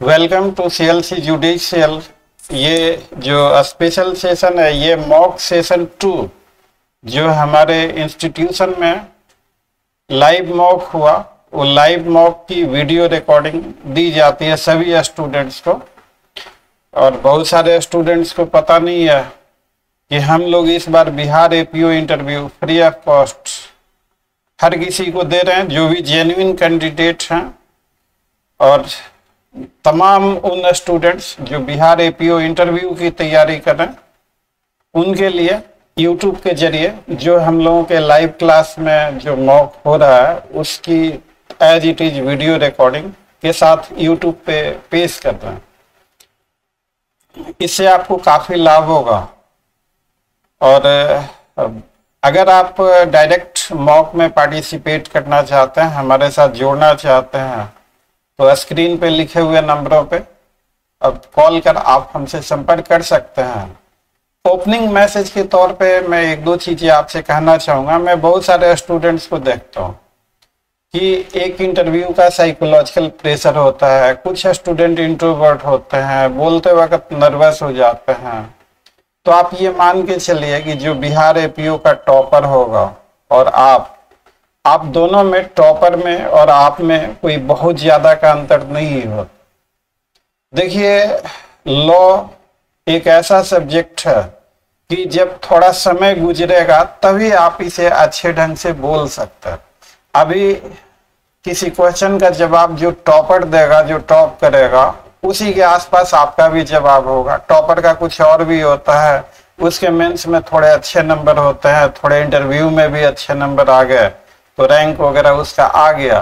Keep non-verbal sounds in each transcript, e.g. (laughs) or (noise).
Welcome to C L C judicial ये जो special session है, ये मॉक सेशन टू जो हमारे इंस्टीट्यूशन में लाइव मॉक हुआ। वो लाइव मॉक की वीडियो रिकॉर्डिंग दी जाती है सभी स्टूडेंट्स को। और बहुत सारे स्टूडेंट्स को पता नहीं है कि हम लोग इस बार Bihar APO interview free of cost हर किसी को दे रहे हैं, जो भी जेन्युइन कैंडिडेट हैं। और तमाम उन स्टूडेंट्स जो बिहार एपीओ इंटरव्यू की तैयारी कर रहे हैं, उनके लिए यूट्यूब के ज़रिए जो हम लोगों के लाइव क्लास में जो मॉक हो रहा है, उसकी as it is video recording के साथ यूट्यूब पे पेश कर रहे हैं। इससे आपको काफ़ी लाभ होगा। और, अगर आप डायरेक्ट मॉक में पार्टिसिपेट करना चाहते हैं, हमारे साथ जोड़ना चाहते हैं तो स्क्रीन पे लिखे हुए नंबरों पे। अब कॉल कर, आप हमसे संपर्क कर सकते हैं। ओपनिंग मैसेज के तौर पे मैं एक दो चीज़ें आपसे कहना चाहूँगा। मैं बहुत सारे स्टूडेंट्स को देखता हूँ कि एक इंटरव्यू का साइकोलॉजिकल प्रेशर होता है, कुछ स्टूडेंट इंट्रोवर्ट होते हैं, बोलते वक्त नर्वस हो जाते हैं। तो आप ये मान के चलिए कि जो बिहार एपीओ का टॉपर होगा और आप आप दोनों में टॉपर में और आप में कोई बहुत ज़्यादा का अंतर नहीं हो। देखिए लॉ एक ऐसा सब्जेक्ट है कि जब थोड़ा समय गुजरेगा, तभी आप इसे अच्छे ढंग से बोल सकते हैं। अभी किसी क्वेश्चन का जवाब जो टॉपर देगा, जो टॉप करेगा, उसी के आसपास आपका भी जवाब होगा। टॉपर का कुछ और भी होता है, उसके मेंस में थोड़े अच्छे नंबर होते हैं, थोड़े इंटरव्यू में भी अच्छे नंबर आ गए। तो रैंक वगैरह उसका आ गया।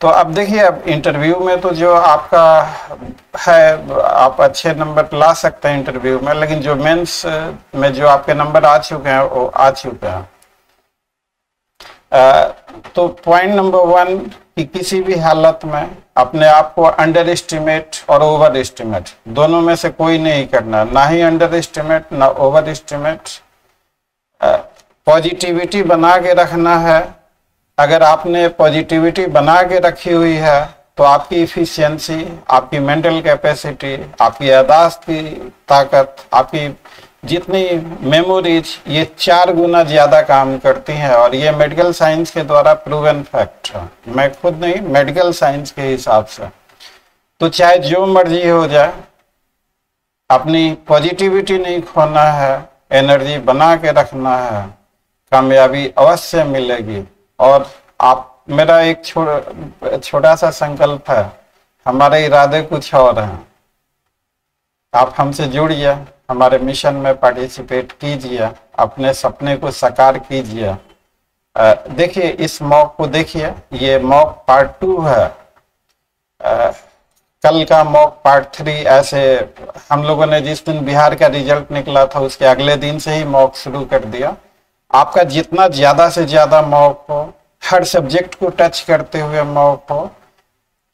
तो अब देखिए, अब इंटरव्यू में तो जो आपका है, आप अच्छे नंबर ला सकते हैं इंटरव्यू में, लेकिन जो मेंस में जो आपके नंबर आ चुके हैं, वो आ चुके हैं। तो पॉइंट नंबर वन कि किसी भी हालत में अपने आप को अंडर एस्टिमेट और ओवर एस्टिमेट दोनों में से कोई नहीं करना। ना ही अंडर एस्टिमेट ना ओवर एस्टिमेट पॉजिटिविटी बना के रखना है अगर आपने पॉजिटिविटी बना के रखी हुई है तो आपकी इफिशियंसी आपकी मेंटल कैपेसिटी आपकी यादाश्त की ताकत, आपकी जितनी मेमोरीज ये चार गुना ज़्यादा काम करती हैं और ये मेडिकल साइंस के द्वारा प्रूवन फैक्ट है। मैं खुद नहीं मेडिकल साइंस के हिसाब से। तो चाहे जो मर्ज़ी हो जाए, अपनी पॉजिटिविटी नहीं खोना है एनर्जी बना के रखना है, कामयाबी अवश्य मिलेगी। और आप मेरा एक छोटा सा संकल्प है। हमारे इरादे कुछ और हैं। आप हमसे जुड़िए हमारे मिशन में पार्टिसिपेट कीजिए अपने सपने को साकार कीजिए। देखिए इस मॉक को देखिए ये मॉक पार्ट टू है। आ, कल का मॉक पार्ट थ्री ऐसे हम लोगों ने जिस दिन बिहार का रिज़ल्ट निकला था उसके अगले दिन से ही मॉक शुरू कर दिया। आपका जितना ज़्यादा से ज़्यादा मॉक हो, हर सब्जेक्ट को टच करते हुए मॉक हो,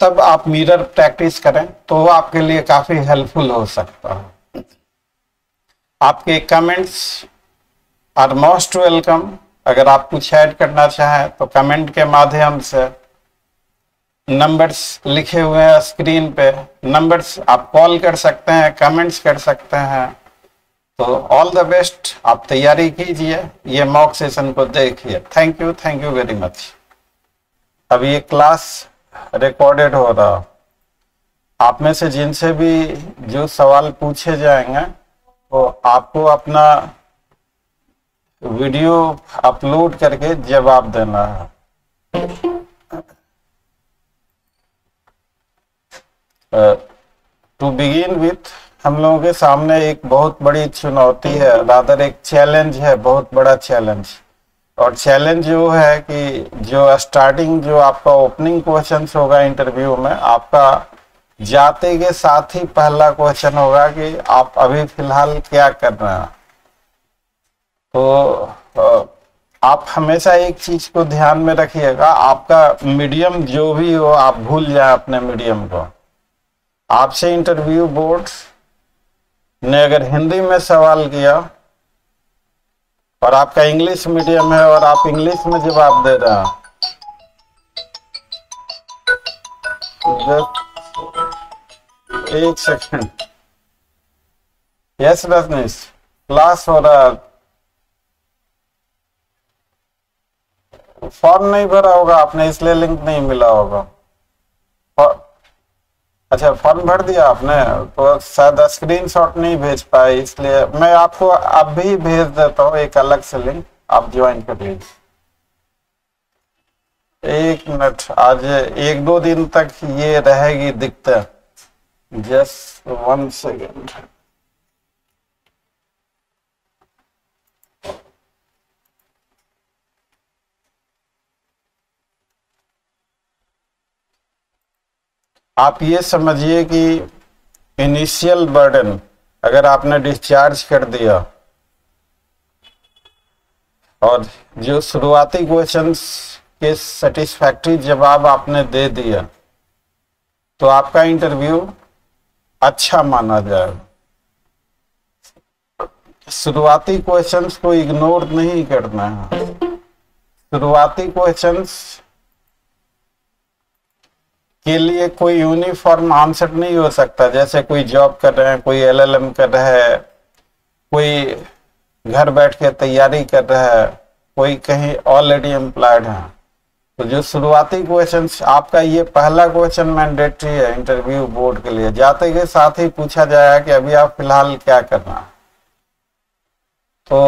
तब आप मिरर प्रैक्टिस करें तो आपके लिए काफ़ी हेल्पफुल हो सकता है। आपके कमेंट्स आर मोस्ट वेलकम अगर आप कुछ ऐड करना चाहें तो कमेंट के माध्यम से नंबर्स लिखे हुए हैं स्क्रीन पे। नंबर्स आप कॉल कर सकते हैं कमेंट्स कर सकते हैं। तो ऑल द बेस्ट आप तैयारी कीजिए। ये मॉक सेशन को देखिए। Thank you thank you very much अब ये क्लास रिकॉर्डेड हो रहा। आप में से जिनसे भी जो सवाल पूछे जाएँगे तो आपको अपना वीडियो अपलोड करके जवाब देना है। टू बिगिन विथ हम लोगों के सामने एक बहुत बड़ी चुनौती है। रादर एक चैलेंज है, बहुत बड़ा चैलेंज और चैलेंज जो है कि जो स्टार्टिंग जो आपका ओपनिंग क्वेश्चन होगा इंटरव्यू में, आपका जाते के साथ ही पहला क्वेश्चन होगा कि आप अभी फ़िलहाल क्या कर रहे हैं। तो आप हमेशा एक चीज़ को ध्यान में रखिएगा। आपका मीडियम जो भी हो, आप भूल जाए अपने मीडियम को। आपसे इंटरव्यू बोर्ड ने अगर हिंदी में सवाल किया और आपका इंग्लिश मीडियम है और आप इंग्लिश में जवाब दे रहे हैं एक सेकंड। यस रजनीश क्लास हो रहा फॉर्म नहीं भरा होगा आपने, इसलिए लिंक नहीं मिला होगा। अच्छा फॉर्म भर दिया आपने? तो शायद स्क्रीन शॉट नहीं भेज पाए, इसलिए मैं आपको अब भी भेज देता हूँ, एक अलग से लिंक आप ज्वाइन कर लीजिए। एक मिनट, आज एक दो दिन तक ये रहेगी दिक्कत। जस्ट वन सेकेंड आप ये समझिए कि इनिशियल बर्डन अगर आपने डिस्चार्ज कर दिया, और जो शुरुआती क्वेश्चंस के सेटिस्फैक्ट्री जवाब आपने दे दिया तो आपका इंटरव्यू अच्छा माना जाएगा शुरुआती क्वेश्चंस को इग्नोर नहीं करना है। शुरुआती क्वेश्चंस के लिए कोई यूनिफॉर्म आंसर नहीं हो सकता। जैसे कोई जॉब कर रहे हैं कोई एलएलएम कर रहा है कोई घर बैठ के तैयारी कर रहा है कोई कहीं ऑलरेडी एम्प्लॉयड है। तो जो शुरुआती क्वेश्चन आपका ये पहला क्वेश्चन मैंडेटरी है इंटरव्यू बोर्ड के लिए। जाते के साथ ही पूछा जाएगा कि अभी आप फ़िलहाल क्या करना तो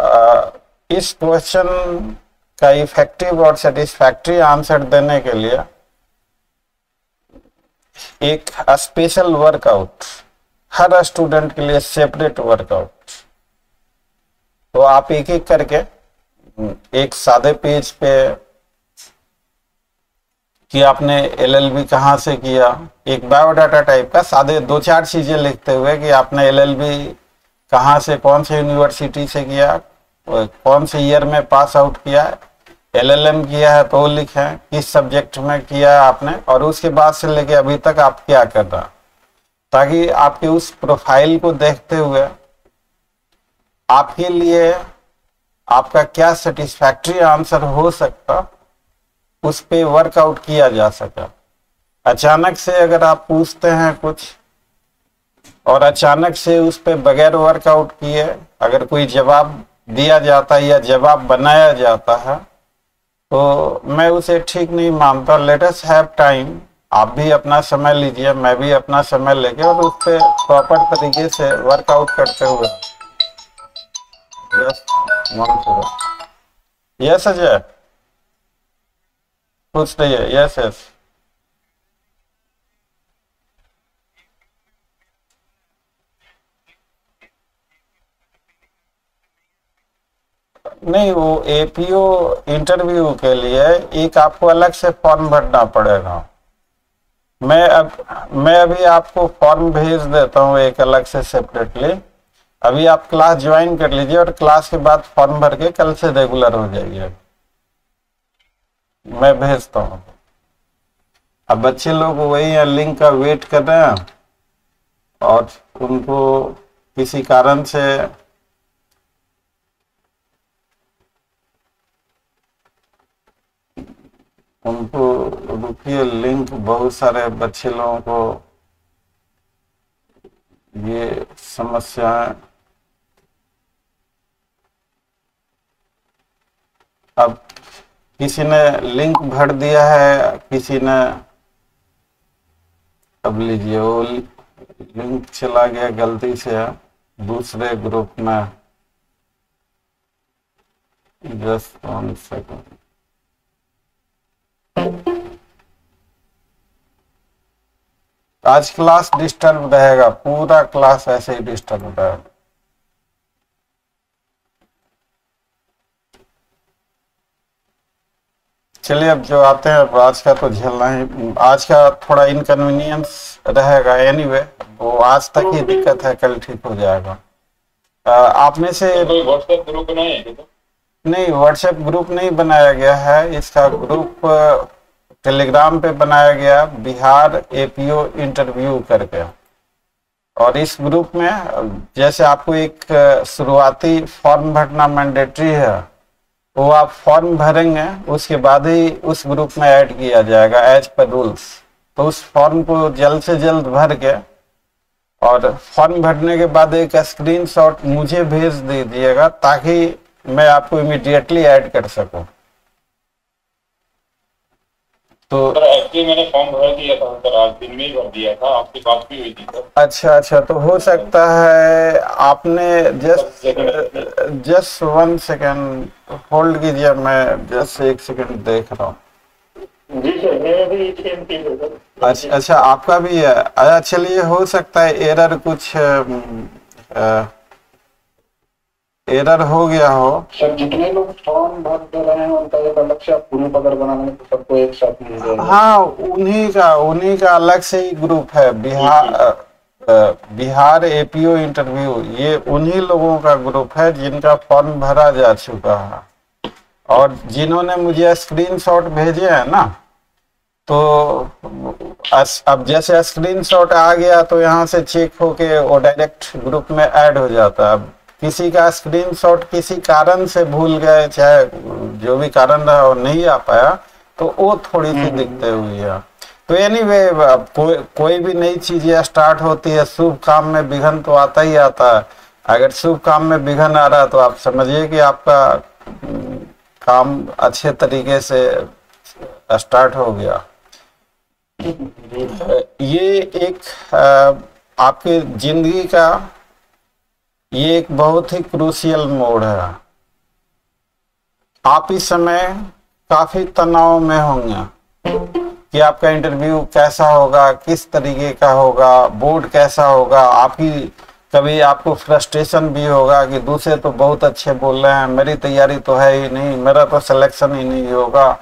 आ, इस क्वेश्चन का इफ़ेक्टिव और सेटिस्फैक्ट्री आंसर देने के लिए एक स्पेशल वर्कआउट हर स्टूडेंट के लिए सेपरेट वर्कआउट तो आप एक एक करके एक सादे पेज पे कि आपने एलएलबी कहाँ से किया, एक बायोडाटा टाइप का सादे दो चार चीज़ें लिखते हुए कि आपने एलएलबी कहाँ से, कौन से यूनिवर्सिटी से किया, कौन से ईयर में पास आउट किया एलएलएम किया है तो लिखे किस सब्जेक्ट में किया है आपने, और उसके बाद से लेके अभी तक आप क्या कर रहा ताकि आपके उस प्रोफ़ाइल को देखते हुए आपके लिए आपका क्या सेटिस्फैक्ट्री आंसर हो सकता, उस पर वर्कआउट किया जा सका। अचानक से अगर आप पूछते हैं कुछ, और अचानक से उस पे बगैर वर्कआउट किए अगर कोई जवाब दिया जाता है या जवाब बनाया जाता है तो मैं उसे ठीक नहीं मानता। लेटेस्ट हैव टाइम आप भी अपना समय लीजिए, मैं भी अपना समय लेके और उस पर प्रॉपर तरीके से वर्कआउट करते हुए। यस अजय पूछ रही है। यस यस नहीं, वो एपीओ इंटरव्यू के लिए एक आपको अलग से फॉर्म भरना पड़ेगा। मैं अब, मैं अभी आपको फॉर्म भेज देता हूँ एक अलग से सेपरेटली अभी आप क्लास ज्वाइन कर लीजिए और क्लास के बाद फॉर्म भर के कल से रेगुलर हो जाइए। मैं भेजता हूँ। अब बच्चे लोग वही है लिंक का वेट कर रहे हैं। और उनको किसी कारण से उनको रुकिए लिंक बहुत सारे बच्चे लोगों को ये समस्या अब किसी ने लिंक भर दिया है, किसी ने अब लीजिए वो लिंक चला गया गलती से, दूसरे ग्रुप में। जस्ट वन सेकंड आज क्लास डिस्टर्ब रहेगा पूरा क्लास ऐसे ही डिस्टर्ब रहेगा चलिए अब जो आते हैं आज का तो झेलना ही आज का थोड़ा इनकन्वीनियंस रहेगा एनीवे anyway, वो आज तक ही दिक्कत है कल ठीक हो जाएगा। आप में से व्हाट्सएप ग्रुप बनाए नहीं व्हाट्सएप ग्रुप नहीं बनाया गया है। इसका ग्रुप टेलीग्राम पे बनाया गया बिहार एपीओ इंटरव्यू करके। और इस ग्रुप में, जैसे आपको एक शुरुआती फॉर्म भरना मैंडेटरी है, वो आप फॉर्म भरेंगे, उसके बाद ही उस ग्रुप में ऐड किया जाएगा एज पर रूल्स तो उस फॉर्म को जल्द से जल्द भर के, और फॉर्म भरने के बाद एक स्क्रीनशॉट मुझे भेज दीजिएगा, ताकि मैं आपको इमीडिएटली ऐड कर सकूँ। तो एक्चुअली मैंने फॉर्म भर दिया था सर आज दिन में ही भर दिया था आपकी बात भी हुई थी सर अच्छा अच्छा तो हो सकता है आपने just just one second hold कीजिए मैं जस्ट एक सेकेंड देख रहा हूँ। जी सर मेरा भी सेम चीज़ है अच्छा अच्छा आपका भी है। अच्छा चलिए हो सकता है एरर कुछ एरर हो गया हो। सर जितने लोग फॉर्म भर दे रहे हैं उनका एक अलग से आप पूरी पकड़ बनाने तो सबको एक साथ मिल जाएगा। हाँ उन्हीं का उन्हीं का अलग से ही ग्रुप है। बिहार बिहार एपीओ इंटरव्यू ये उन्हीं लोगों का ग्रुप है जिनका फॉर्म भरा जा चुका है। और जिन्होंने मुझे स्क्रीनशॉट भेजे हैं ना तो अब जैसे स्क्रीनशॉट आ गया तो यहाँ से चेक होके वो डायरेक्ट ग्रुप में ऐड हो जाता है। किसी का स्क्रीनशॉट किसी कारण से भूल गए चाहे जो भी कारण रहा वो नहीं आ पाया तो वो थोड़ी सी दिक्कतें हुई है। तो एनीवे अब कोई कोई भी नई चीज़ या स्टार्ट होती है शुभ काम में विघन तो आता ही आता है। अगर शुभ काम में विघन आ रहा है तो आप समझिए कि आपका हम्म, काम अच्छे तरीके से स्टार्ट हो गया। (laughs) ये एक आपके ज़िंदगी का ये एक बहुत ही क्रूशियल मोड़ है। आप इस समय काफ़ी तनाव में होंगे कि आपका इंटरव्यू कैसा होगा, किस तरीके का होगा बोर्ड कैसा होगा, आपकी कभी आपको फ्रस्ट्रेशन भी होगा कि दूसरे तो बहुत अच्छे बोल रहे हैं, मेरी तैयारी तो है ही नहीं, मेरा तो सिलेक्शन ही नहीं होगा।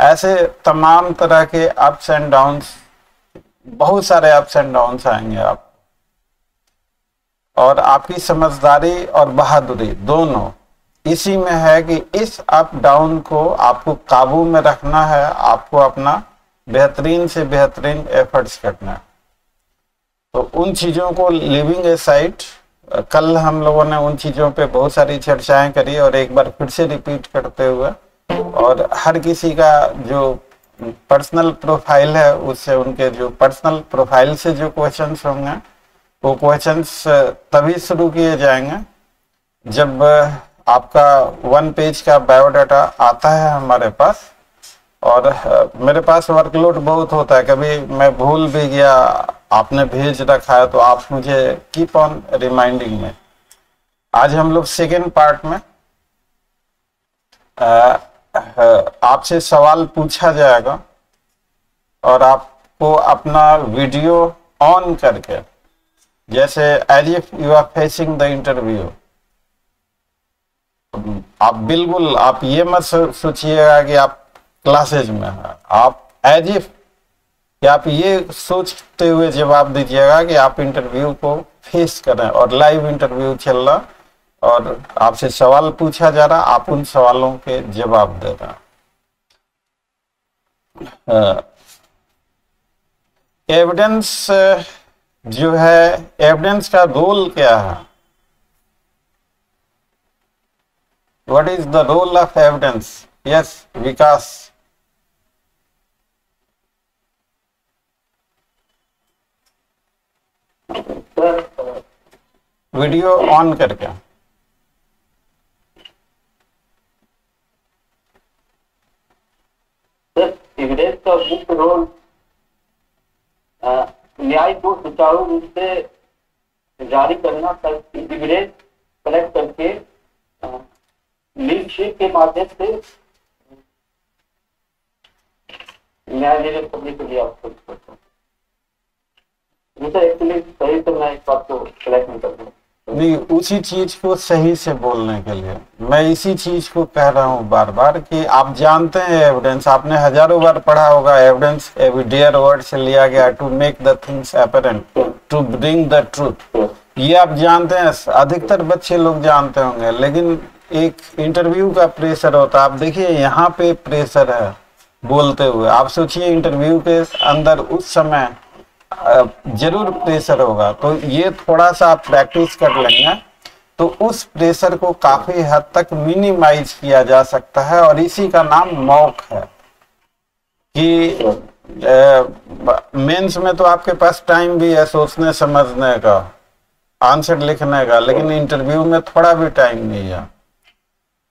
ऐसे तमाम तरह के अप्स एंड डाउन्स बहुत सारे अप्स एंड डाउन्स आएँगे आप। और आपकी समझदारी और बहादुरी दोनों इसी में है कि इस अप डाउन को आपको काबू में रखना है, आपको अपना बेहतरीन से बेहतरीन एफर्ट्स करना है। तो उन चीज़ों को लिविंग ए साइट कल हम लोगों ने उन चीज़ों पे बहुत सारी चर्चाएँ करी और एक बार फिर से रिपीट करते हुए, और हर किसी का जो पर्सनल प्रोफ़ाइल है, उससे उनके जो पर्सनल प्रोफ़ाइल से जो क्वेश्चंस होंगे वो क्वेश्चंस तभी शुरू किए जाएँगे जब आपका वन पेज का बायोडाटा आता है हमारे पास और मेरे पास वर्कलोड बहुत होता है। कभी मैं भूल भी गया, आपने भेज रखा है तो आप मुझे कीप ऑन रिमाइंडिंग में। आज हम लोग सेकेंड पार्ट में आपसे सवाल पूछा जाएगा और आपको अपना वीडियो ऑन करके जैसे as if you are facing the interview आप बिल्कुल, आप ये मत सोचिएगा कि आप क्लासेज में हैं। आप एज इफ़ आप ये सोचते हुए जवाब दीजिएगा कि आप इंटरव्यू को फेस करें और लाइव इंटरव्यू चल रहा और आपसे सवाल पूछा जा रहा, आप उन सवालों के जवाब दे रहे एविडेंस जो है एविडेंस का रोल क्या है? What is the role of evidence yes Vikas. Video on करके। एविडेंस का मुख्य रोल न्याय को सुचारू रूप से जारी करना इंटीग्रेट कलेक्ट करके लीडशिप के माध्यम से न्याय निर्णय करने के लिए आपको एक्चुअली सही तो मैं इस बात को कलेक्ट नहीं करता हूँ नहीं उसी चीज़ को सही से बोलने के लिए। मैं इसी चीज़ को कह रहा हूँ बार बार कि आप जानते हैं एविडेंस आपने हज़ारों बार पढ़ा होगा एविडेंस एविडियर वर्ड से लिया गया to make the things apparent to bring the truth ये आप जानते हैं, अधिकतर बच्चे लोग जानते होंगे, लेकिन एक इंटरव्यू का प्रेशर होता है। आप देखिए, यहाँ पे प्रेशर है बोलते हुए। आप सोचिए इंटरव्यू के अंदर उस समय ज़रूर प्रेशर होगा। तो ये थोड़ा सा आप प्रैक्टिस कर लेंगे। तो उस प्रेशर को काफ़ी हद तक मिनिमाइज किया जा सकता है और इसी का नाम मॉक है। कि मेंस में तो आपके पास टाइम भी है सोचने, समझने का आंसर लिखने का, लेकिन इंटरव्यू में थोड़ा भी टाइम नहीं है।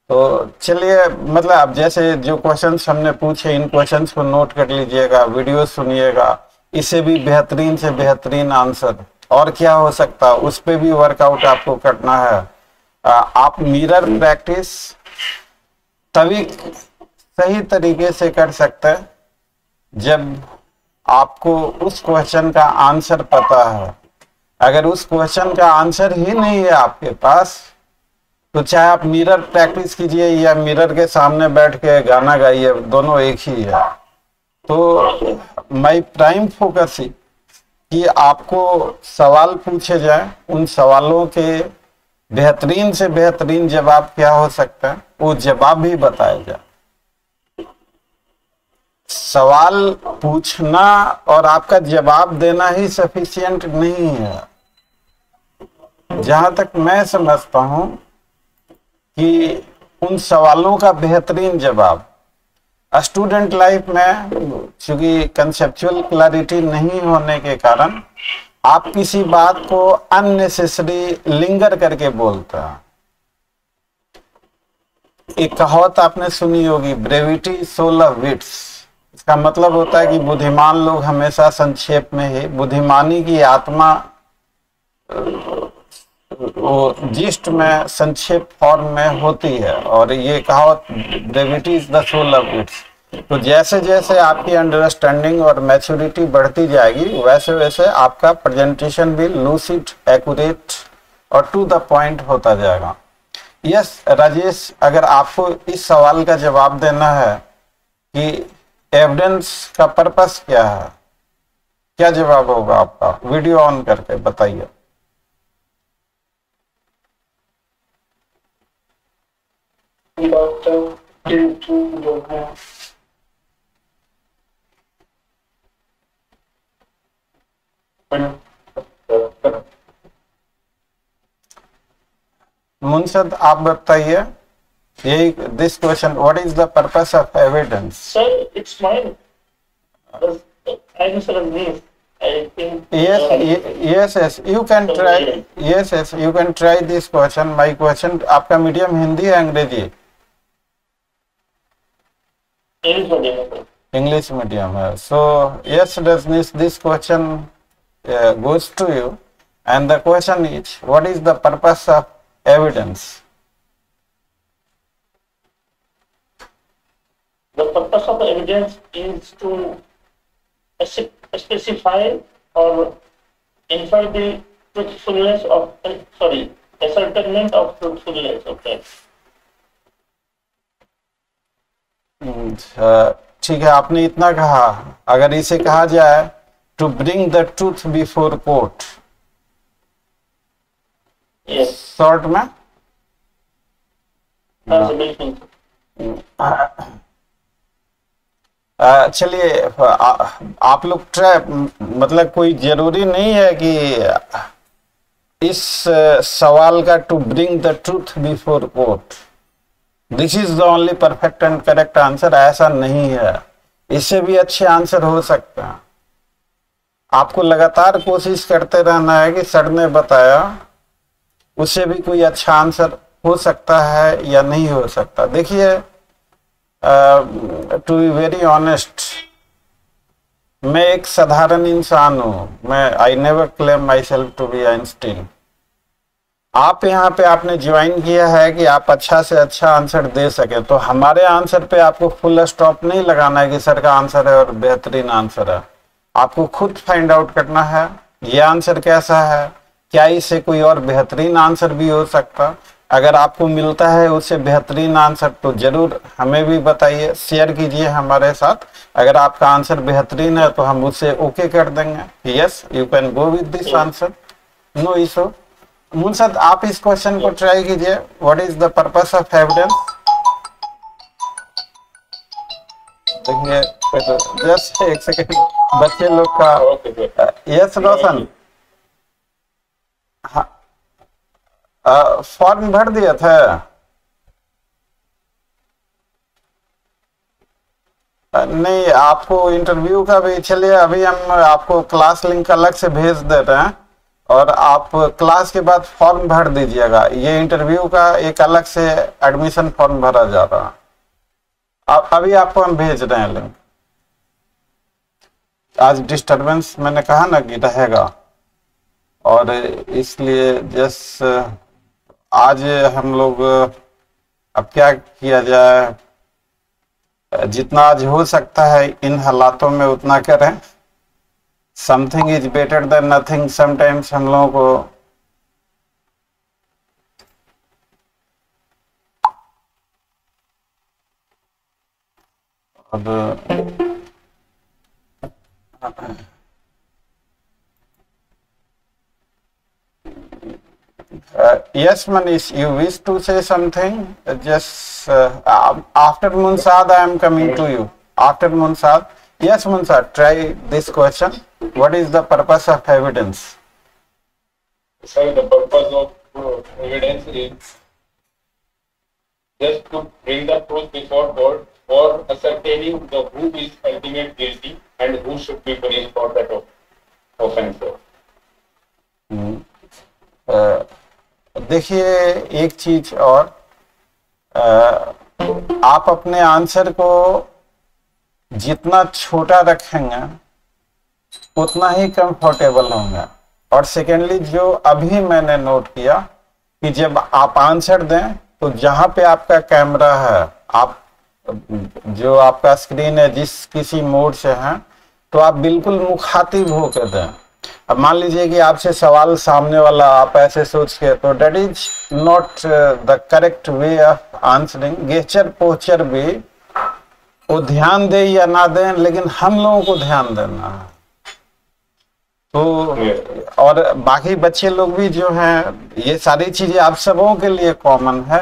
तो चलिए मतलब अब जैसे जो क्वेश्चंस हमने पूछे, इन क्वेश्चंस को नोट कर लीजिएगा वीडियो सुनिएगा। इसे भी बेहतरीन से बेहतरीन आंसर। और क्या हो सकता? है उस पर भी वर्कआउट आपको करना है। आ, आप मिरर प्रैक्टिस तभी सही तरीके से कर सकते हैं जब आपको उस क्वेश्चन का आंसर पता है। अगर उस क्वेश्चन का आंसर ही नहीं है आपके पास तो चाहे आप मिरर प्रैक्टिस कीजिए या मिरर के सामने बैठ के गाना गाइए दोनों एक ही है। तो माई प्राइम फोकस ही कि आपको सवाल पूछे जाए, उन सवालों के बेहतरीन से बेहतरीन जवाब क्या हो सकता है, वो जवाब भी बताया जाए। सवाल पूछना और आपका जवाब देना ही सफिशियंट नहीं है। जहाँ तक मैं समझता हूँ कि उन सवालों का बेहतरीन जवाब स्टूडेंट लाइफ में चूँकि कंसेप्चुअल क्लैरिटी नहीं होने के कारण, आप किसी बात को अननेसेसरी लिंगर करके बोलते। हैं एक कहावत आपने सुनी होगी ब्रेविटी सोलह विट्स इसका मतलब होता है कि बुद्धिमान लोग हमेशा संक्षेप में ही, बुद्धिमानी की आत्मा, वो जिस्ट में संक्षेप फॉर्म में होती है। और ये कहावत brevity is the soul of wit तो जैसे जैसे आपकी अंडरस्टैंडिंग और मैच्योरिटी बढ़ती जाएगी, वैसे वैसे आपका प्रेजेंटेशन भी लूसिड एक्यूरेट और टू द पॉइंट होता जाएगा। यस राजेश, अगर आपको इस सवाल का जवाब देना है कि एविडेंस का पर्पस क्या है, क्या जवाब होगा आपका? वीडियो ऑन करके बताइए। डॉक्टर जो है मुंसद आप बताइए यही this question what is the purpose of evidence. I'm Sir Aziz. Yes uh, yes yes you can try yes yes you can try this question my question आपका मीडियम हिंदी है अंग्रेज़ी. इंग्लिश मीडियम है so yes Rajneesh this question goes to you and the question is what is the purpose of evidence The purpose of the evidence is to specify or infer the truthfulness of, uh, sorry, ascertainment of truthfulness of. हम्म, ठीक है आपने इतना कहा अगर इसे कहा जाए to bring the truth before court Yes. Short में चलिए आप लोग ट्राई मतलब कोई ज़रूरी नहीं है कि इस सवाल का to bring the truth before court this is the only perfect and correct answer ऐसा नहीं है इससे भी अच्छे आंसर हो सकते हैं आपको लगातार कोशिश करते रहना है कि सर ने बताया, उससे भी कोई अच्छा आंसर हो सकता है या नहीं हो सकता। देखिए टू बी वेरी ऑनेस्ट मैं एक साधारण इंसान हूँ। मैं I never claim myself to be Einstein आप यहाँ पे, आपने ज्वाइन किया है कि आप अच्छा से अच्छा आंसर दे सके। तो हमारे आंसर पे आपको फुल स्टॉप नहीं लगाना है कि सर का आंसर है और बेहतरीन आंसर है। आपको खुद फाइंड आउट करना है ये आंसर कैसा है क्या इससे कोई और बेहतरीन आंसर भी हो सकता? अगर आपको मिलता है उससे बेहतरीन आंसर तो ज़रूर हमें भी बताइए शेयर कीजिए हमारे साथ। अगर आपका आंसर बेहतरीन है तो हम उससे ओके कर देंगे। Yes you can go with this answer no issue Munsad आप इस क्वेश्चन को ट्राई कीजिए। What is the purpose of evidence देखिए जस्ट एक सेकंड बच्चे लोग का यस रोशन। हाँ। फॉर्म भर दिया था। नहीं आपको इंटरव्यू का भी चलिए अभी हम आपको क्लास लिंक अलग से भेज दे रहे हैं और आप क्लास के बाद फॉर्म भर दीजिएगा। ये इंटरव्यू का एक अलग से एडमिशन फॉर्म भरा जा रहा है। अब, अभी आपको हम भेज रहे हैं लिंक आज डिस्टरबेंस मैंने कहा ना कि रहेगा। और इसलिए जस्ट आज हम लोग, अब क्या किया जाए? जितना आज हो सकता है, इन हालातों में उतना करें। Something is better than nothing sometimes हम लोगों को अब Uh, yes, Manish, you wish to say something? Uh, Just uh, um, after Munsad, I am coming to you. After Munsad, yes, Munsad, try this question. What is the purpose of evidence? Sir, the purpose of uh, evidence is just to bring the truth before court for ascertaining the who is ultimate guilty and who should be punished for that of- offense. sir. अ, देखिए एक चीज़ और अ, आप अपने answer को जितना छोटा रखेंगे उतना ही कंफर्टेबल होंगे और सेकेंडली जो अभी मैंने नोट किया कि जब आप आंसर दें तो जहाँ पे आपका कैमरा है आप जो आपका स्क्रीन है जिस किसी मोड से है तो आप बिल्कुल मुखातिब होकर दें। अब मान लीजिए कि आपसे सवाल सामने वाला आप ऐसे सोच के तो that is not the correct way of answering gesture posture भी वो ध्यान दे या ना दें लेकिन हम लोगों को ध्यान देना है। तो और बाकी बच्चे लोग भी जो हैं ये सारी चीज़ें आप सबों के लिए कॉमन है।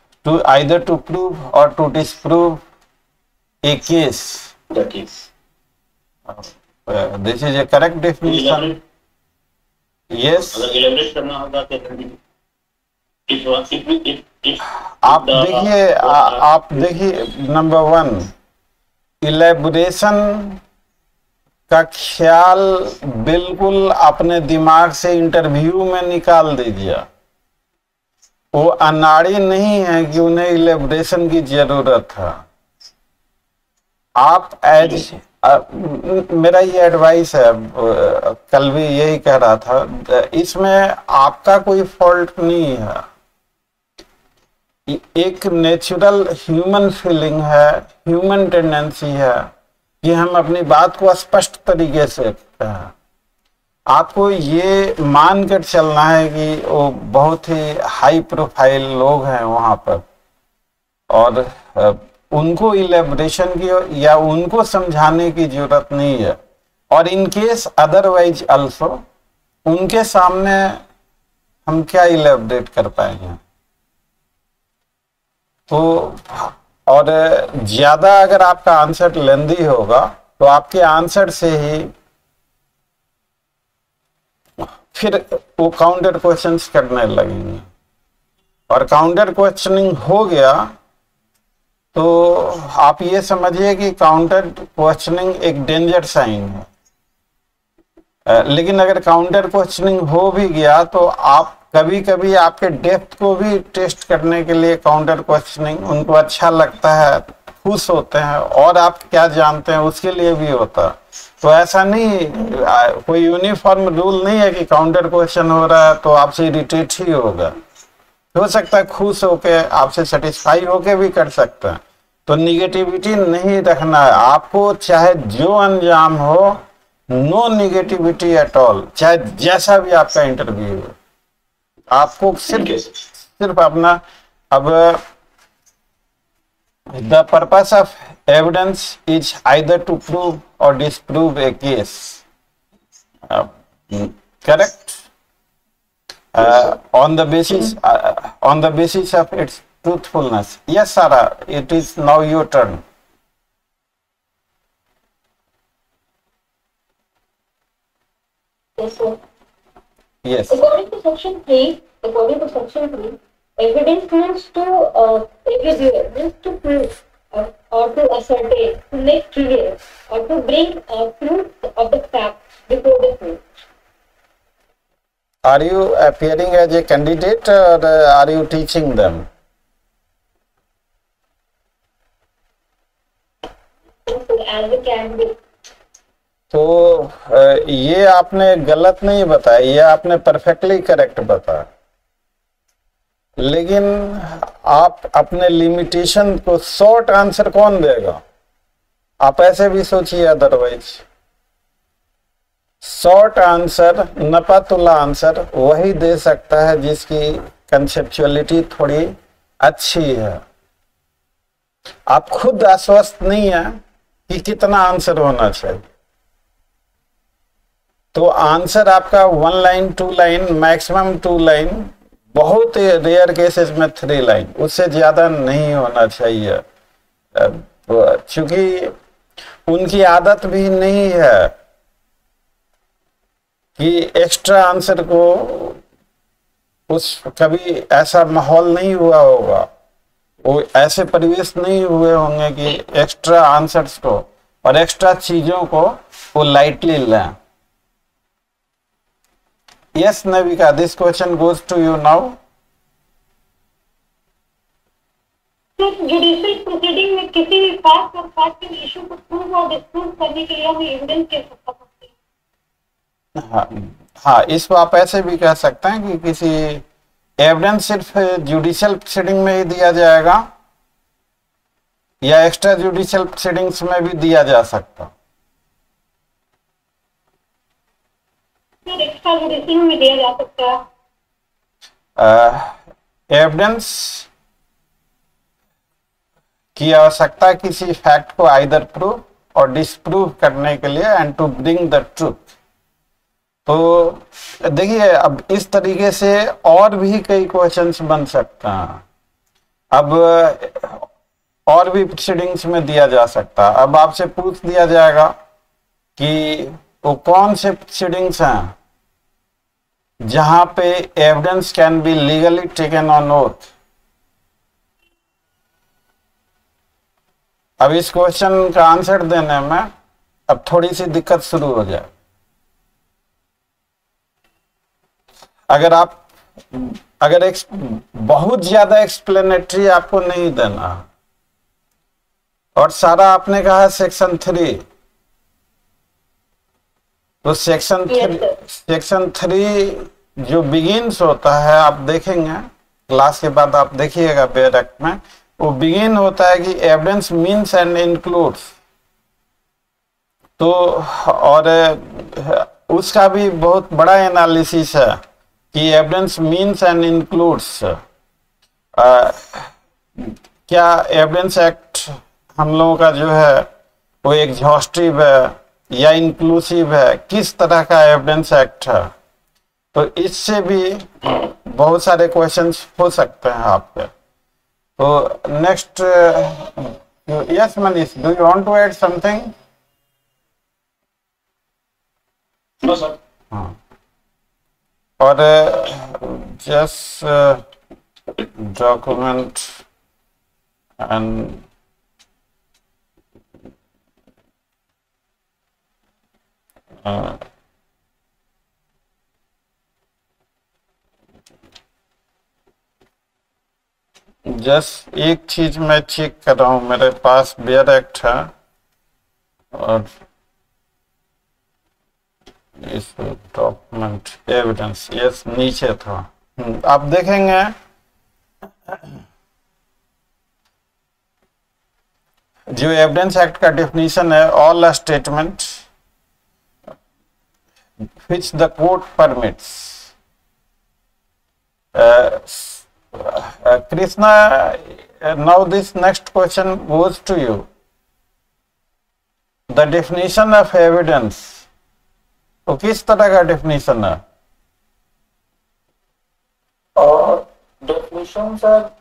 to either to prove or to disprove a case The case. uh, this is a correct definition yes elaborate करना होगा तो if if आप देखिए आप देखिए नंबर वन इलेबोरेशन का ख्याल बिल्कुल अपने दिमाग से इंटरव्यू में निकाल दीजिए वो अनाड़ी नहीं है कि उन्हें इलेबरेशन की ज़रूरत है। आप एज मेरा ये एडवाइस है कल भी यही कह रहा था इसमें आपका कोई फॉल्ट नहीं है। एक नेचुरल ह्यूमन फीलिंग है ह्यूमन टेंडेंसी है कि हम अपनी बात को स्पष्ट तरीके से कहें आपको ये मान कर चलना है कि वो बहुत ही हाई प्रोफ़ाइल लोग हैं वहाँ पर। और उनको इलेबोरेशन की या उनको समझाने की ज़रूरत नहीं है। और इन केस अदरवाइज़ अल्सो उनके सामने हम क्या इलेबरेट कर पाएँगे? तो और, ज़्यादा अगर आपका आंसर लेंदी होगा तो आपके आंसर से ही फिर वो काउंटर क्वेश्चंस करने लगेंगे। और काउंटर क्वेश्चनिंग हो गया तो आप ये समझिए कि काउंटर क्वेश्चनिंग एक डेंजर साइन है। लेकिन अगर काउंटर क्वेश्चनिंग हो भी गया तो आप कभी कभी आपके डेप्थ को भी टेस्ट करने के लिए काउंटर क्वेश्चनिंग उनको अच्छा लगता है, खुश होते हैं, और आप क्या जानते हैं उसके लिए भी होता है। तो ऐसा नहीं आ, कोई यूनिफॉर्म रूल नहीं है कि काउंटर क्वेश्चन हो रहा है तो आपसे इरिटेट ही होगा। हो सकता है खुश होके आपसे सेटिस्फाई होके भी कर सकते हैं। तो निगेटिविटी नहीं रखना है। आपको चाहे जो अंजाम हो नो निगेटिविटी एट ऑल चाहे जैसा भी आपका इंटरव्यू हो। आपको सिर्फ़ सिर्फ़ अपना अब the purpose of evidence is either to prove or disprove a case. Uh, mm, correct? Uh, on the basis uh, on the basis of its truthfulness. Yes, Sarah. It is now your turn. Yes, sir. Yes. According to section 3, according to section 3, evidence means to, uh, evidence means to prove or, or to ascertain, to make clear, or to bring uh, proof of the fact before the court. Are you appearing as a candidate or uh, are you teaching them? As a candidate, तो ये आपने गलत नहीं बताया ये आपने perfectly correct बताया लेकिन आप अपने लिमिटेशन को शॉर्ट आंसर कौन देगा? आप ऐसे भी सोचिए अदरवाइज़ शॉर्ट आंसर नपातुला आंसर वही दे सकता है जिसकी कंसेप्चुअलिटी थोड़ी अच्छी है। आप खुद आश्वस्त नहीं है कि कितना आंसर होना चाहिए। तो आंसर आपका one line two line maximum two line बहुत रेयर केसेस में थ्री लाइन उससे ज़्यादा नहीं होना चाहिए। चूँकि उनकी आदत भी नहीं है कि एक्स्ट्रा आंसर को उस कभी ऐसा माहौल नहीं हुआ होगा। वो ऐसे परिवेश नहीं हुए होंगे कि एक्स्ट्रा आंसर्स को और एक्स्ट्रा चीज़ों को वो लाइटली लें। Yes, Navika, this question goes to you now. Judicial proceeding में किसी भी फैक्ट और फैक्ट इशू को प्रूव और डिस्प्रूव करने के लिए हम एविडेंस के सकते हैं हाँ हाँ इसको आप ऐसे भी कह सकते हैं कि किसी एविडेंस सिर्फ़ जुडिशियल प्रोसीडिंग में ही दिया जाएगा या एक्स्ट्रा जुडिशियल प्रोसीडिंग्स में भी दिया जा सकता है। एविडेंस की आवश्यकता किसी फैक्ट को आइदर प्रूव और डिसप्रूव करने के लिए and to bring the truth तो देखिए, अब इस तरीके से और भी कई क्वेश्चंस बन सकते हैं। अब, और भी प्रोसीडिंग्स में दिया जा सकता है। अब आपसे पूछ दिया जाएगा कि वो कौन से प्रोसीडिंग्स हैं? जहाँ पे evidence can be legally taken on oath अब इस क्वेश्चन का आंसर देने में अब थोड़ी सी दिक्कत शुरू हो जाए। अगर आप, अगर एक, बहुत ज़्यादा एक्सप्लेनेटरी आपको नहीं देना, और सारा आपने कहा सेक्शन थ्री तो सेक्शन थ्री सेक्शन थ्री जो बिगिंस होता है आप देखेंगे क्लास के बाद आप देखिएगा बेरक में वो बिगिन होता है कि एविडेंस मीन्स एंड इंक्लूड्स तो और उसका भी बहुत बड़ा एनालिसिस है कि एविडेंस मीन्स एंड इंक्लूड्स क्या एविडेंस एक्ट हम लोगों का जो है वो एग्जॉस्टिव है या इंक्लूसिव है किस तरह का एविडेंस एक्ट है? तो इससे भी बहुत सारे क्वेश्चंस हो सकते हैं आपके। तो next yes Manish do you want to add something sir. और जस्ट डॉक्यूमेंट एंड जस्ट एक चीज़ मैं चेक कर रहा हूँ, मेरे पास बेयर एक्ट है और इस डॉक्यूमेंट एविडेंस यस नीचे था। आप देखेंगे। जो एविडेंस एक्ट का डेफिनेशन है all statement which the court permits. Uh, uh, Krishna, uh, now this next question goes to you. The definition of evidence वो किस तरह का डेफिनेशन है Uh, definitions are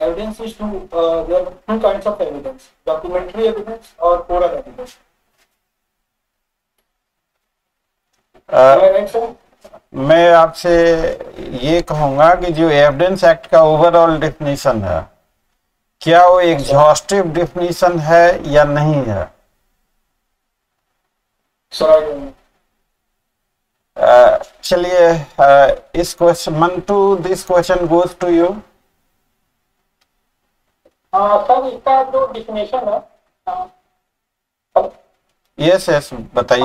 evidence is two, uh, there are two kinds of evidence, documentary evidence or oral evidence. Sir? मैं आपसे ये कहूँगा कि जो एविडेंस एक्ट का ओवरऑल डेफिनेशन है क्या वो एग्जॉस्टिव डेफिनेशन है या नहीं है? चलिए इस question Mantu this question goes to you sir इसका जो डिफिनेशन है हाँ, यस यस हाँ, बताइए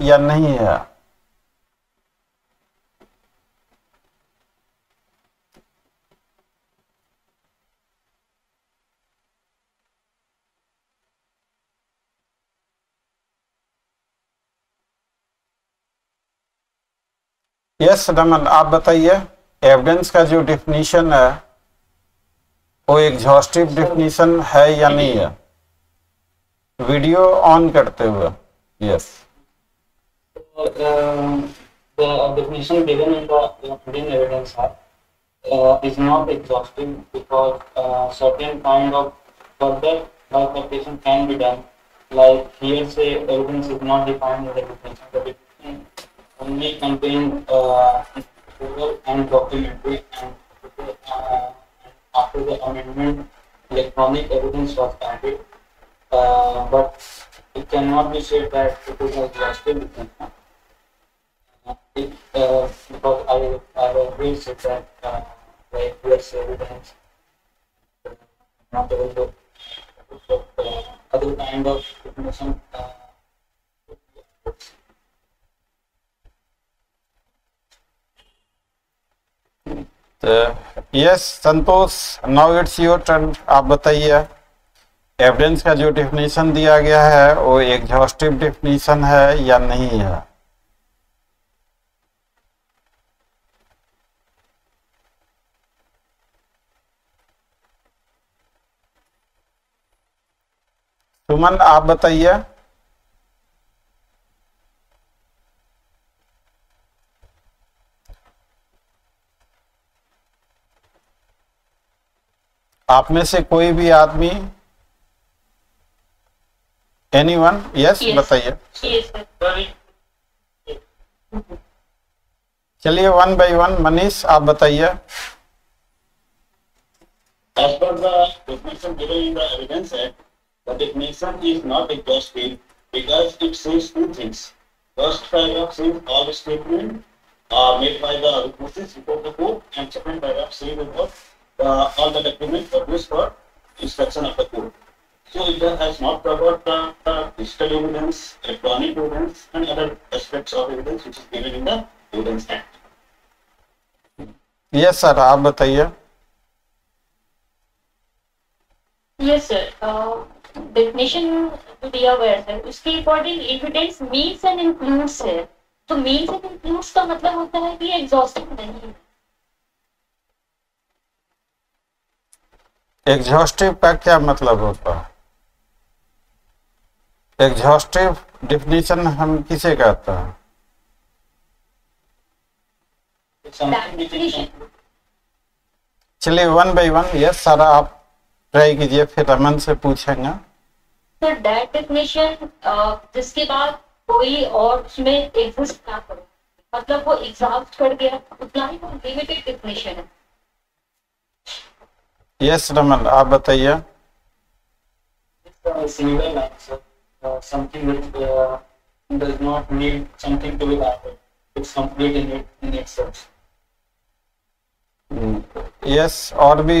या नहीं है? यस रमन आप बताइए एविडेंस का जो डेफिनेशन है, वो एग्जॉस्टिव डेफिनेशन है या नहीं है? वीडियो ऑन करते हुए yes um, the definition given in the Indian Evidence Act uh, is not exhaustive because uh, certain kind of further bifurcation can be done. Like hearsay evidence is not defined in the definition. The definition only contain uh, and documentary and uh, after the amendment, electronic evidence was added. Uh, but it cannot be said that it is exhaustive. Yes Santosh now it's your turn आप बताइए। Evidence का जो definition दिया गया है, वो exhaustive definition है या नहीं है. सुमन आप बताइए। आप में से कोई भी आदमी? एनी वन यस बताइए। चलिए वन बाई वन मनीष आप बताइए। एज पर दिन एविडेंस है the definition is not exhaustive because it says two things. First paragraph says all statements are made by the witnesses before the court, and second paragraph says about uh, all the documents produced for instruction of the court. So it has not covered the, the digital evidence, electronic evidence, and other aspects of evidence which is given in the Evidence Act. Yes sir आप बताइए Yes, sir. Definition दिया हुआ है sir उसके according evidence means and includes है। तो means and includes का मतलब होता है कि एग्जॉस्टिव नहीं है। एग्जॉस्टिव का क्या मतलब होता है? एग्जॉस्टिव डिफिनीशन हम किसे कहते हैं. चलिए one by one yes Sarah आप ट्राई कीजिए फिर रमन से पूछेंगे सर दैट डेफिनेशन जिसके बाद कोई और उसमें एग्जिस्ट ना करे मतलब वो एग्जॉस्ट कर गया उतना ही वो लिमिटेड डेफिनेशन है यस रमन आप बताइए uh, does not need something to be added. It's complete in it in itself. Yes और भी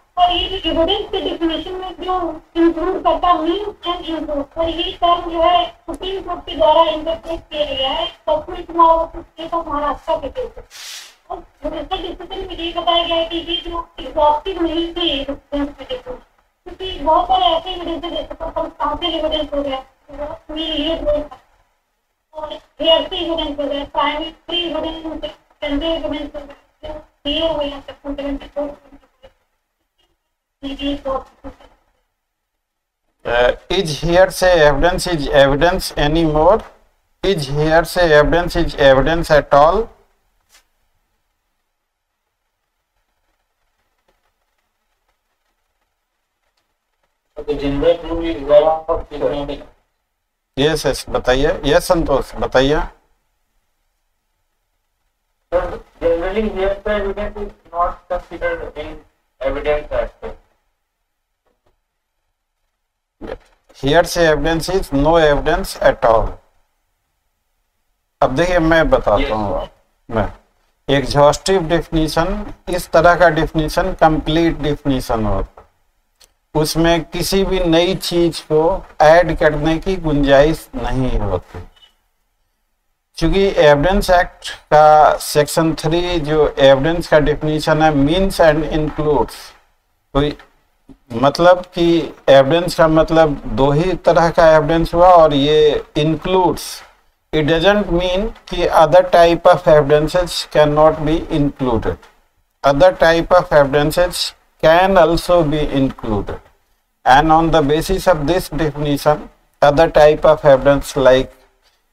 और ये जो एविडेंस के डेफिनेशन में जो इंक्लूड करता मीन्स एंड इंक्लूड और ये टर्म जो है सुप्रीम कोर्ट के द्वारा इंटरप्रेट किया गया है सब्सिट चुनाव स्टेट ऑफ़ महाराष्ट्र के केस और डिसीज़न में ये बताया गया है कि ये जो एग्जॉस्टिव नहीं है डेफिनेशन क्योंकि बहुत सारे ऐसे एविडेंस है, जैसे काउंटर एविडेंस हो गया और हेयर एविडेंस हो गया प्राइमरी एविडेंस हो गया सेकेंडरी एविडेंस हो गया क्लियर हो गया section seventy Uh, is hearsay evidence is evidence anymore? Is hearsay evidence is evidence at all? Yes yes बताइए यस संतोष बताइए So generally hearsay evidence is not considered in evidence aspect. Hearsay evidence is no evidence at all. अब देखिए मैं बताता हूँ आप। मैं exhaustive definition इस तरह का डेफिनेशन कंप्लीट डेफिनेशन होता उसमें किसी भी नई चीज़ को ऐड करने की गुंजाइश नहीं होती। क्योंकि एविडेंस एक्ट का सेक्शन थ्री जो एविडेंस का डेफिनेशन है मीन्स एंड इंक्लूड्स तो मतलब कि एविडेंस का मतलब दो ही तरह का एविडेंस हुआ और ये इंक्लूड्स इट डजेंट मीन कि other type of evidences can not be included other type of evidences can also be included and on the basis of this definition other type of evidence like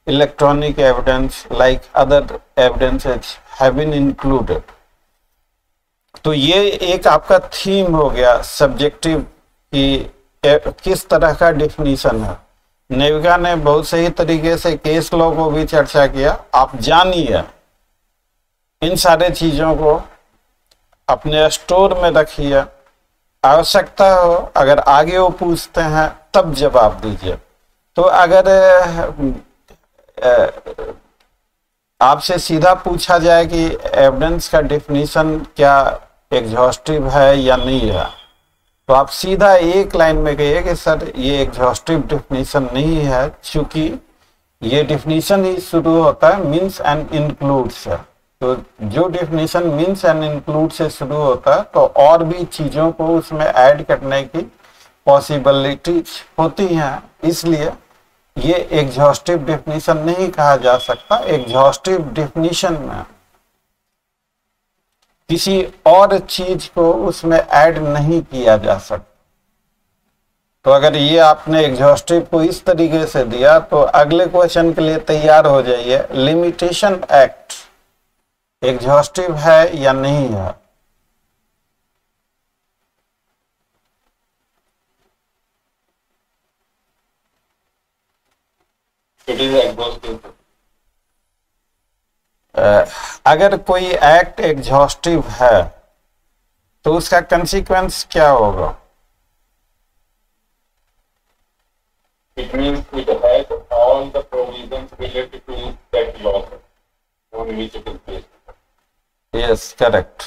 electronic evidence like other evidences have included तो ये एक आपका theme हो गया subjective कि किस तरह का डिफिनीशन है। नेविका ने बहुत सही तरीके से केस लॉ को भी चर्चा किया, आप जानिए। इन सारे चीज़ों को अपने स्टोर में रखिए। आवश्यकता हो, अगर आगे वो पूछते हैं, तब जवाब दीजिए। तो अगर आपसे सीधा पूछा जाए कि एविडेंस का डिफिनीशन क्या एग्जॉस्टिव है या नहीं है? तो आप सीधा एक लाइन में कहिए कि सर, ये एग्जॉस्टिव डेफिनेशन नहीं है, क्योंकि ये डेफिनेशन ही शुरू होता है मीन्स एंड इंक्लूड से तो जो डेफिनेशन मीन्स एंड इंक्लूड से शुरू होता है तो और भी चीज़ों को उसमें ऐड करने की पॉसिबिलिटीज होती हैं। इसलिए ये एग्जॉस्टिव डेफिनेशन नहीं कहा जा सकता। एग्जॉस्टिव डेफिनेशन में किसी और चीज़ को उसमें ऐड नहीं किया जा सकता। तो अगर ये आपने एग्जॉस्टिव को इस तरीके से दिया तो अगले क्वेश्चन के लिए तैयार हो जाइए। लिमिटेशन एक्ट एग्जॉस्टिव है या नहीं है? It is exhaustive. अगर कोई एक्ट एग्जॉस्टिव है तो उसका कंसिक्वेंस क्या होगा? It means it has all the provisions related to that law on which it is based. Yes correct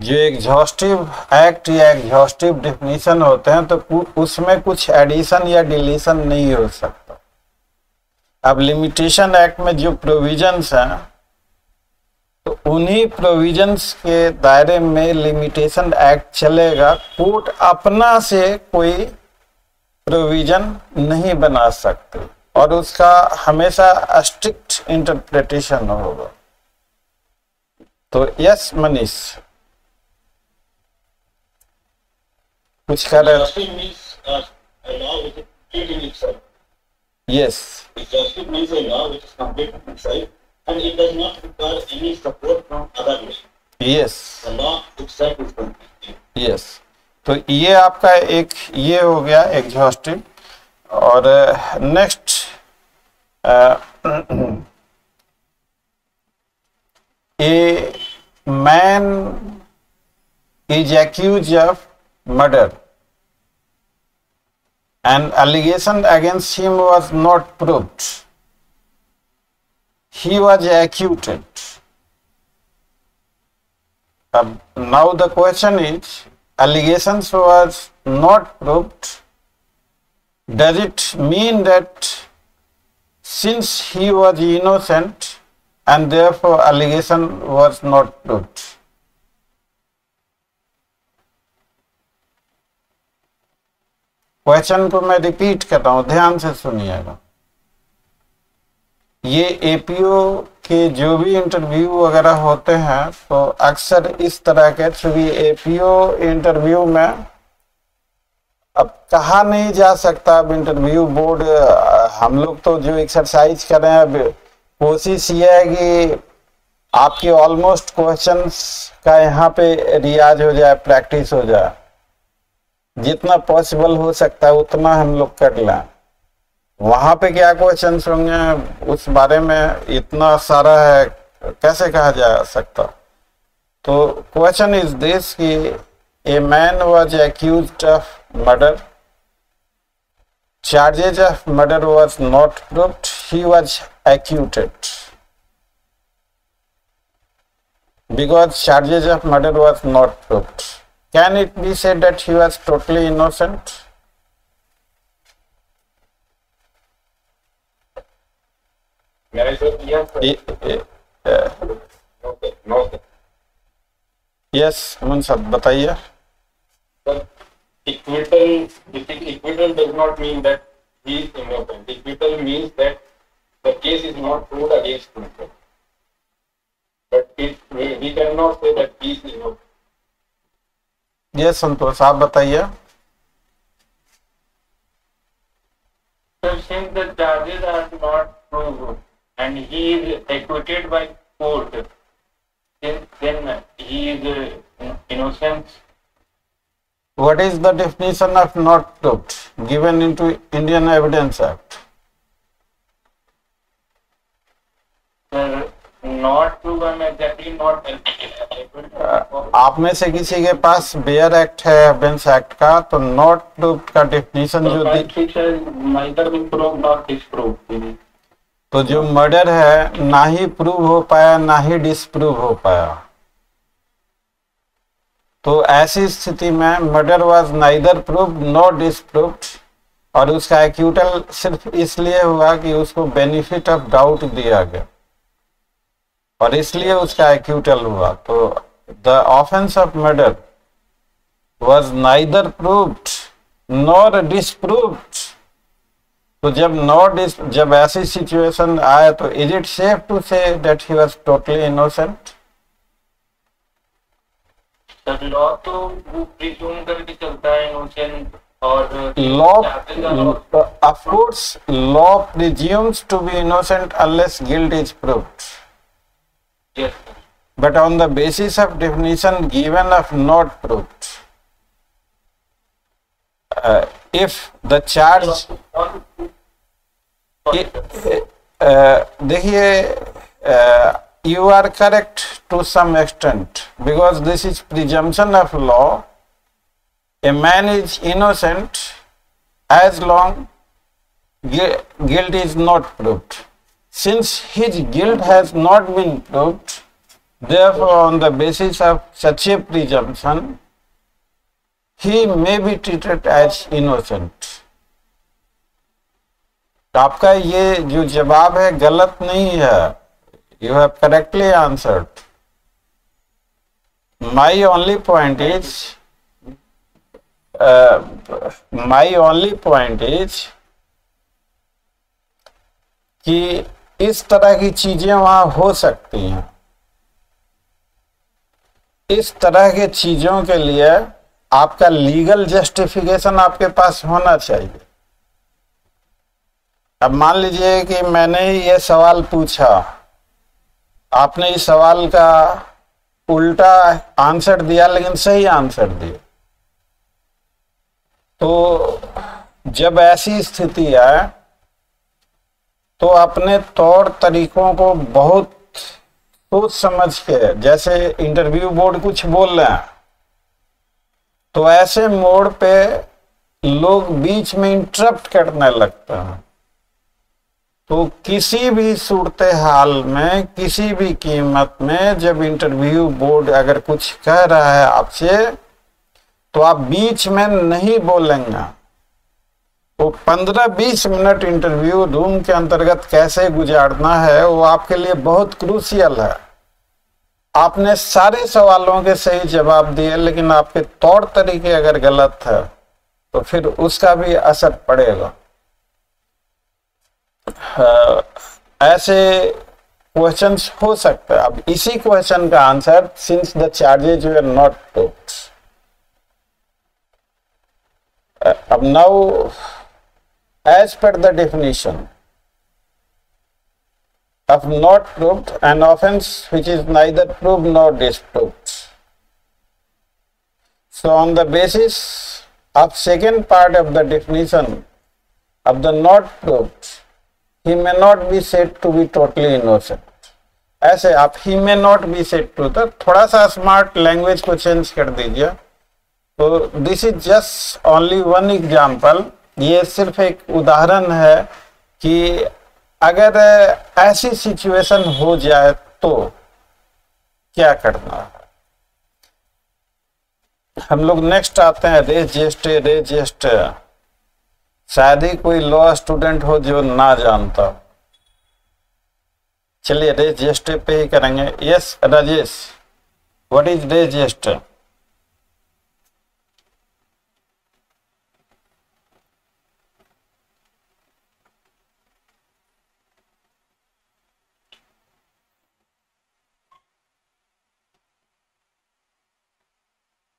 जो एग्जॉस्टिव एक्ट या एग्जॉस्टिव डेफिनेशन होते हैं तो उसमें कुछ एडिशन या डिलीशन नहीं हो सकता। अब लिमिटेशन एक्ट में जो प्रोविजंस हैं तो उन्हीं प्रोविजंस के दायरे में लिमिटेशन एक्ट चलेगा। कोर्ट अपना से कोई प्रोविज़न नहीं बना सकते और उसका हमेशा स्ट्रिक्ट इंटरप्रिटेशन होगा। तो यस मनीष कुछ कर रहे yes And it does not require any support from other law. Yes The law itself is complete. Yes तो ये आपका एक ये हो गया एग्जॉस्टिव और next a man is accused of murder and allegation against him was not proved. He was acquitted. Uh, now the question is, allegations was not proved. Does it mean that since he was innocent and therefore allegation was not proved? Question को मैं repeat कर रहा हूं ध्यान से सुनिएगा ये APO के जो भी इंटरव्यू वगैरह होते हैं तो अक्सर इस तरह के थ्री एपीओ इंटरव्यू में अब कहा नहीं जा सकता। अब इंटरव्यू बोर्ड हम लोग तो जो एक्सरसाइज कर रहे हैं, अब कोशिश ये है कि आपके ऑलमोस्ट क्वेश्चंस का यहाँ पे रियाज हो जाए प्रैक्टिस हो जाए। जितना पॉसिबल हो सकता है, उतना हम लोग कर लें। वहाँ पे क्या क्वेश्चन होंगे उस बारे में इतना सारा है, कैसे कहा जा सकता? तो क्वेश्चन इज़ दिस कि a man was accused of murder charges of murder was not proved he was acquitted charges of murder was not proved. Can it be said that he was totally innocent? May I say yes? sir? I- I- uh, No, sir. Sir. yes, Munsad बताइए Sir, acquittal, acquittal does not mean that he is innocent. Acquittal means that the case is not proved against him. But it, we, we cannot say that he is innocent. ये संतोष आप बताइए So since the charges are not proved and he is acquitted by court, then, then he is uh, innocent. what is the definition of not proved given into indian evidence act Sir, not proved, I'm exactly not acquitted. आप में से किसी के पास bare act है evidence act का तो not proved का डेफिनेशन जो दी तो जो मर्डर है, ना ही प्रूव हो पाया, ना ही डिसप्रूव हो पाया। तो ऐसी स्थिति में murder was neither proved not disproved और उसका एक्यूटल सिर्फ़ इसलिए हुआ कि उसको बेनिफिट ऑफ़ डाउट दिया गया। और इसलिए उसका एक्यूटल हुआ। तो the offence of murder was neither proved nor disproved तो जब नॉट इज़ जब ऐसी सिचुएशन आए तो is it safe to say that he was totally innocent law तो वो प्रिज्यूम करके चलता है इनोसेंट और law of course law presumes to be innocent unless guilt is proved but on the basis of definition given of not proved. uh, if the charge uh, uh, you are correct to some extent because this is presumption of law. A man is innocent as long guilt is not proved. Since his guilt has not been proved therefore on the basis of such a presumption he may be treated as innocent. तो आपका ये जो जवाब है, गलत नहीं है। You have correctly answered my only point is my only point is कि इस तरह की चीज़ें वहाँ हो सकती हैं। इस तरह के चीज़ों के लिए आपका लीगल जस्टिफिकेशन आपके पास होना चाहिए। अब मान लीजिए कि मैंने ये सवाल पूछा। आपने इस सवाल का उल्टा आंसर दिया, लेकिन सही आंसर दिया। तो जब ऐसी स्थिति आए तो अपने तौर तरीकों को बहुत सोच समझ के, जैसे इंटरव्यू बोर्ड कुछ बोल रहे हैं तो ऐसे मोड़ पे लोग बीच में इंटरप्ट करने लगते हैं। तो किसी भी सूरत हाल में, किसी भी कीमत में जब इंटरव्यू बोर्ड अगर कुछ कह रहा है आपसे तो आप बीच में नहीं बोलेंगे। वो पंद्रह बीस मिनट इंटरव्यू रूम के अंतर्गत कैसे गुजारना है, वो आपके लिए बहुत क्रूसियल है। आपने सारे सवालों के सही जवाब दिए लेकिन आपके तौर तरीके अगर गलत है तो फिर उसका भी असर पड़ेगा। अ, ऐसे क्वेश्चंस हो सकते हैं। अब इसी क्वेश्चन का answer since the charges were not put अब now as per the definition of not proved an offense which is neither proved nor disproved so on the basis of second part of the definition of the not proved he may not be said to be totally innocent ऐसे आप ही में not be said to तो थोड़ा सा smart language को change कर दीजिए तो this is just only one example ये सिर्फ़ एक उदाहरण है कि अगर ऐसी सिचुएशन हो जाए तो क्या करना है? हम लोग नेक्स्ट आते हैं रेजिस्ट रेजिस्ट शायद ही कोई लॉ स्टूडेंट हो जो ना जानता। चलिए रेजिस्ट पे ही करेंगे। Yes Rajesh what is res gestae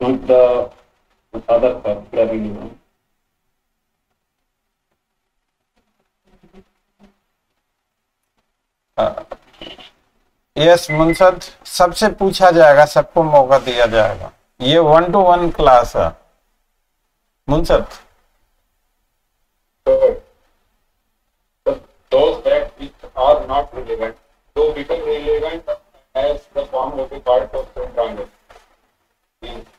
with the other particular element. Yes Munsad सबसे पूछा जाएगा सबको मौका दिया जाएगा ये वन टू वन क्लास है मुंसद those facts which are not relevant, so become relevant as the form of a part of the transaction.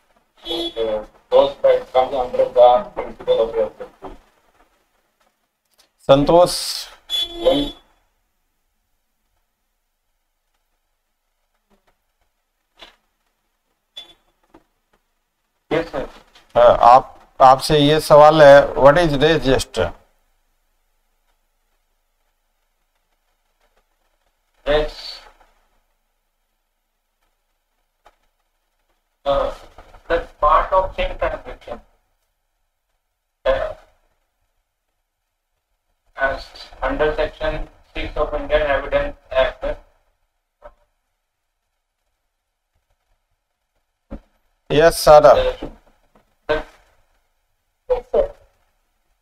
Santosh. Yes, आप आपसे ये सवाल है what is res gestae Yes. Of same Uh, as under section 6 of Indian Evidence Act, Yes, sir. Uh, yes, sir.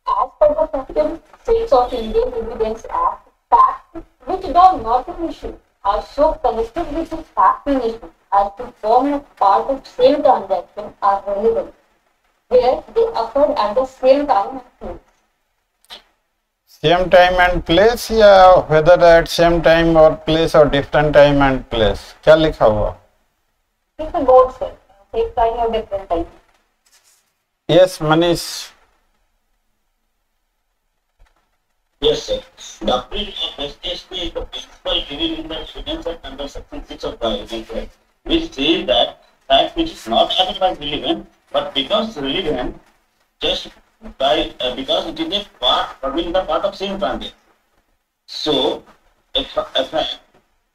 As per the section 6 of Indian Evidence Act, facts which do not an issue are so connected with its fact management as to form a part of same transaction are relevant, where they occurred at the same time and place. Same time and place या weather eight same time और place और different time and place क्या लिखा हुआ It's a both, sir. Same time or different time. Yes Manish Yes, sir. Doctrine of SSP is the principle given in the Evidence Act under section six of the Evidence Act, which says that fact which is not otherwise relevant, but because relevant, just by, uh, because it is a part, forming the part of same transaction. So, a, fact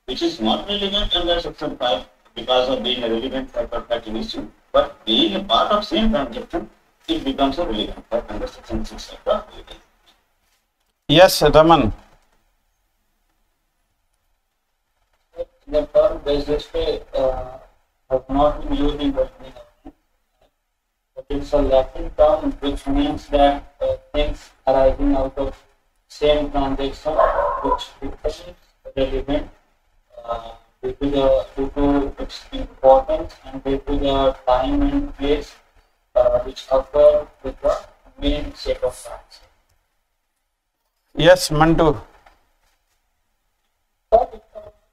which is not relevant under section five because of being a relevant fact or fact in issue, but being a part of same transaction, it becomes a relevant under section six of the Evidence Act. the term registry uh, has not been used in Brazilian But it's a Latin term which means that uh, things arising out of same transaction which becomes relevant uh, due, to the, due to its importance and due to the time and place uh, which occur with the main set of transaction. Yes, Mandu.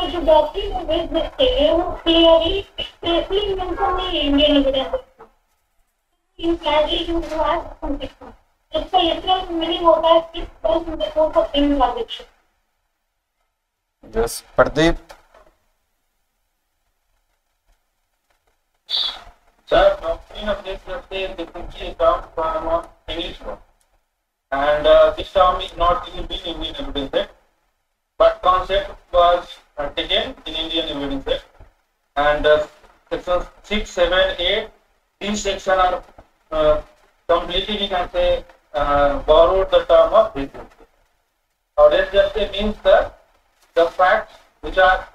so the doctrine with the stereo clearly expressly mention the Indian evidence. In clarity, you have इसका literal meaning होता है कि both in the course of same transaction. Sir, doctrine of this is differently term from uh, English law. And uh, this term is not in the Indian evidence but concept was uh, taken in Indian evidence Act. And uh, section 6, 7, 8, these sections are uh, completely, we can say, uh, borrowed the term of business. Or that just means the, the facts which are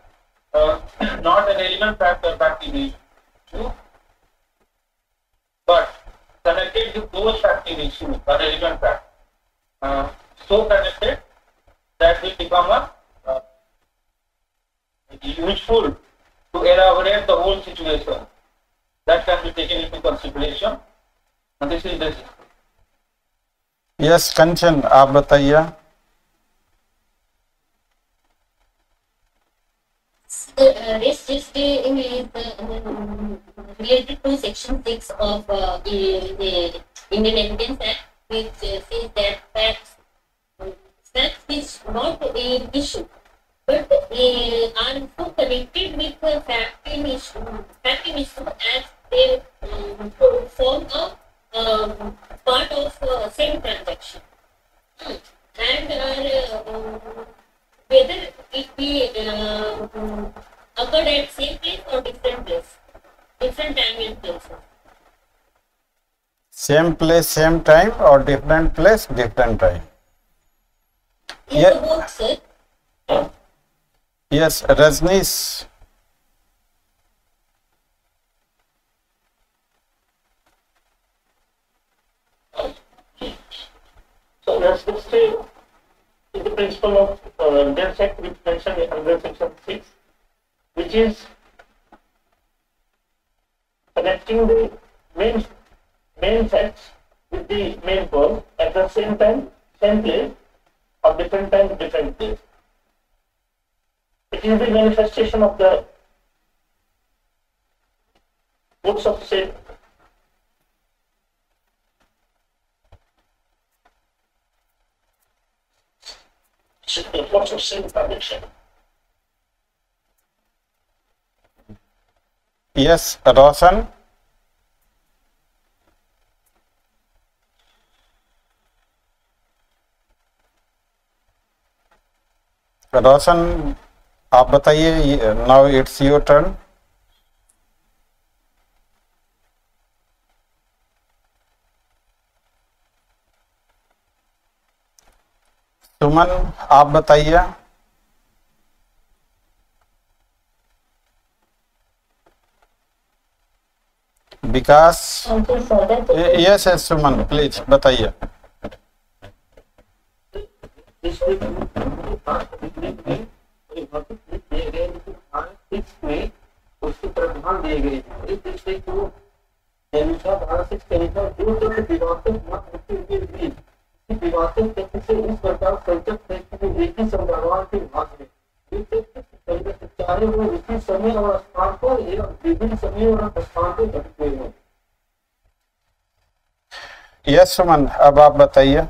uh, not a relevant fact or fact in issue, but connected with those fact or relevant fact. Uh, so connected that will become a uh, useful to elaborate the whole situation. That can be taken into consideration. And this is this. Yes Kanchan आप बताइए The uh, rest is the, is the, um, related to section six of uh, the, the Indian Evidence Act, which uh, says that facts, that is not an issue. But uh, I'm so connected with the feminism, um, issue as um, a um, form of um, part of uh, same transaction. Hmm. And our, um, whether it be uh, um, occurred at same place or different place, different time and place. Same place, same time or different place, different time in yeah. the book, sir. Yes, Rajneesh. So Rajneesh is the principle of uh, Death which mentioned under section 6, which is connecting the main, main sets with the main goal at the same time, same place, or different time, different place. It is the manifestation of the books of same books of same transaction. Yes Roshan Roshan आप बताइए now it's your turn Suman आप बताइए। Vikas. Yes yes Suman please बताइए। Yes Suman अब आप बताइए।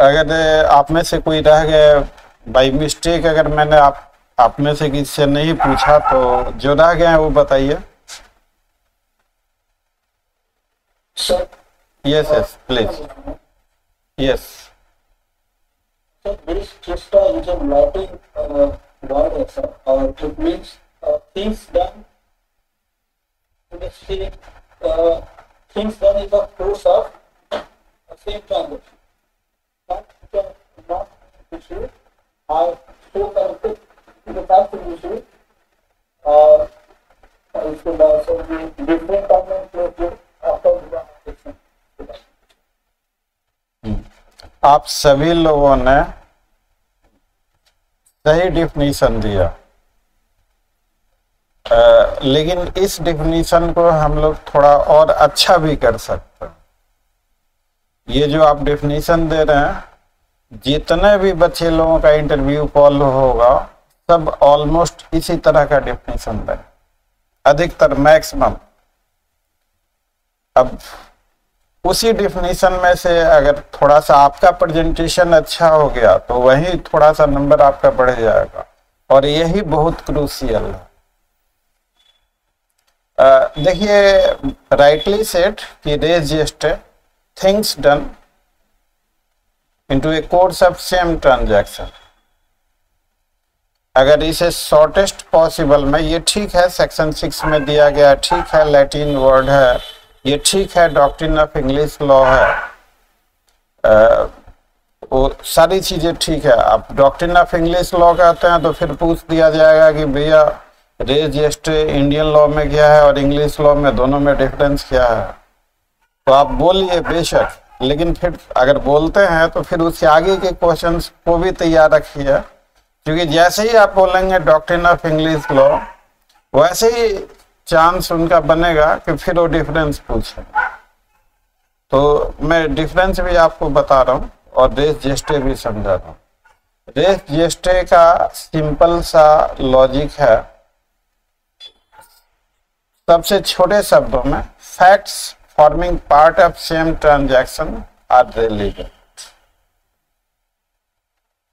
अगर आप में से कोई रह गए बाई मिस्टेक अगर मैंने आप आप में से किसी से नहीं पूछा तो जो रह गए हैं वो बताइए। Yes yes please yes is a Latin uh, word, sir, or it means uh, things done the uh, uh, things done in the course of same transaction. That can not issue or show connected to the tax issue or it should also be different document after the transaction. आप सभी लोगों ने सही definition दिया। अ, लेकिन इस definition को हम लोग थोड़ा और अच्छा भी कर सकते हैं। ये जो आप डिफिनीशन दे रहे हैं जितने भी बच्चे लोगों का इंटरव्यू कॉल होगा सब ऑलमोस्ट इसी तरह का डिफिनीशन दें अधिकतर मैक्सिमम अब उसी डिफिनेशन में से अगर थोड़ा सा आपका प्रेजेंटेशन अच्छा हो गया तो वही थोड़ा सा नंबर आपका बढ़ जाएगा। और यही बहुत क्रूसियल है। देखिए राइटली सेट कि res gestae things done into a course of same transaction अगर इसे शॉर्टेस्ट पॉसिबल में, ये ठीक है सेक्शन सिक्स में दिया गया, ठीक है लैटिन वर्ड है। ये ठीक है डॉक्ट्रिन ऑफ़ इंग्लिश लॉ है। अ, वो सारी चीज़ें ठीक है। आप डॉक्ट्रिन ऑफ़ इंग्लिश लॉ कहते हैं तो फिर पूछ दिया जाएगा कि भैया रेजिस्ट इंडियन लॉ में क्या है और इंग्लिश लॉ में दोनों में डिफरेंस क्या है? तो आप बोलिए बेशक लेकिन फिर अगर बोलते हैं तो फिर उससे आगे के क्वेश्चन को भी तैयार रखिए। क्योंकि जैसे ही आप बोलेंगे डॉक्ट्रिन ऑफ़ इंग्लिश लॉ वैसे ही चांस उनका बनेगा कि फिर वो डिफरेंस पूछे। तो मैं डिफरेंस भी आपको बता रहा हूँ और रेस जेस्टे भी समझा रहा हूँ। रेस जेस्टे का सिंपल सा लॉजिक है। सबसे छोटे शब्दों में facts forming part of same transaction are related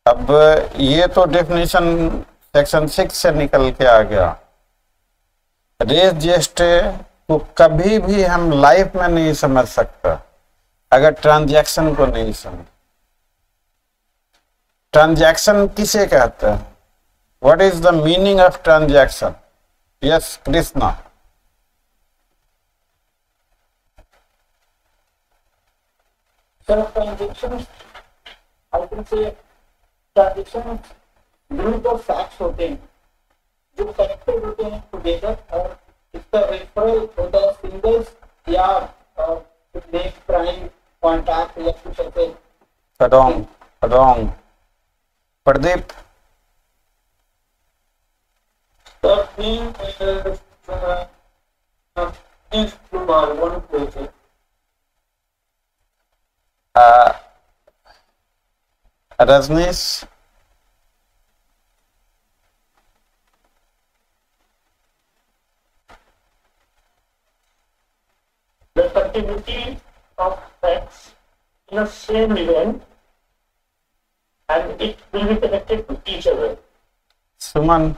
अब ये तो डेफिनेशन सेक्शन सिक्स से निकल के आ गया। रेस जेस्टे को कभी भी हम लाइफ में नहीं समझ सकता अगर ट्रांजैक्शन को नहीं समझ। ट्रांजैक्शन किसे कहते हैं? What is the meaning of transaction yes Krishna Sir, transactions, I can say होते हैं। जो कनेक्टेड होते हैं टुगेदर और इसका रेफरल होता है सिंगल्स या नेक्स्ट प्राइम कॉन्टैक्ट या कुछ ऐसे wrong wrong Pradeep The theme is uh, place. uh, Rajneesh the continuity of facts in the same event and it will be connected to each other. Suman.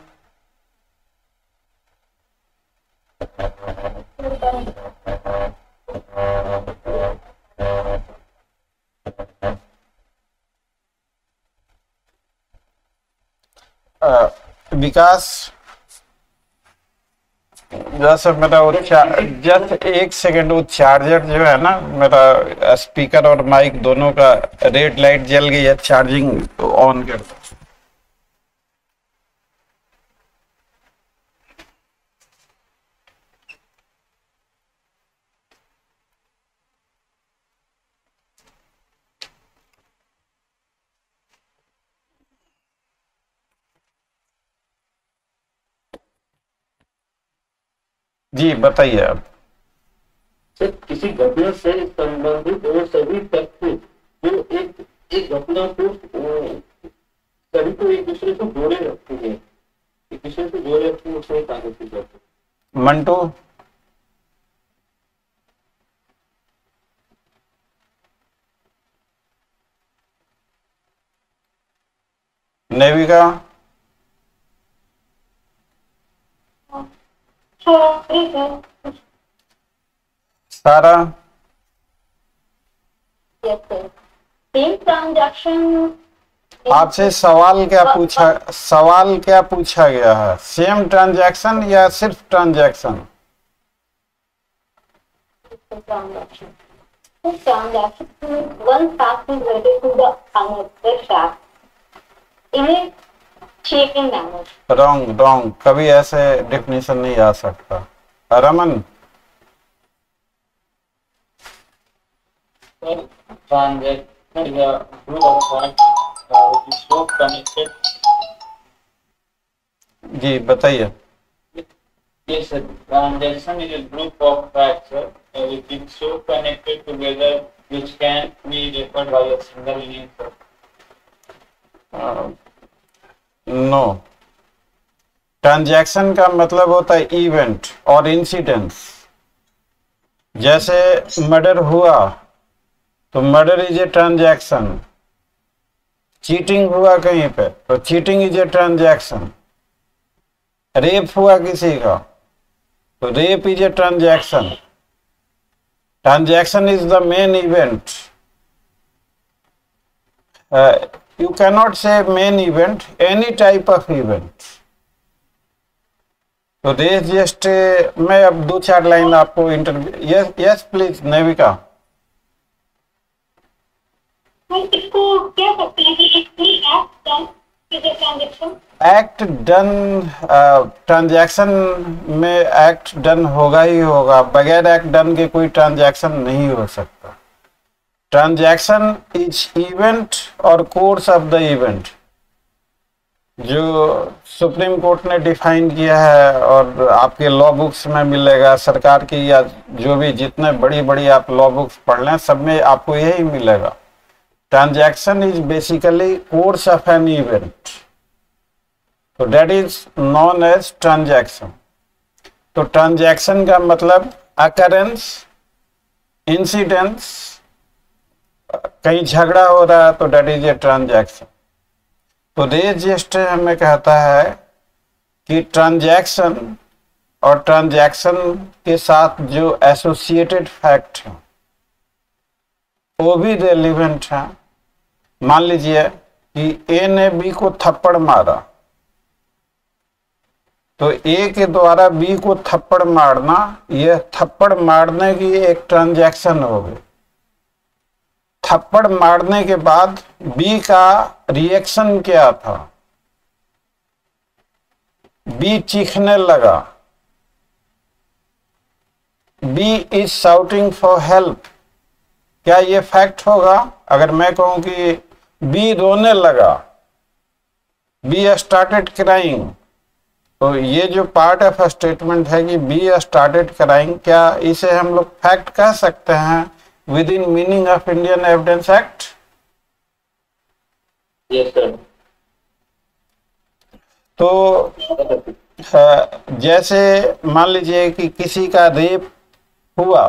Uh, because जैसे मेरा वो just एक second, वो charger जो है ना, मेरा speaker और माइक दोनों का रेड लाइट जल गई है चार्जिंग ऑन कर जी बताइए आप। किसी घटना से संबंधित वो सभी तथ्य जो एक एक घटना को सभी को एक दूसरे से जोड़े रखते हैं। एक दूसरे से जोड़े रखते हैं उसमें कागज़ की ज़रूरत है। मंटू? नेविका? सारा Yes, sir. Same transaction. आपसे सवाल क्या पूछा सवाल क्या पूछा गया है? सेम ट्रांजैक्शन या सिर्फ़ ट्रांजैक्शन the रॉन्ग रॉन्ग कभी ऐसे डेफिनेशन नहीं आ सकता रमन uh. जी बताइए Yes, sir. Transaction is a group of facts sir, uh, which is so connected together which can be referred by a single name. sir. No transaction का मतलब होता है event और इंसिडेंस जैसे मर्डर हुआ तो murder is a transaction cheating हुआ कहीं पे तो cheating is a transaction rape हुआ किसी का तो rape is a transaction transaction is the main event you cannot say main event any type of event. तो रेस जस्ट मैं अब दो चार लाइन आपको interview yes yes please Navika इसको सकते हैं कि डन एक्ट डन ट्रांजैक्शन में एक्ट डन होगा ही होगा बगैर एक्ट डन के कोई ट्रांजैक्शन नहीं हो सकता। ट्रांजैक्शन इज़ इवेंट और कोर्स ऑफ़ द इवेंट जो सुप्रीम कोर्ट ने डिफाइन किया है और आपके लॉ बुक्स में मिलेगा, सरकार की या जो भी जितने बड़ी बड़ी आप लॉ बुक्स पढ़ लें, सब में आपको यही मिलेगा। Transaction is basically course of an event तो that is known as transaction तो ट्रांजैक्शन का मतलब अकरेंस इंसिडेंस कहीं झगड़ा हो रहा है तो डेट इज़ ए ट्रांजैक्शन तो रजिस्टर हमें कहता है कि ट्रांजैक्शन और ट्रांजैक्शन के साथ जो एसोसिएटेड फैक्ट है, वो भी रेलिवेंट है। मान लीजिए कि ए ने बी को थप्पड़ मारा तो ए के द्वारा बी को थप्पड़ मारना, यह थप्पड़ मारने की एक ट्रांजैक्शन हो गई। थप्पड़ मारने के बाद बी का रिएक्शन क्या था? बी चीखने लगा। B is shouting for help क्या ये फैक्ट होगा? अगर मैं कहूँ कि बी रोने लगा। बी स्टार्टेड क्राइंग तो ये जो पार्ट ऑफ़ स्टेटमेंट है कि बी स्टार्टेड क्राइंग क्या इसे हम लोग फैक्ट कह सकते हैं? In meaning of Indian evidence act Yes, sir. तो जैसे मान लीजिए कि किसी का रेप हुआ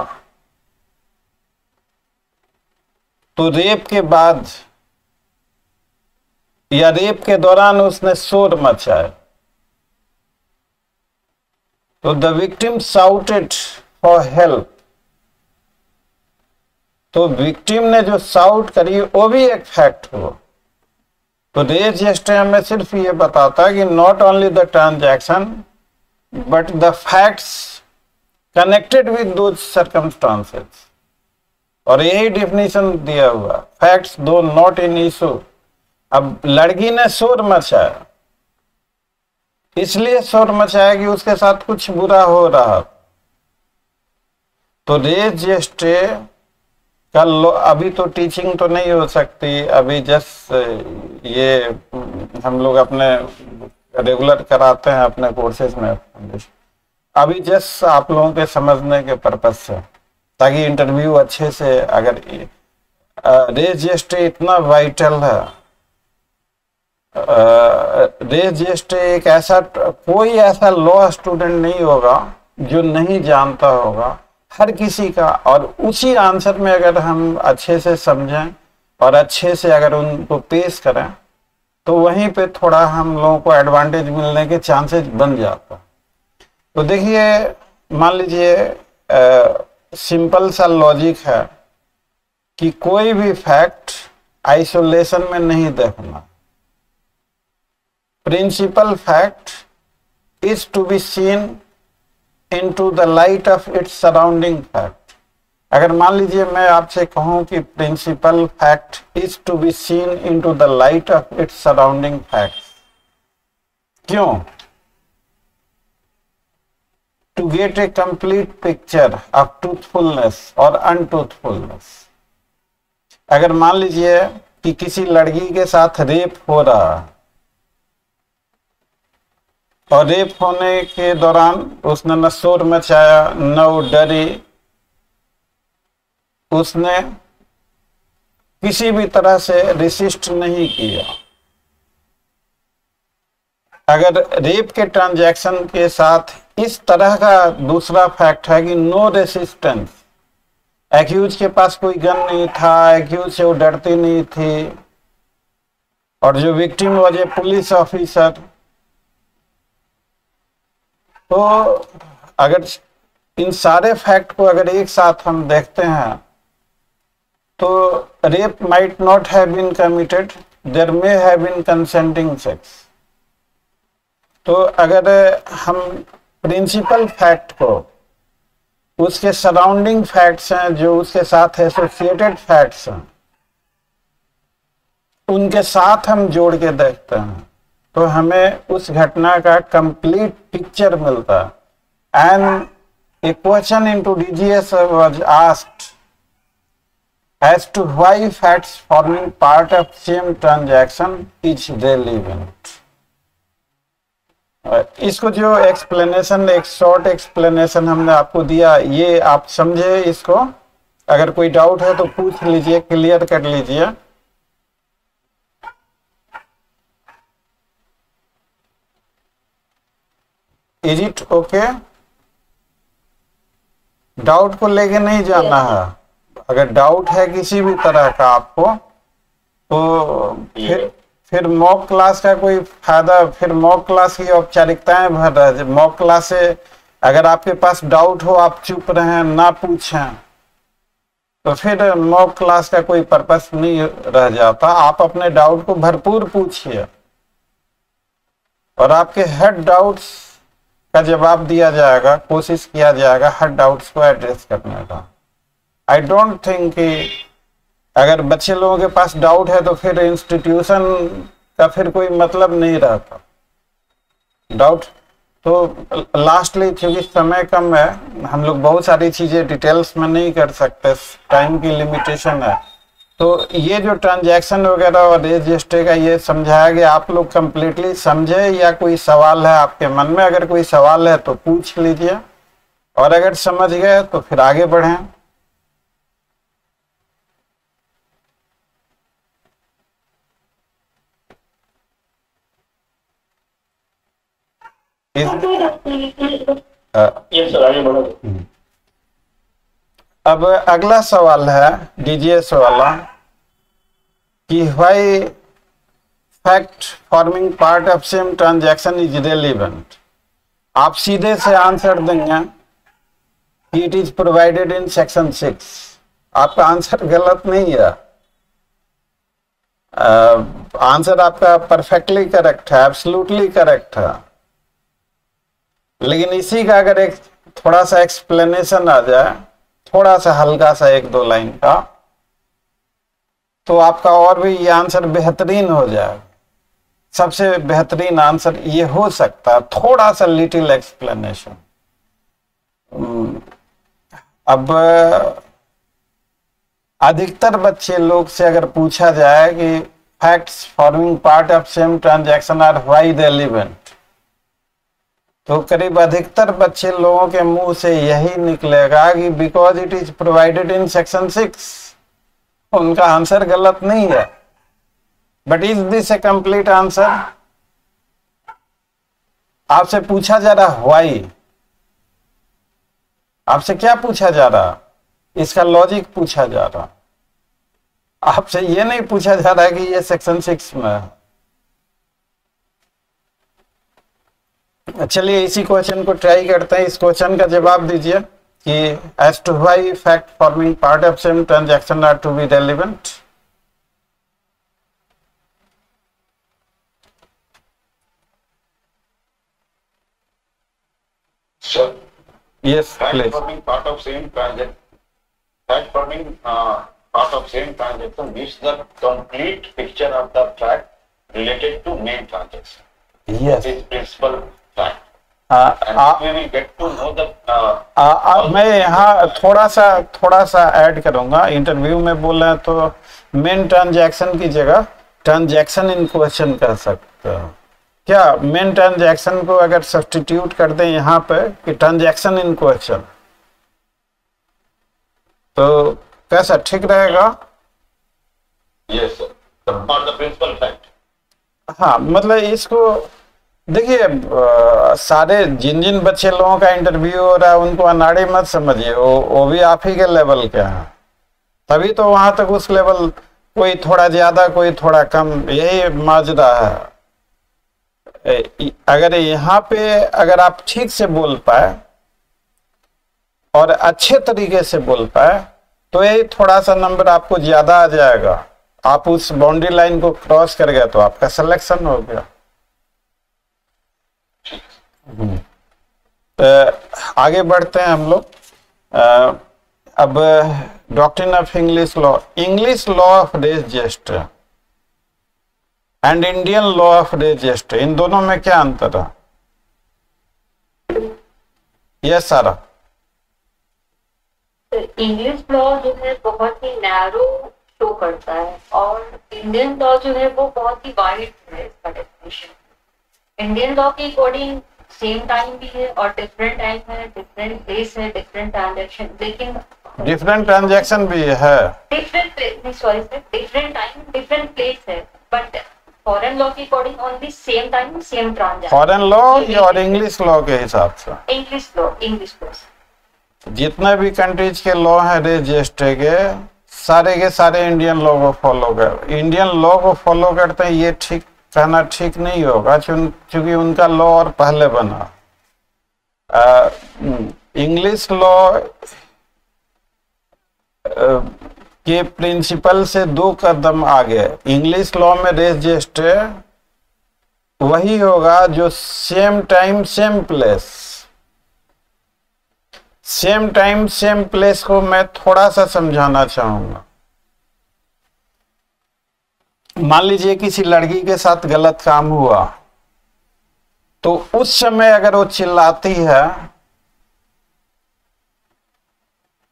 तो रेप के बाद या रेप के दौरान उसने शोर मचाया तो the victim shouted for help तो विक्टिम ने जो साउट करी, वो भी एक फैक्ट हुआ। तो रेज हिस्ट्री सिर्फ़ ये बताता है कि not only the transaction but the facts connected with those circumstances और यही डेफिनेशन दिया हुआ। Facts do not in issue अब लड़की ने शोर मचाया। इसलिए शोर मचाया कि उसके साथ कुछ बुरा हो रहा। तो रेज स्टे कल अभी तो टीचिंग तो नहीं हो सकती, अभी जस्ट ये, हम लोग अपने रेगुलर कराते हैं अपने कोर्सेज में। अभी जस्ट आप लोगों के समझने के पर्पज से, ताकि इंटरव्यू अच्छे से, अगर रेजिस्ट्री इतना वाइटल है रेजिस्ट्री एक ऐसा, कोई ऐसा लॉ स्टूडेंट नहीं होगा, जो नहीं जानता होगा हर किसी का। और उसी आंसर में अगर हम अच्छे से समझें और अच्छे से अगर उनको पेश करें तो वहीं पे थोड़ा हम लोगों को एडवांटेज मिलने के चांसेस बन जाता। तो देखिए, मान लीजिए सिंपल सा लॉजिक है कि कोई भी फैक्ट आइसोलेशन में नहीं देखना। Principal fact is to be seen into the light of its surrounding fact अगर मान लीजिए मैं आपसे कहूँ कि principal fact is to be seen into the light of its surrounding fact क्यों? To get a complete picture of truthfulness और untruthfulness अगर मान लीजिए कि किसी लड़की के साथ रेप हो रहा और रेप होने के दौरान उसने न शोर मचाया न डरी। उसने किसी भी तरह से रिसिस्ट नहीं किया। अगर रेप के ट्रांजैक्शन के साथ इस तरह का दूसरा फैक्ट है कि नो रेसिस्टेंस, एक्यूज के पास कोई गन नहीं था, एक्यूज से वो डरती नहीं थी। और जो victim was a police officer तो अगर इन सारे फैक्ट को अगर एक साथ हम देखते हैं तो rape might not have been committed there may have been consenting sex तो अगर हम प्रिंसिपल फैक्ट को, उसके सराउंडिंग फैक्ट्स हैं, जो उसके साथ एसोसिएटेड फैक्ट्स हैं, उनके साथ हम जोड़ के देखते हैं। तो हमें उस घटना का कंप्लीट पिक्चर मिलता। And a question into DGS was asked as to why facts forming part of same transaction is relevant. इसको जो एक्सप्लेनेशन एक शॉर्ट एक्सप्लेनेशन हमने आपको दिया, ये आप समझे इसको। अगर कोई डाउट है तो पूछ लीजिए क्लियर कर लीजिए। इज़ इट ओके डाउट को लेके नहीं जाना है। अगर डाउट है किसी भी तरह का आपको तो फिर फिर मॉक क्लास का कोई फ़ायदा फिर मॉक क्लास की औपचारिकताएँ भर रहा है। मॉक क्लास से अगर आपके पास डाउट हो आप चुप रहें ना पूछें तो फिर मॉक क्लास का कोई पर्पस नहीं रह जाता। आप अपने डाउट को भरपूर पूछिए। और आपके हर डाउट्स का जवाब दिया जाएगा, कोशिश किया जाएगा, हर डाउट्स को एड्रेस करने का। आई डोंट थिंक कि अगर बच्चे लोगों के पास डाउट है तो फिर इंस्टीट्यूशन का फिर कोई मतलब नहीं रहता। डाउट तो लास्टली क्योंकि समय कम है, हम लोग बहुत सारी चीज़ें डिटेल्स में नहीं कर सकते टाइम की लिमिटेशन है। तो ये जो ट्रांजैक्शन वगैरह और रजिस्ट्रे का ये समझाया गया आप लोग कंप्लीटली समझे या कोई सवाल है आपके मन में? अगर कोई सवाल है तो पूछ लीजिए। और अगर समझ गए तो फिर आगे बढ़ें। आगे बढ़ो। अब अगला सवाल है डीजीएस वाला कि why fact forming part of same transaction is relevant आप सीधे से आंसर देंगे कि it is provided in section six आपका आंसर गलत नहीं है। आंसर आपका परफेक्टली करेक्ट है एब्सोल्युटली करेक्ट है। लेकिन इसी का अगर एक थोड़ा सा एक्सप्लेनेशन आ जाए थोड़ा सा हल्का सा एक दो लाइन का तो आपका और भी ये आंसर बेहतरीन हो जाए। सबसे बेहतरीन आंसर ये हो सकता है थोड़ा सा लिटिल एक्सप्लेनेशन अब, अधिकतर बच्चे लोग से अगर पूछा जाए कि facts forming part of same transaction are why relevant तो करीब अधिकतर बच्चे लोगों के मुँह से यही निकलेगा कि because it is provided in section six उनका आंसर गलत नहीं है। But is this a complete answer आपसे पूछा जा रहा वाई आपसे क्या पूछा जा रहा इसका लॉजिक पूछा जा रहा आपसे ये नहीं पूछा जा रहा कि ये सेक्शन सिक्स में है। अच्छा, चलिए इसी क्वेश्चन को ट्राई करते हैं। इस क्वेश्चन का जवाब दीजिए कि as to why fact forming part of same transaction are to be relevant yes complete picture of the to main transaction principal the uh, मैं यहाँ थोड़ा सा थोड़ा सा ऐड करूँगा। इंटरव्यू में बोल रहे हैं तो मेन ट्रांजैक्शन की जगह ट्रांजैक्शन इन क्वेश्चन कर सकते हो। क्या मेन ट्रांजैक्शन को अगर सब्सटीट्यूट कर दें यहाँ पे कि ट्रांजैक्शन इन क्वेश्चन तो कैसा ठीक रहेगा? Sir. The, or the हाँ मतलब इसको देखिए सारे जिन जिन बच्चे लोगों का इंटरव्यू हो रहा है, उनको अनाड़ी मत समझिए। वो वो भी आप ही के लेवल के हैं। तभी तो वहाँ तक उस लेवल कोई थोड़ा ज़्यादा, कोई थोड़ा कम, यही माजरा है। अगर यहाँ पे अगर आप ठीक से बोल पाए और अच्छे तरीके से बोल पाए तो यही थोड़ा सा नंबर आपको ज़्यादा आ जाएगा। आप उस बाउंड्री लाइन को क्रॉस कर गए तो आपका सिलेक्शन हो गया। आगे बढ़ते हैं हम लोग। अब doctrine of English law English law of res gestae and Indian law of res gestae इन दोनों में क्या अंतर है? यस सारा इंग्लिश लॉ जो है बहुत ही नैरो शो करता है और इंडियन लॉ जो है वो बहुत ही वाइड है इसका डेफिनेशन इंडियन लॉ के अकॉर्डिंग सेम टाइम भी है और डिफरेंट टाइम है डिफरेंट प्लेस है डिफरेंट ट्रांजेक्शन लेकिन डिफरेंट ट्रांजेक्शन भी है। Different sorry sir different time different place है बट फॉरेन लॉ के according only same time same transaction foreign law और इंग्लिश लॉ के हिसाब से? इंग्लिश लॉ इंग्लिश लॉ जितने भी कंट्रीज़ के लॉ हैं रजिस्टर के सारे के सारे इंडियन लॉ को फॉलो कर इंडियन लॉ को फॉलो करते हैं ये ठीक कहना ठीक नहीं होगा क्योंकि उनका लॉ और पहले बना। इंग्लिश लॉ के प्रिंसिपल से दो कदम आगे, इंग्लिश लॉ में रजिस्टर, वही होगा जो same time, same place. Same time, same place को मैं थोड़ा सा समझाना चाहूँगा। मान लीजिए किसी लड़की के साथ गलत काम हुआ तो उस समय अगर वो चिल्लाती है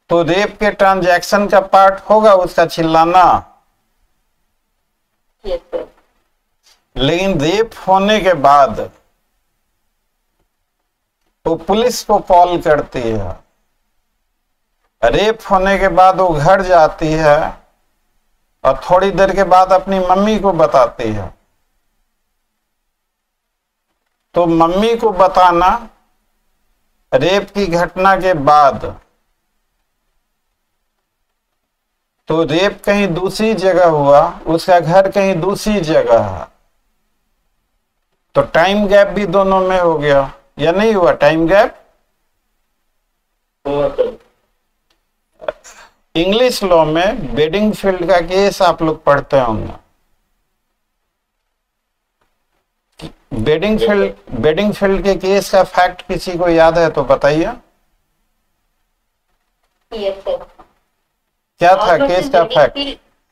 तो रेप के ट्रांजैक्शन का पार्ट होगा उसका चिल्लाना। लेकिन रेप होने के बाद वो पुलिस को कॉल करती है। रेप होने के बाद वो घर जाती है। और थोड़ी देर के बाद अपनी मम्मी को बताती है। तो मम्मी को बताना रेप की घटना के बाद। तो रेप कहीं दूसरी जगह हुआ, उसका घर कहीं दूसरी जगह है। तो टाइम गैप भी दोनों में हो गया, या नहीं हुआ? Time gap? Sir English law में बेडिंग फ़ील्ड का केस आप लोग पढ़ते होंगे। बेडिंग फ़ील्ड बेडिंग फ़ील्ड के केस का फैक्ट किसी को याद है तो बताइए। क्या था केस का फैक्ट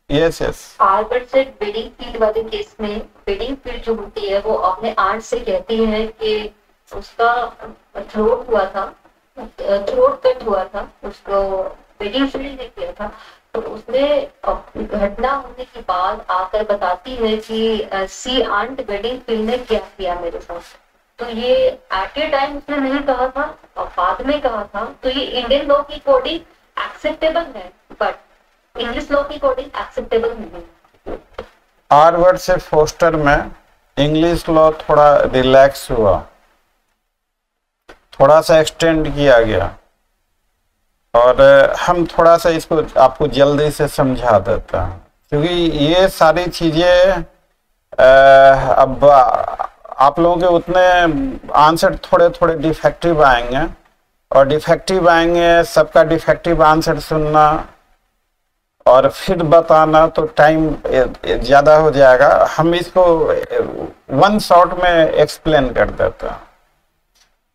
यस यस आल्बर्ट से बिडिंग फ़ील्ड वाले केस में बिडिंग फ़ील्ड जो होती है वो अपने आर्ट से कहती है कि उसका थ्रोट हुआ था थ्रोट कट हुआ था उसको बिडिंग फ़ील्ड ने किया था तो उसने घटना होने के बाद आकर बताती है कि सी आंट वेडिंग फ़ील्ड ने क्या किया मेरे साथ। तो ये एट ए टाइम उसने नहीं कहा था, और बाद में कहा था तो ये इंडियन लॉ की अकॉर्डिंग एक्सेप्टेबल है बट इंग्लिश लॉ की अकॉर्डिंग एक्सेप्टेबल नहीं है। हार्वर्ड से फोस्टर में इंग्लिश लॉ थोड़ा रिलैक्स हुआ। थोड़ा सा एक्सटेंड किया गया। और हम थोड़ा सा इसको आपको जल्दी से समझा देते हैं। क्योंकि ये सारी चीज़ें अब आप लोगों के उतने आंसर थोड़े थोड़े डिफेक्टिव आएँगे। और डिफेक्टिव आएँगे, सबका डिफेक्टिव आंसर सुनना और फिर बताना तो टाइम ज़्यादा हो जाएगा। हम इसको वन शॉट में एक्सप्लेन कर देते हैं।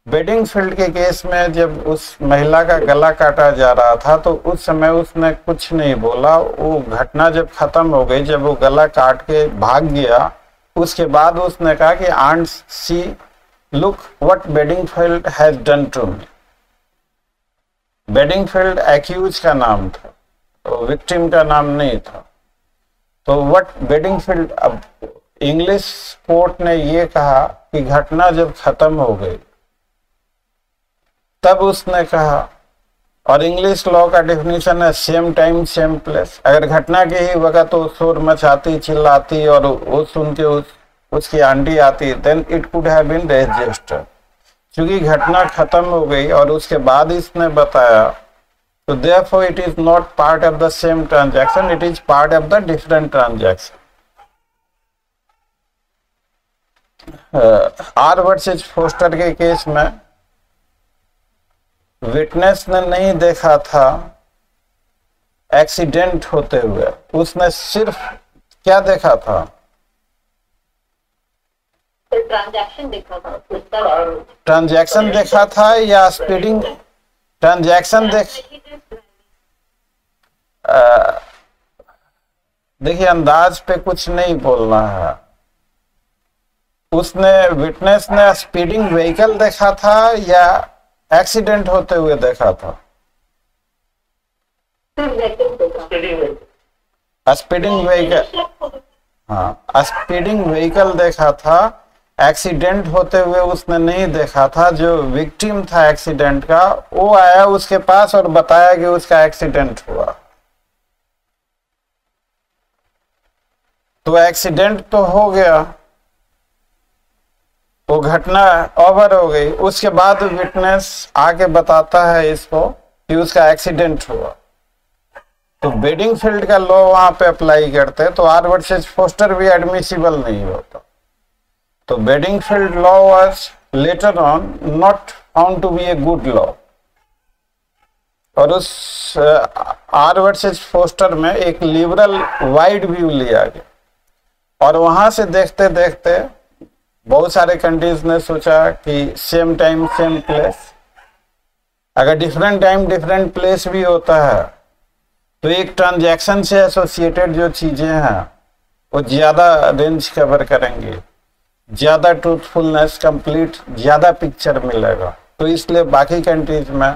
बेडिंग फ़ील्ड के केस में जब उस महिला का गला काटा जा रहा था तो उस समय उसने कुछ नहीं बोला। वो घटना जब खत्म हो गई, जब वो गला काट के भाग गया, उसके बाद उसने कहा कि aunt see look what Bedingfield has done to me Bedingfield accused का नाम था तो विक्टिम का नाम नहीं था। तो व्हाट बेडिंग फ़ील्ड अब इंग्लिश कोर्ट ने ये कहा कि घटना जब खत्म हो गई तब उसने कहा, और इंग्लिश लॉ का डेफिनेशन है सेम टाइम सेम प्लेस अगर घटना के ही वक्त वो शोर मचाती, चिल्लाती, और वो सुन के उस, उसकी आंटी आती then it could have been res gestae क्योंकि घटना खत्म हो गई, और उसके बाद इसने बताया तो therefore it is not part of the same transaction, it is part of the different transaction. R versus Foster के केस में विटनेस ने नहीं देखा था एक्सीडेंट होते हुए। उसने सिर्फ़ क्या देखा था? ट्रांजैक्शन देखा था ट्रांजैक्शन देखा था या स्पीडिंग? ट्रांजैक्शन देख देखिए अंदाज पे कुछ नहीं बोलना है। उसने विटनेस ने स्पीडिंग व्हीकल देखा था या एक्सीडेंट होते हुए देखा था। स्पीडिंग व्हीकल हाँ स्पीडिंग व्हीकल देखा था। एक्सीडेंट होते हुए उसने नहीं देखा था। जो विक्टिम था एक्सीडेंट का, वो आया उसके पास और बताया कि उसका एक्सीडेंट हुआ। तो एक्सीडेंट तो हो गया। वो घटना ओवर हो गई। उसके बाद विटनेस आके बताता है इसको कि उसका एक्सीडेंट हुआ। तो बेडिंग फ़ील्ड का लॉ वहाँ पे अप्लाई करते तो आर वर्सेज फोस्टर भी एडमिसिबल नहीं होता। तो Bedingfield law was later on not found to be a good law और उस आर वर्सेज फोस्टर में एक लिबरल वाइड व्यू लिया गया। और वहाँ से देखते देखते बहुत सारे कंट्रीज़ ने सोचा कि सेम टाइम सेम प्लेस अगर डिफरेंट टाइम डिफरेंट प्लेस भी होता है तो एक ट्रांजैक्शन से एसोसिएटेड जो चीज़ें हैं, वो ज़्यादा रेंज कवर करेंगे। ज़्यादा ट्रूथफुलनेस कंप्लीट ज़्यादा पिक्चर मिलेगा। तो इसलिए बाकी कंट्रीज़ में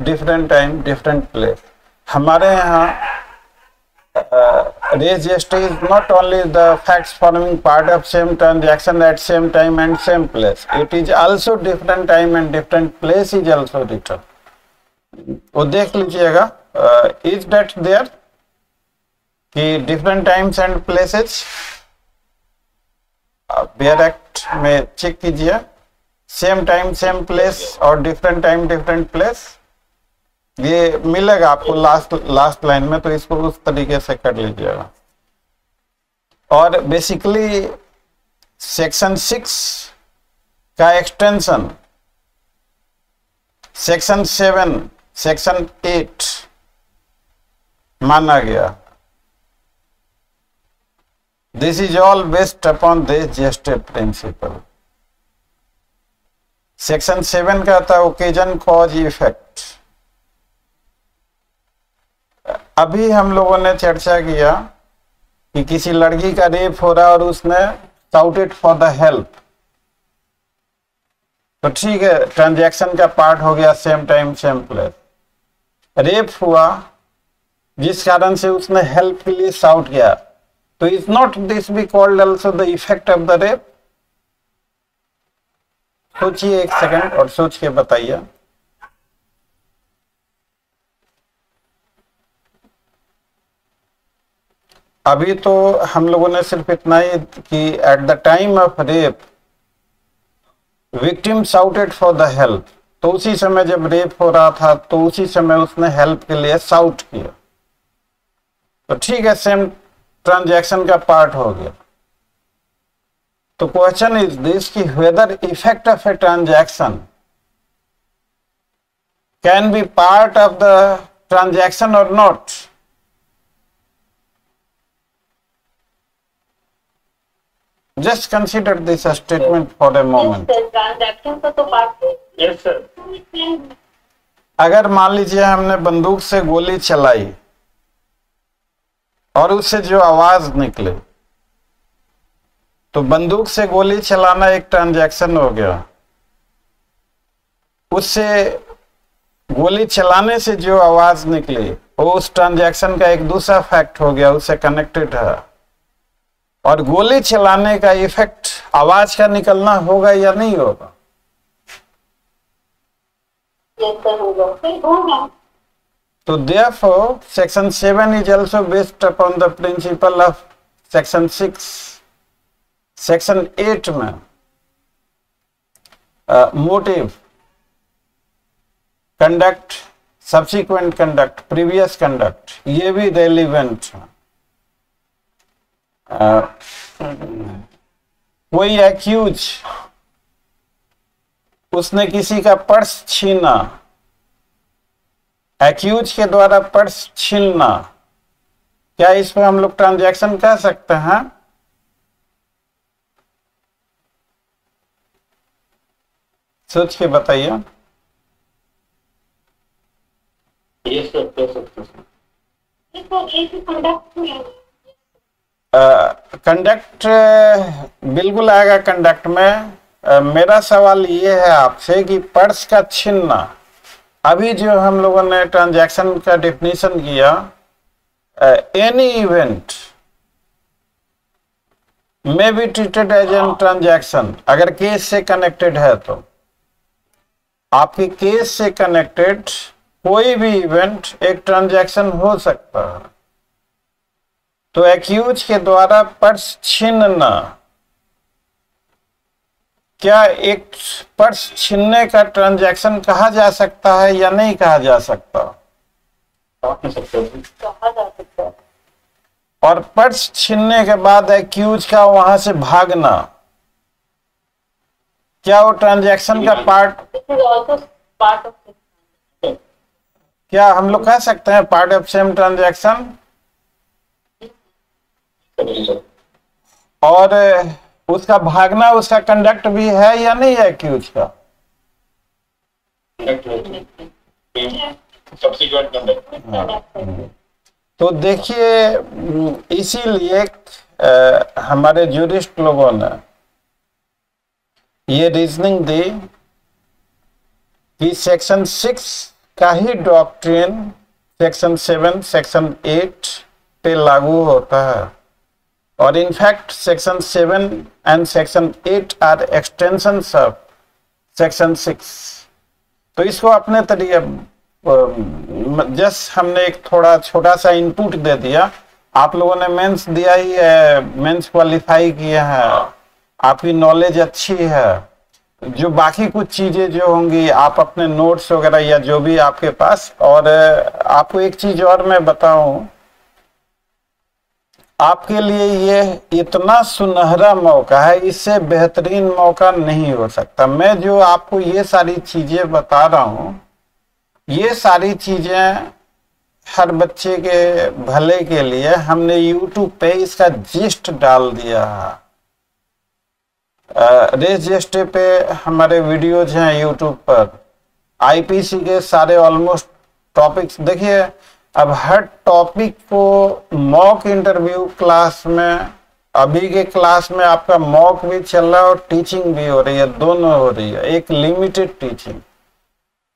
डिफरेंट टाइम डिफरेंट प्लेस हमारे यहाँ registry is not only the facts forming part of same transaction at same time and same place it is also different time and different place is also written वो देख लीजिएगा is that there कि different times and places bare act में check कीजिए same time same place और different time different place ये मिलेगा आपको लास्ट लास्ट लाइन में तो इसको उस तरीके से कर लीजिएगा। और बेसिकली सेक्शन सिक्स का extension section seven section eight माना गया। This is all based upon this gestae principle section seven कहता है ओकेजन कॉज इफ़ेक्ट अभी हम लोगों ने चर्चा किया कि किसी लड़की का रेप हो रहा और उसने साउटेड फॉर द हेल्प तो ठीक है ट्रांजैक्शन का पार्ट हो गया same time same place rape हुआ, जिस कारण से उसने हेल्प के लिए साउट किया। तो is not this be called also the effect of the rape सोचिए एक सेकंड और सोच के बताइए। अभी तो हम लोगों ने सिर्फ़ इतना ही कि at the time of rape victim shouted for the help तो उसी समय जब रेप हो रहा था तो उसी समय उसने हेल्प के लिए साउट किया। तो ठीक है सेम ट्रांजैक्शन का पार्ट हो गया। तो क्वेश्चन इज़ दिस कि whether effect of a transaction can be part of the transaction और not just consider this a statement for a moment. तो पार्ट Yes, sir. अगर मान लीजिए हमने बंदूक से गोली चलाई और उससे जो आवाज़ निकले तो बंदूक से गोली चलाना एक ट्रांजैक्शन हो गया। उससे गोली चलाने से जो आवाज़ निकली वो उस ट्रांजैक्शन का एक दूसरा फैक्ट हो गया उससे कनेक्टेड है। और गोली चलाने का इफ़ेक्ट आवाज़ का निकलना होगा या नहीं होगा? तो देफ section seven is also based upon the principle of section six section eight में motive conduct subsequent conduct previous conduct ये भी रेलिवेंट है। कोई एक्यूज उसने किसी का पर्स छीना। एक्यूज के द्वारा पर्स छीनना। क्या इसमें हम लोग ट्रांजैक्शन कह सकते हैं? सोच के बताइए Yes, sir. Yes, sir. Yes, sir. देखो एक कंडक्ट में कंडक्ट बिल्कुल आएगा कंडक्ट में। अ, मेरा सवाल ये है आपसे कि पर्स का छीनना अभी जो हम लोगों ने ट्रांजैक्शन का डिफिनीशन किया any event may be treated as an transaction अगर केस से कनेक्टेड है तो। आपके केस से कनेक्टेड कोई भी इवेंट एक ट्रांजैक्शन हो सकता है। तो एक्यूज के द्वारा पर्स छीनना। क्या एक पर्स छीनने का ट्रांजैक्शन कहा जा सकता है या नहीं कहा जा सकता? और पर्स छीनने के बाद एक्यूज का वहाँ से भागना। क्या वो ट्रांजैक्शन का पार्ट क्या हम लोग कह सकते हैं पार्ट ऑफ़ सेम ट्रांजैक्शन। और उसका भागना उसका कंडक्ट भी है या नहीं है एक्यूज का conduct. तो देखिए इसीलिए हमारे जूरिस्ट लोगों ने ये रीजनिंग दी कि सेक्शन सिक्स का ही doctrine section seven section eight पे लागू होता है। और in fact section seven and section eight are extension of section six तो इसको अपने तरीके जस्ट हमने एक थोड़ा छोटा सा इनपुट दे दिया। आप लोगों ने मेंस दिया ही है मेंस क्वालिफाई किया है। आपकी नॉलेज अच्छी है। जो बाकी कुछ चीज़ें जो होंगी, आप अपने नोट्स वगैरह या जो भी आपके पास, और आपको एक चीज़ और मैं बताऊँ। आपके लिए ये इतना सुनहरा मौका है, इससे बेहतरीन मौका नहीं हो सकता। मैं जो आपको ये सारी चीज़ें बता रहा हूँ, ये सारी चीज़ें हर बच्चे के भले के लिए हमने YouTube पे इसका जिस्ट डाल दिया। है रेस जिस्ट पे हमारे वीडियोज़ हैं YouTube पर। आईपीसी के सारे ऑलमोस्ट टॉपिक्स देखिए अब हर टॉपिक को मॉक इंटरव्यू क्लास में, अभी के क्लास में आपका मॉक भी चल रहा है और टीचिंग भी हो रही है, दोनों हो रही है, एक लिमिटेड टीचिंग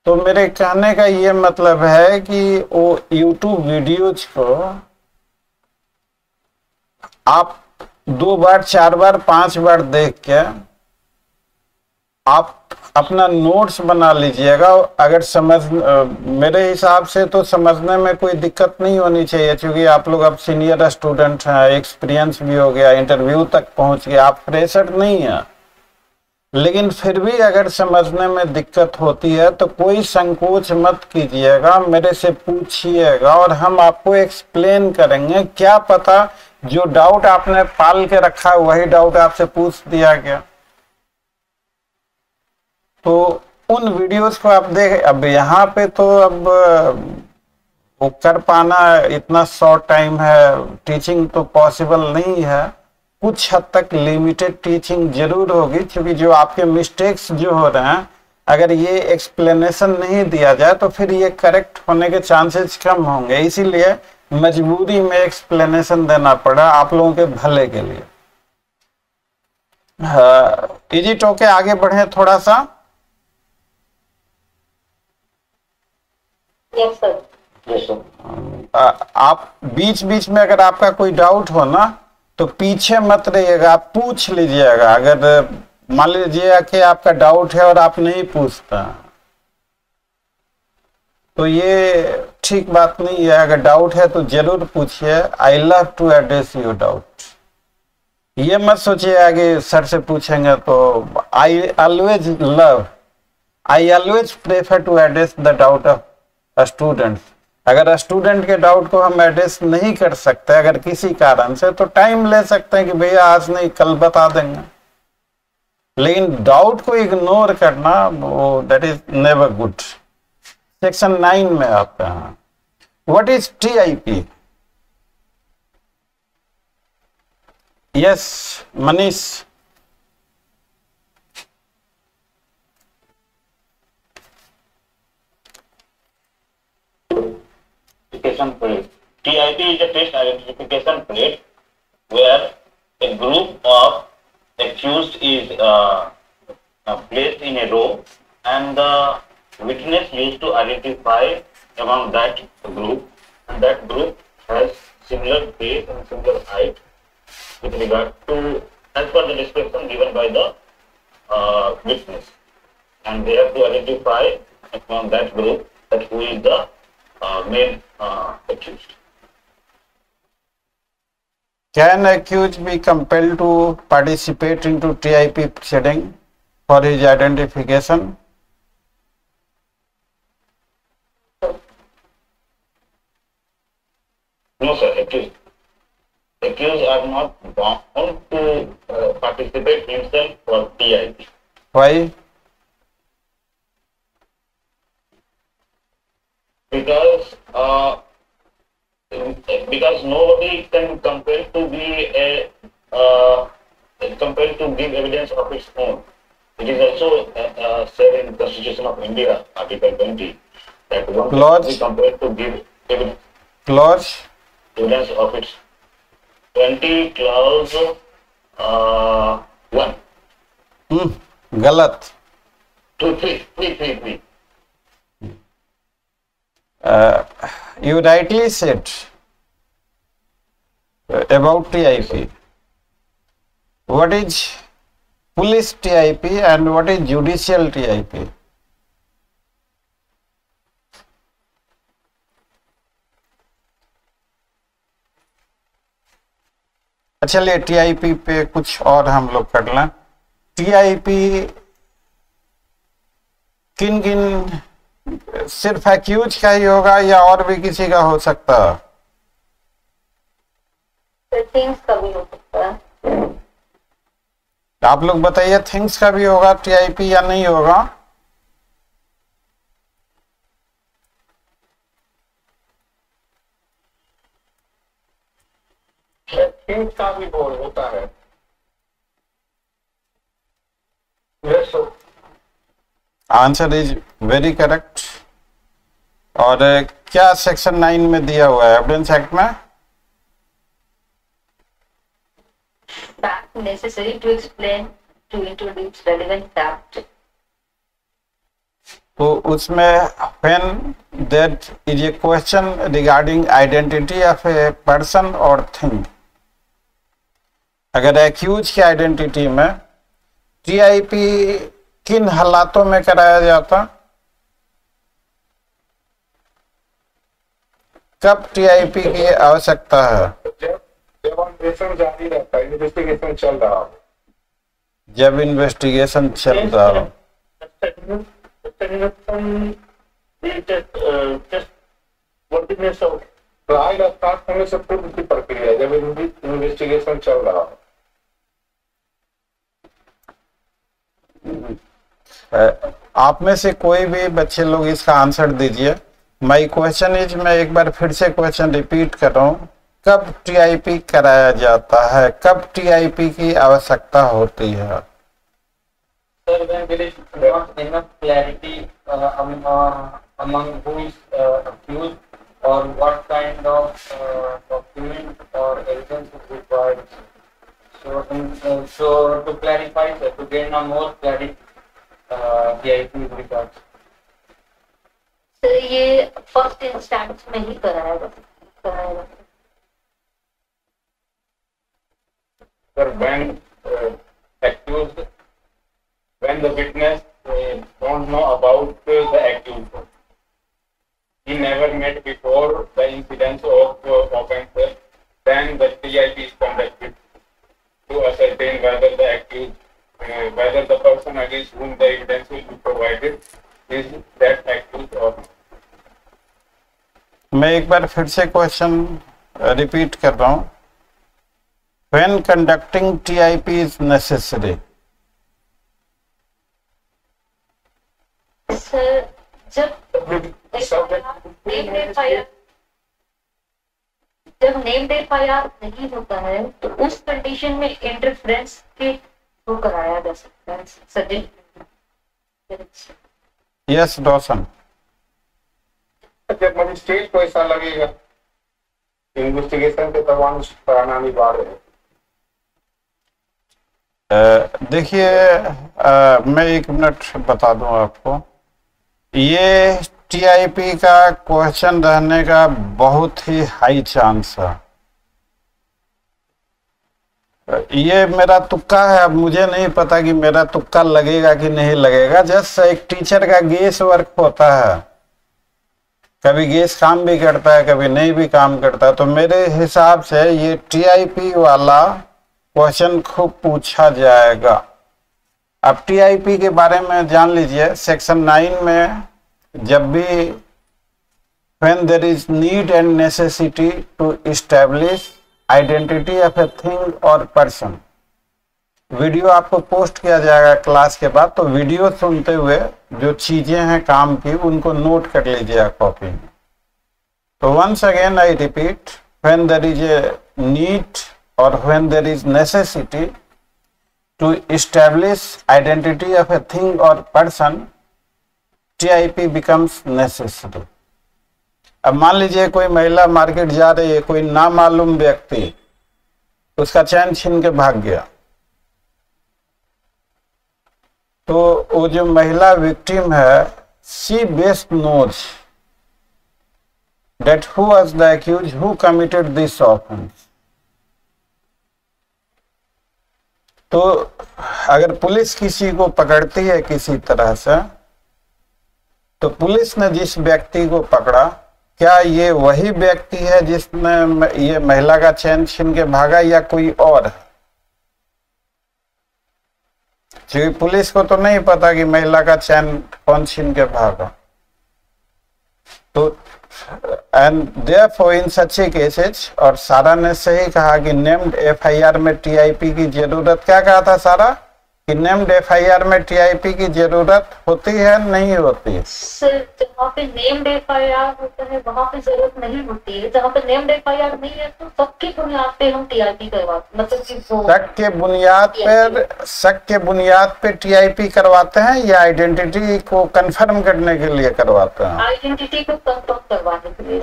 तो मेरे कहने का ये मतलब है कि वो यूट्यूब वीडियोज़ को आप दो बार, चार बार, पाँच बार देख के आप अपना नोट्स बना लीजिएगा। अगर समझ, मेरे हिसाब से तो समझने में कोई दिक्कत नहीं होनी चाहिए, क्योंकि आप लोग अब सीनियर स्टूडेंट हैं एक्सपीरियंस भी हो गया इंटरव्यू तक पहुँच गया, आप फ्रेशर नहीं हैं। लेकिन फिर भी अगर समझने में दिक्कत होती है तो कोई संकोच मत कीजिएगा, मेरे से पूछिएगा और हम आपको एक्सप्लेन करेंगे। क्या पता जो डाउट आपने पाल के रखा है, वही डाउट आपसे पूछ दिया गया। तो उन वीडियोस को आप देख। अब यहाँ पे तो अब वो कर पाना इतना शॉर्ट टाइम है टीचिंग तो पॉसिबल नहीं है। कुछ हद तक लिमिटेड टीचिंग ज़रूर होगी, क्योंकि जो आपके मिस्टेक्स जो हो रहे हैं, अगर ये एक्सप्लेनेशन नहीं दिया जाए तो फिर ये करेक्ट होने के चांसेस कम होंगे। इसीलिए मजबूरी में एक्सप्लेनेशन देना पड़ा आप लोगों के भले के लिए। इजी टोके आगे बढ़े थोड़ा सा। आप बीच बीच में अगर आपका कोई डाउट हो ना तो पीछे मत रहिएगा, आप पूछ लीजिएगा। अगर मान लीजिए कि आपका डाउट है और आप नहीं पूछता। तो ये ठीक बात नहीं है। अगर डाउट है तो ज़रूर पूछिए। I love to address your doubt ये मत सोचिए आगे सर से पूछेंगे तो I always love I always prefer to address the doubt of student अगर स्टूडेंट के डाउट को हम एड्रेस नहीं कर सकते, अगर किसी कारण से तो टाइम ले सकते हैं कि भैया आज नहीं, कल बता देंगे। लेकिन डाउट को इग्नोर करना, वो that is never good section nine में आते हैं। What is T I P yes Manish identification plate. TIP is a test identification plate where a group of accused is uh, uh, placed in a row and the witness used to identify among that group and that group has similar face and similar height with regard to as per the description given by the uh, witness and they have to identify among that group that who is the main uh, accused. Can accused be compelled to participate into TIP proceeding for his identification? No, sir, accused. Accused are not bound to uh, participate himself for TIP. Why? because uh, because nobody can compel to be a uh, compelled to give evidence of its own. It is also uh, uh, said in Constitution of India, Article 20, that one Clause? can be compelled to give evidence, Clause? evidence of its 20 clause uh, 1, Hmm, गलत 2, 3, 3, 3, 3. uh, you rightly said uh, about TIP. What is police TIP and what is judicial TIP? चलिए TIP पे कुछ और हम लोग कर लें TIP किन किन सिर्फ़ एक्यूज का ही होगा या और भी किसी का हो सकता? है थिंग्स का भी हो सकता है। आप लोग बताइए थिंग्स का भी होगा टीआईपी या नहीं होगा? थिंक का भी बोल होता है। Yes, sir. Answer is very correct. और क्या सेक्शन नाइन में दिया हुआ है? एविडेंस एक्ट में? Necessary to explain to introduce relevant fact. तो उसमें when that is a question regarding identity of a person और थिंग अगर एक्यूज की आइडेंटिटी में टीआईपी किन हालातों में कराया जाता? कब टीआईपी की आवश्यकता है जब अन्वेषण जारी रहता है? इन्वेस्टिगेशन चल रहा हो जब इन्वेस्टिगेशन चल रहा हो ट्रायल स्टार्ट होने से पूर्व की प्रक्रिया जब इन्वेस्टिगेशन चल रहा हो। आप में से कोई भी बच्चे लोग इसका आंसर दीजिए। माई क्वेश्चन इज़ मैं एक बार फिर से क्वेश्चन रिपीट कर रहा हूँ। कब टीआईपी कराया जाता है? कब टीआईपी की आवश्यकता होती है? Sir, uh, the IP तो ये फ़र्स्ट इंस्टेंस में ही कराया कराया है। Sir, when uh, accused, when the witness uh, don't know about uh, the accused, he never met before the incidence of uh, offence, then the TIP is conducted to ascertain whether the accused, uh, whether the person against whom the evidence will be provided is that accused or मैं एक बार फिर से question repeat कर रहा हूँ when conducting TIP is necessary sir जब जब नेम्ड एफआईआर नहीं होता है तो उस कंडीशन में इंटरफ्रेंस के थ्रू कराया जा सकता है सजेस्ट यस रोशन जब मजिस्ट्रेट को ऐसा लगेगा इन्वेस्टिगेशन के दौरान कराना अनिवार्य है। अ, देखिए मैं एक मिनट बता दूँ आपको। ये टीआईपी का क्वेश्चन रहने का बहुत ही हाई चांस है। ये मेरा तुक्का है, अब मुझे नहीं पता कि मेरा तुक्का लगेगा कि नहीं लगेगा। जस्ट एक टीचर का गेस वर्क होता है। कभी गेस काम भी करता है, कभी नहीं भी काम करता। तो मेरे हिसाब से ये टीआईपी वाला क्वेश्चन खूब पूछा जाएगा। अब टीआईपी के बारे में जान लीजिए। सेक्शन नाइन में जब भी when there is need and necessity to establish identity of a thing or person video आपको पोस्ट किया जाएगा क्लास के बाद तो वीडियो सुनते हुए जो चीज़ें हैं काम की, उनको नोट कर लीजिएगा कॉपी में। तो once again I repeat when there is a need और when there is necessity to establish identity of a thing or person TIP becomes necessary अब मान लीजिए कोई महिला मार्केट जा रही है, कोई नामालूम व्यक्ति, उसका चैन छीन के भाग गया। तो वो जो महिला विक्टिम है she best knows that who was the accused, who committed तो अगर पुलिस किसी को पकड़ती है किसी तरह से तो पुलिस ने जिस व्यक्ति को पकड़ा क्या ये वही व्यक्ति है जिसने ये महिला का चैन छीन के भागा या कोई और? क्योंकि पुलिस को तो नहीं पता कि महिला का चैन कौन छीन के भागा। तो एंड देयरफॉर इन सच्चे केसेस और सारा ने सही कहा कि नेम्ड एफआईआर में टीआईपी की ज़रूरत। क्या कहा था सारा? कि नेम्ड एफआईआर में टीआईपी की ज़रूरत होती है नहीं होती? है जहाँ पे नेम्ड एफ़ आई आर होता है वहाँ पे ज़रूरत नहीं होती है। जहाँ पे नेम्ड एफ़ आई आर नहीं है तो सबकी बुनियाद पे हम टी आर पी करवाते मतलब कि शक के बुनियाद पर शक के बुनियाद पे टीआईपी करवाते हैं या आइडेंटिटी को कंफर्म करने के लिए करवाते हैं? आइडेंटिटी को कंफर्म करवाने के लिए।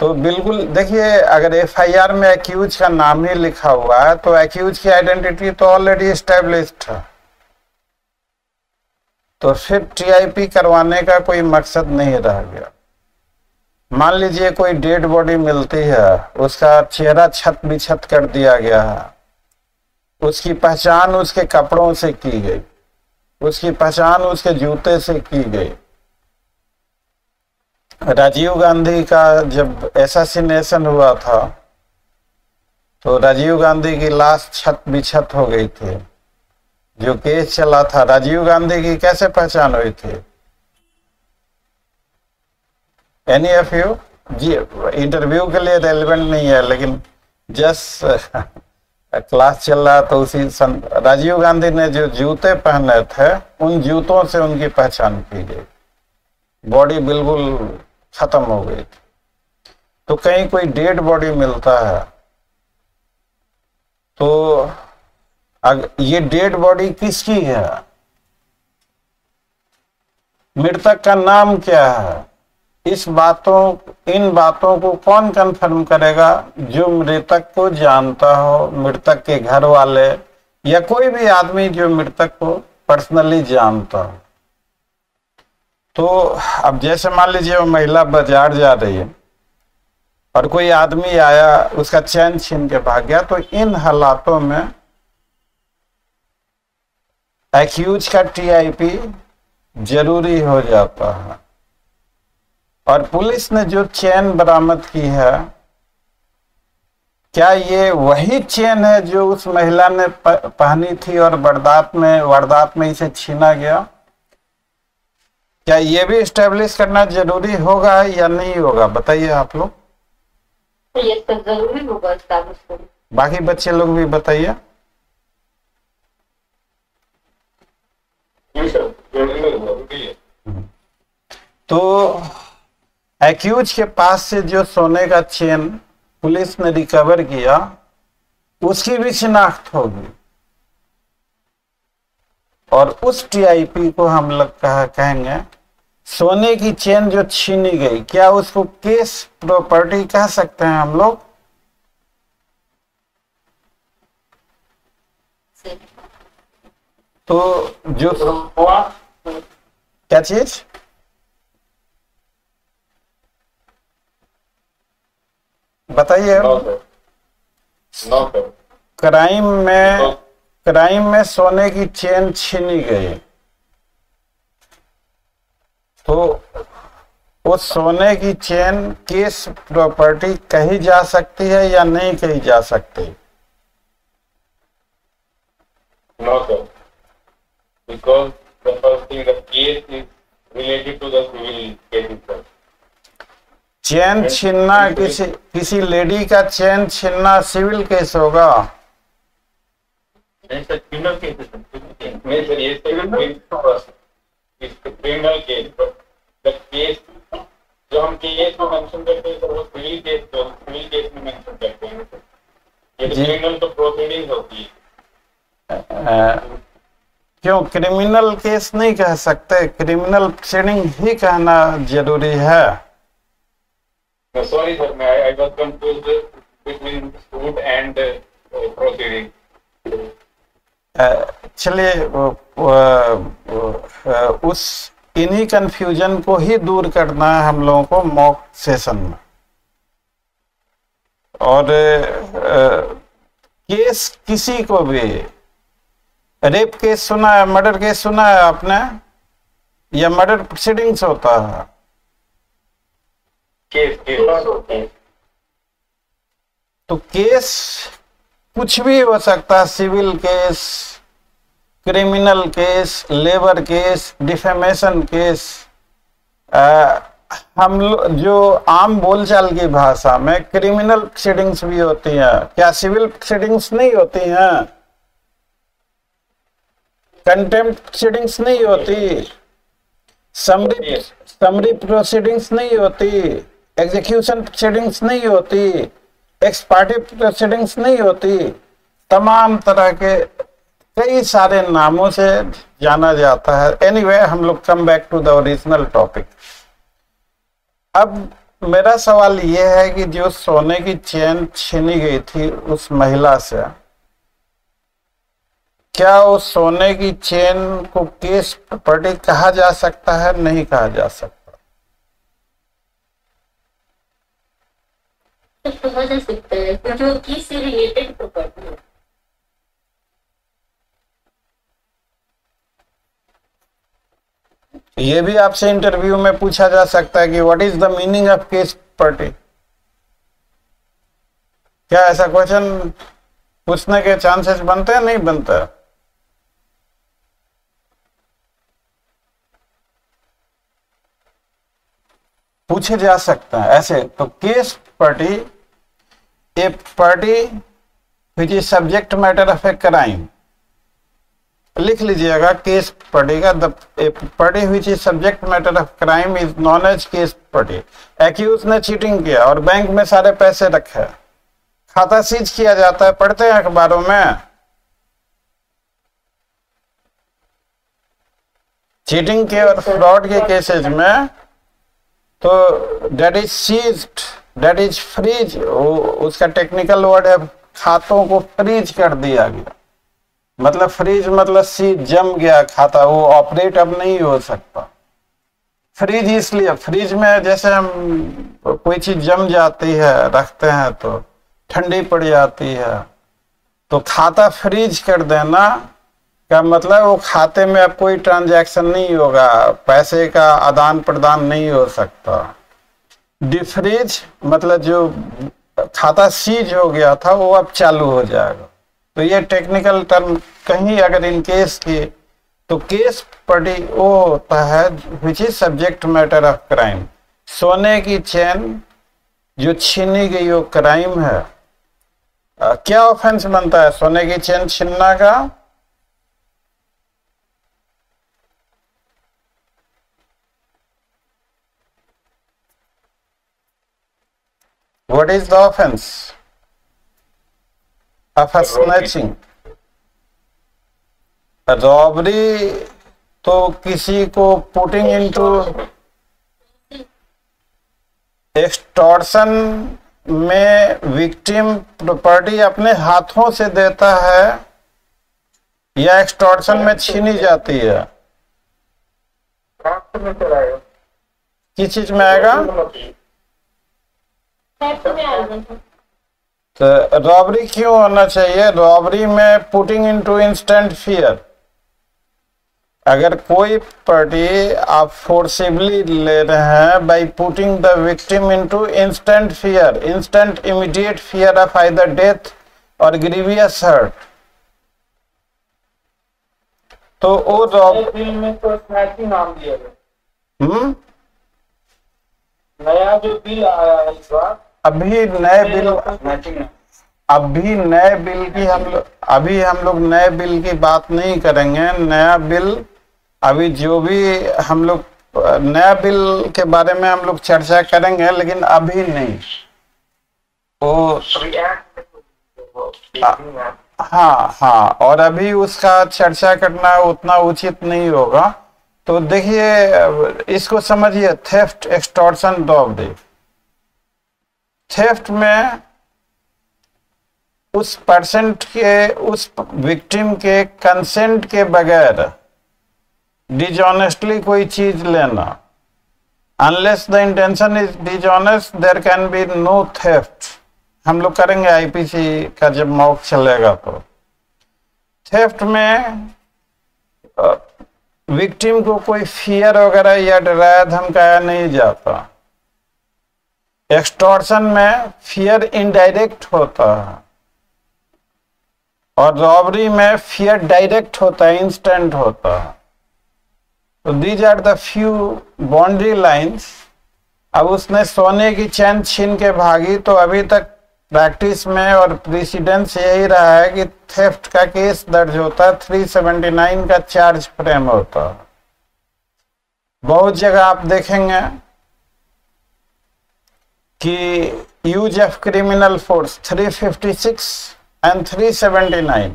तो बिल्कुल, देखिए, अगर एफआईआर में एक्यूज का नाम ही लिखा हुआ है तो एक्यूज की आइडेंटिटी तो ऑलरेडी स्टेब्लिश्ड है। तो फिर टीआईपी करवाने का कोई मकसद नहीं रह गया। मान लीजिए कोई डेड बॉडी मिलती है, उसका चेहरा छत बिछत कर दिया गया है। उसकी पहचान उसके कपड़ों से की गई। उसकी पहचान उसके जूते से की गई। राजीव गांधी का जब एसासिनेशन हुआ था तो राजीव गांधी की लाश छत बिछत हो गई थी। जो केस चला था राजीव गांधी की कैसे पहचान हुई थी? एनी ऑफ़ यू जी इंटरव्यू के लिए रेलिवेंट नहीं है लेकिन जस्ट क्लास (laughs) चल रहा तो उसी सं, राजीव गांधी ने जो जूते पहने थे उन जूतों से उनकी पहचान की गई। बॉडी बिल्कुल खत्म हो गई थी। तो कहीं कोई डेड बॉडी मिलता है तो ये डेड बॉडी किसकी है? मृतक का नाम क्या है? इस बातों, इन बातों को कौन कंफर्म करेगा जो मृतक को जानता हो? मृतक के घर वाले या कोई भी आदमी जो मृतक को पर्सनली जानता हो? तो अब जैसे मान लीजिए वो महिला बाज़ार जा रही है और कोई आदमी आया, उसका चैन छीन के भाग गया तो इन हालातों में एक्यूज का टीआईपी ज़रूरी हो जाता है। और पुलिस ने जो चैन बरामद की है, क्या ये वही चेन है जो उस महिला ने पहनी थी और वारदात में वारदात में इसे छीना गया? क्या ये भी स्टेब्लिश करना ज़रूरी होगा या नहीं होगा? बताइए आप लोग। तो ज़रूरी होगा बाकी बच्चे लोग भी बताइए। तो एक्यूज के पास से जो सोने का चेन पुलिस ने रिकवर किया उसकी भी शिनाख्त होगी। और उस टीआईपी को हम लोग कहा कहेंगे सोने की चेन जो छीनी गई क्या उसको केस प्रॉपर्टी कह सकते हैं हम लोग? तो जो क्या चीज़? बताइए क्राइम में क्राइम में सोने की चेन छीनी गई। तो उस सोने की चेन किस प्रॉपर्टी कही जा सकती है या नहीं कही जा सकती? No, sir. Because the first thing, the case is related to the civil case itself. Chain छीनना किसी किसी लेडी का चेन छीनना सिविल केस होगा। नहीं सर क्रिमिनल केस है सर सर ये civil criminal case the case जो हम केस में मेंशन करते हैं सर वो सिविल केस तो सिविल केस में मेंशन करते हैं। ये तो क्रिमिनल तो प्रोसीडिंग होती है। क्यों? क्रिमिनल केस नहीं कह सकते। क्रिमिनल प्रोसीडिंग ही कहना ज़रूरी है। Sorry sorry sir, I, I was confused between suit and वो- उस इन्हीं कंफ्यूजन को ही दूर करना है हम लोगों को मॉक सेशन में। और केस किसी को भी रेप केस सुना है मर्डर केस सुना है आपने? या मर्डर प्रोसीडिंग्स होता है? केस केस तो केस कुछ भी हो सकता है civil case criminal case labour case defamation case. आ, हम जो आम बोलचाल की भाषा में क्रिमिनल प्रोसीडिंग्स भी होती हैं। क्या सिविल प्रोसीडिंग्स नहीं होती हैं? कंटेम्प्ट प्रोसीडिंग्स नहीं होती। समरी समरी प्रोसीडिंग्स नहीं होती। एग्जीक्यूशन प्रोसीडिंग्स नहीं होती। एक्सपार्टी प्रोसीडिंग्स नहीं होती। तमाम तरह के कई सारे नामों से जाना जाता है। एनीवे anyway, हम लोग come back to the original topic अब मेरा सवाल यह है कि जो सोने की चेन छीनी गई थी उस महिला से क्या उस सोने की चेन को केस प्रॉपर्टी कहा जा सकता है नहीं कहा जा सकता? जा से रिलेटेड प्रॉपर्टी है ये भी आपसे इंटरव्यू में पूछा जा सकता है कि what is the meaning of case property क्या ऐसा क्वेश्चन पूछने के चांसेस बनते हैं नहीं बनता हैं? पूछे जा सकता है ऐसे। तो case party a party which is subject matter of a crime लिख लीजिएगा केस पार्टी का the party which is subject matter of crime is known as case party accused ने चीटिंग किया और बैंक में सारे पैसे रखे। खाता सीज किया जाता है, पढ़ते हैं अखबारों में। चीटिंग के और फ्रॉड के केसेस में तो that is seized that is freeze उसका टेक्निकल वर्ड है, खातों को फ्रीज कर दिया गया। मतलब फ्रीज मतलब सीज जम गया, खाता, वो ऑपरेट अब नहीं हो सकता। फ्रीज इसलिए फ्रीज में जैसे हम कोई चीज़ जम जाती है, रखते हैं तो ठंडी पड़ जाती है तो खाता फ्रीज कर देना का मतलब वो खाते में अब कोई ट्रांजैक्शन नहीं होगा? पैसे का आदान प्रदान नहीं हो सकता। डिफ्रीज मतलब जो खाता सीज हो गया था वो अब चालू हो जाएगा। तो ये टेक्निकल टर्म कहीं अगर इन केस की तो केस पड़ी वो होता है which is subject matter of crime सोने की चेन जो छीनी गई वो क्राइम है। आ, क्या ऑफेंस बनता है? सोने की चेन छीनना का What is the offense? Of a snatching? Robbery तो किसी को पुटिंग इनटू एक्सटॉर्शन में विक्टिम प्रॉपर्टी अपने हाथों से देता है या एक्सटॉर्शन में छीनी जाती है? किस चीज़ में आएगा? तो रॉबरी क्यों होना चाहिए? रॉबरी में पुटिंग इनटू इंस्टेंट फियर अगर कोई पार्टी आप फोर्सिबली ले रहे हैं by putting the victim into instant fear instant immediate fear of either death और ग्रीवियस हर्ट तो वो रॉब बिल में तो नाम दिया गया हम्म नया जो बिल आया है इस बार अभी नए बिल अभी नए बिल की हम लोग अभी हम लोग नए बिल की बात नहीं करेंगे। नया बिल अभी जो भी हम लोग नया बिल के बारे में हम लोग चर्चा करेंगे, लेकिन अभी नहीं। वो हाँ हाँ और अभी उसका चर्चा करना उतना उचित नहीं होगा। तो देखिए, इसको समझिए थेफ्ट एक्सटॉर्शन रॉबरी थेफ्ट में उस परसेंट के, उस विक्टिम के कंसेंट के बगैर डिजॉनेस्टली कोई चीज़ लेना। Unless the intention is dishonest there can be no theft हम लोग करेंगे आईपीसी का जब मौक चलेगा तो। थेफ्ट में विक्टिम को कोई फियर वगैरह या डराया धमकाया नहीं जाता। एक्सटॉर्शन में फियर इनडायरेक्ट होता है। और रॉबरी में फियर डायरेक्ट होता है इंस्टेंट होता है। तो these are the few boundary lines अब उसने सोने की चैन छीन के भागी तो अभी तक प्रैक्टिस में और प्रेसिडेंस यही रहा है कि थेफ्ट का केस दर्ज होता है 379 का चार्ज फ्रेम होता है। बहुत जगह आप देखेंगे कि use of criminal force 356 and 379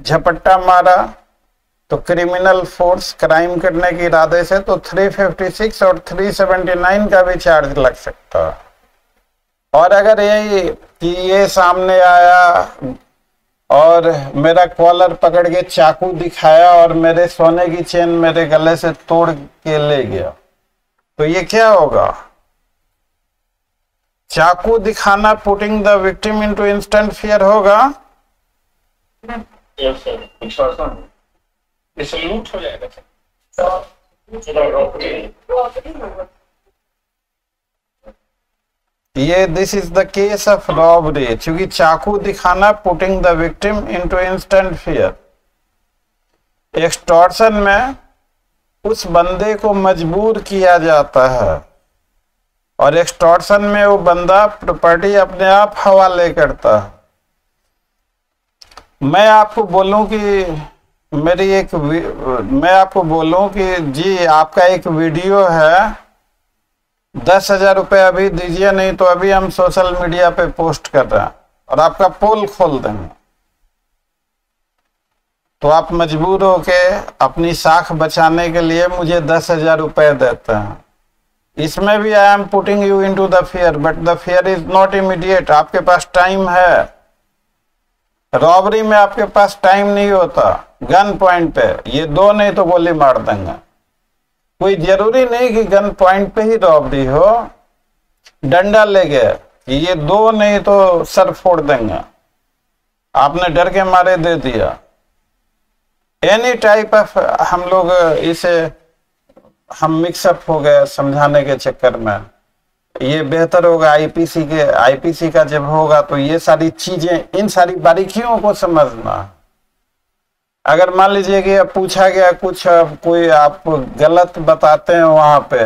झपट्टा मारा तो क्रिमिनल फोर्स क्राइम करने के इरादे से तो 356 और 379 का भी चार्ज लग सकता। और अगर यही कि ये सामने आया और मेरा कॉलर पकड़ के चाकू दिखाया और मेरे सोने की चेन मेरे गले से तोड़ के ले गया तो ये क्या होगा? चाकू दिखाना putting the victim into instant fear होगा। यस सर लूट हो जाएगा ये this is the case of robbery क्योंकि चाकू दिखाना putting the victim into instant fear extortion में उस बंदे को मजबूर किया जाता है। और एक्सटॉर्शन में वो बंदा प्रॉपर्टी अपने आप हवाले करता। है मैं आपको बोलूँ कि मेरी एक मैं आपको बोलूँ कि जी, आपका एक वीडियो है। दस हज़ार रुपये अभी दीजिए, नहीं तो अभी हम सोशल मीडिया पे पोस्ट कर रहे हैं और आपका पोल खोल देंगे। तो आप मजबूर हो के अपनी साख बचाने के लिए मुझे दस हज़ार रुपए देते हैं। इसमें भी I am putting you into the fear but the fear is not immediate आपके पास टाइम है। रॉबरी में आपके पास टाइम नहीं होता। गन पॉइंट पे। ये दो नहीं तो गोली मार देंगे। कोई ज़रूरी नहीं कि गन पॉइंट पे ही रॉबरी हो। डंडा ले गए ये दो नहीं तो सर फोड़ देंगे। आपने डर के मारे दे दिया। एनी टाइप ऑफ़ हम लोग इसे हम मिक्सअप हो गए समझाने के चक्कर में। ये बेहतर होगा आईपीसी के आईपीसी का जब होगा तो ये सारी चीज़ें, इन सारी बारीकियों को समझना। अगर मान लीजिए कि अब पूछा गया कुछ, अब कोई आप गलत बताते हैं वहाँ पे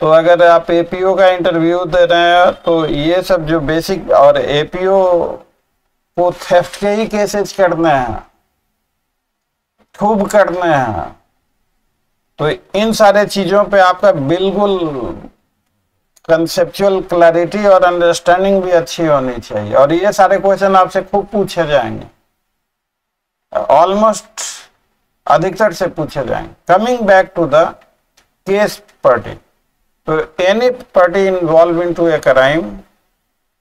तो अगर आप एपीओ का इंटरव्यू दे रहे हैं तो ये सब जो बेसिक और एपीओ को थेफ्ट के ही केसेस करने हैं। खूब करने हैं। तो इन सारे चीज़ों पे आपका बिल्कुल कंसेप्चुअल क्लैरिटी और अंडरस्टैंडिंग भी अच्छी होनी चाहिए। और ये सारे क्वेश्चन आपसे खूब पूछे जाएँगे। ऑलमोस्ट अधिकतर से पूछे जाएँगे। Coming back to the case party तो any party involve in to a crime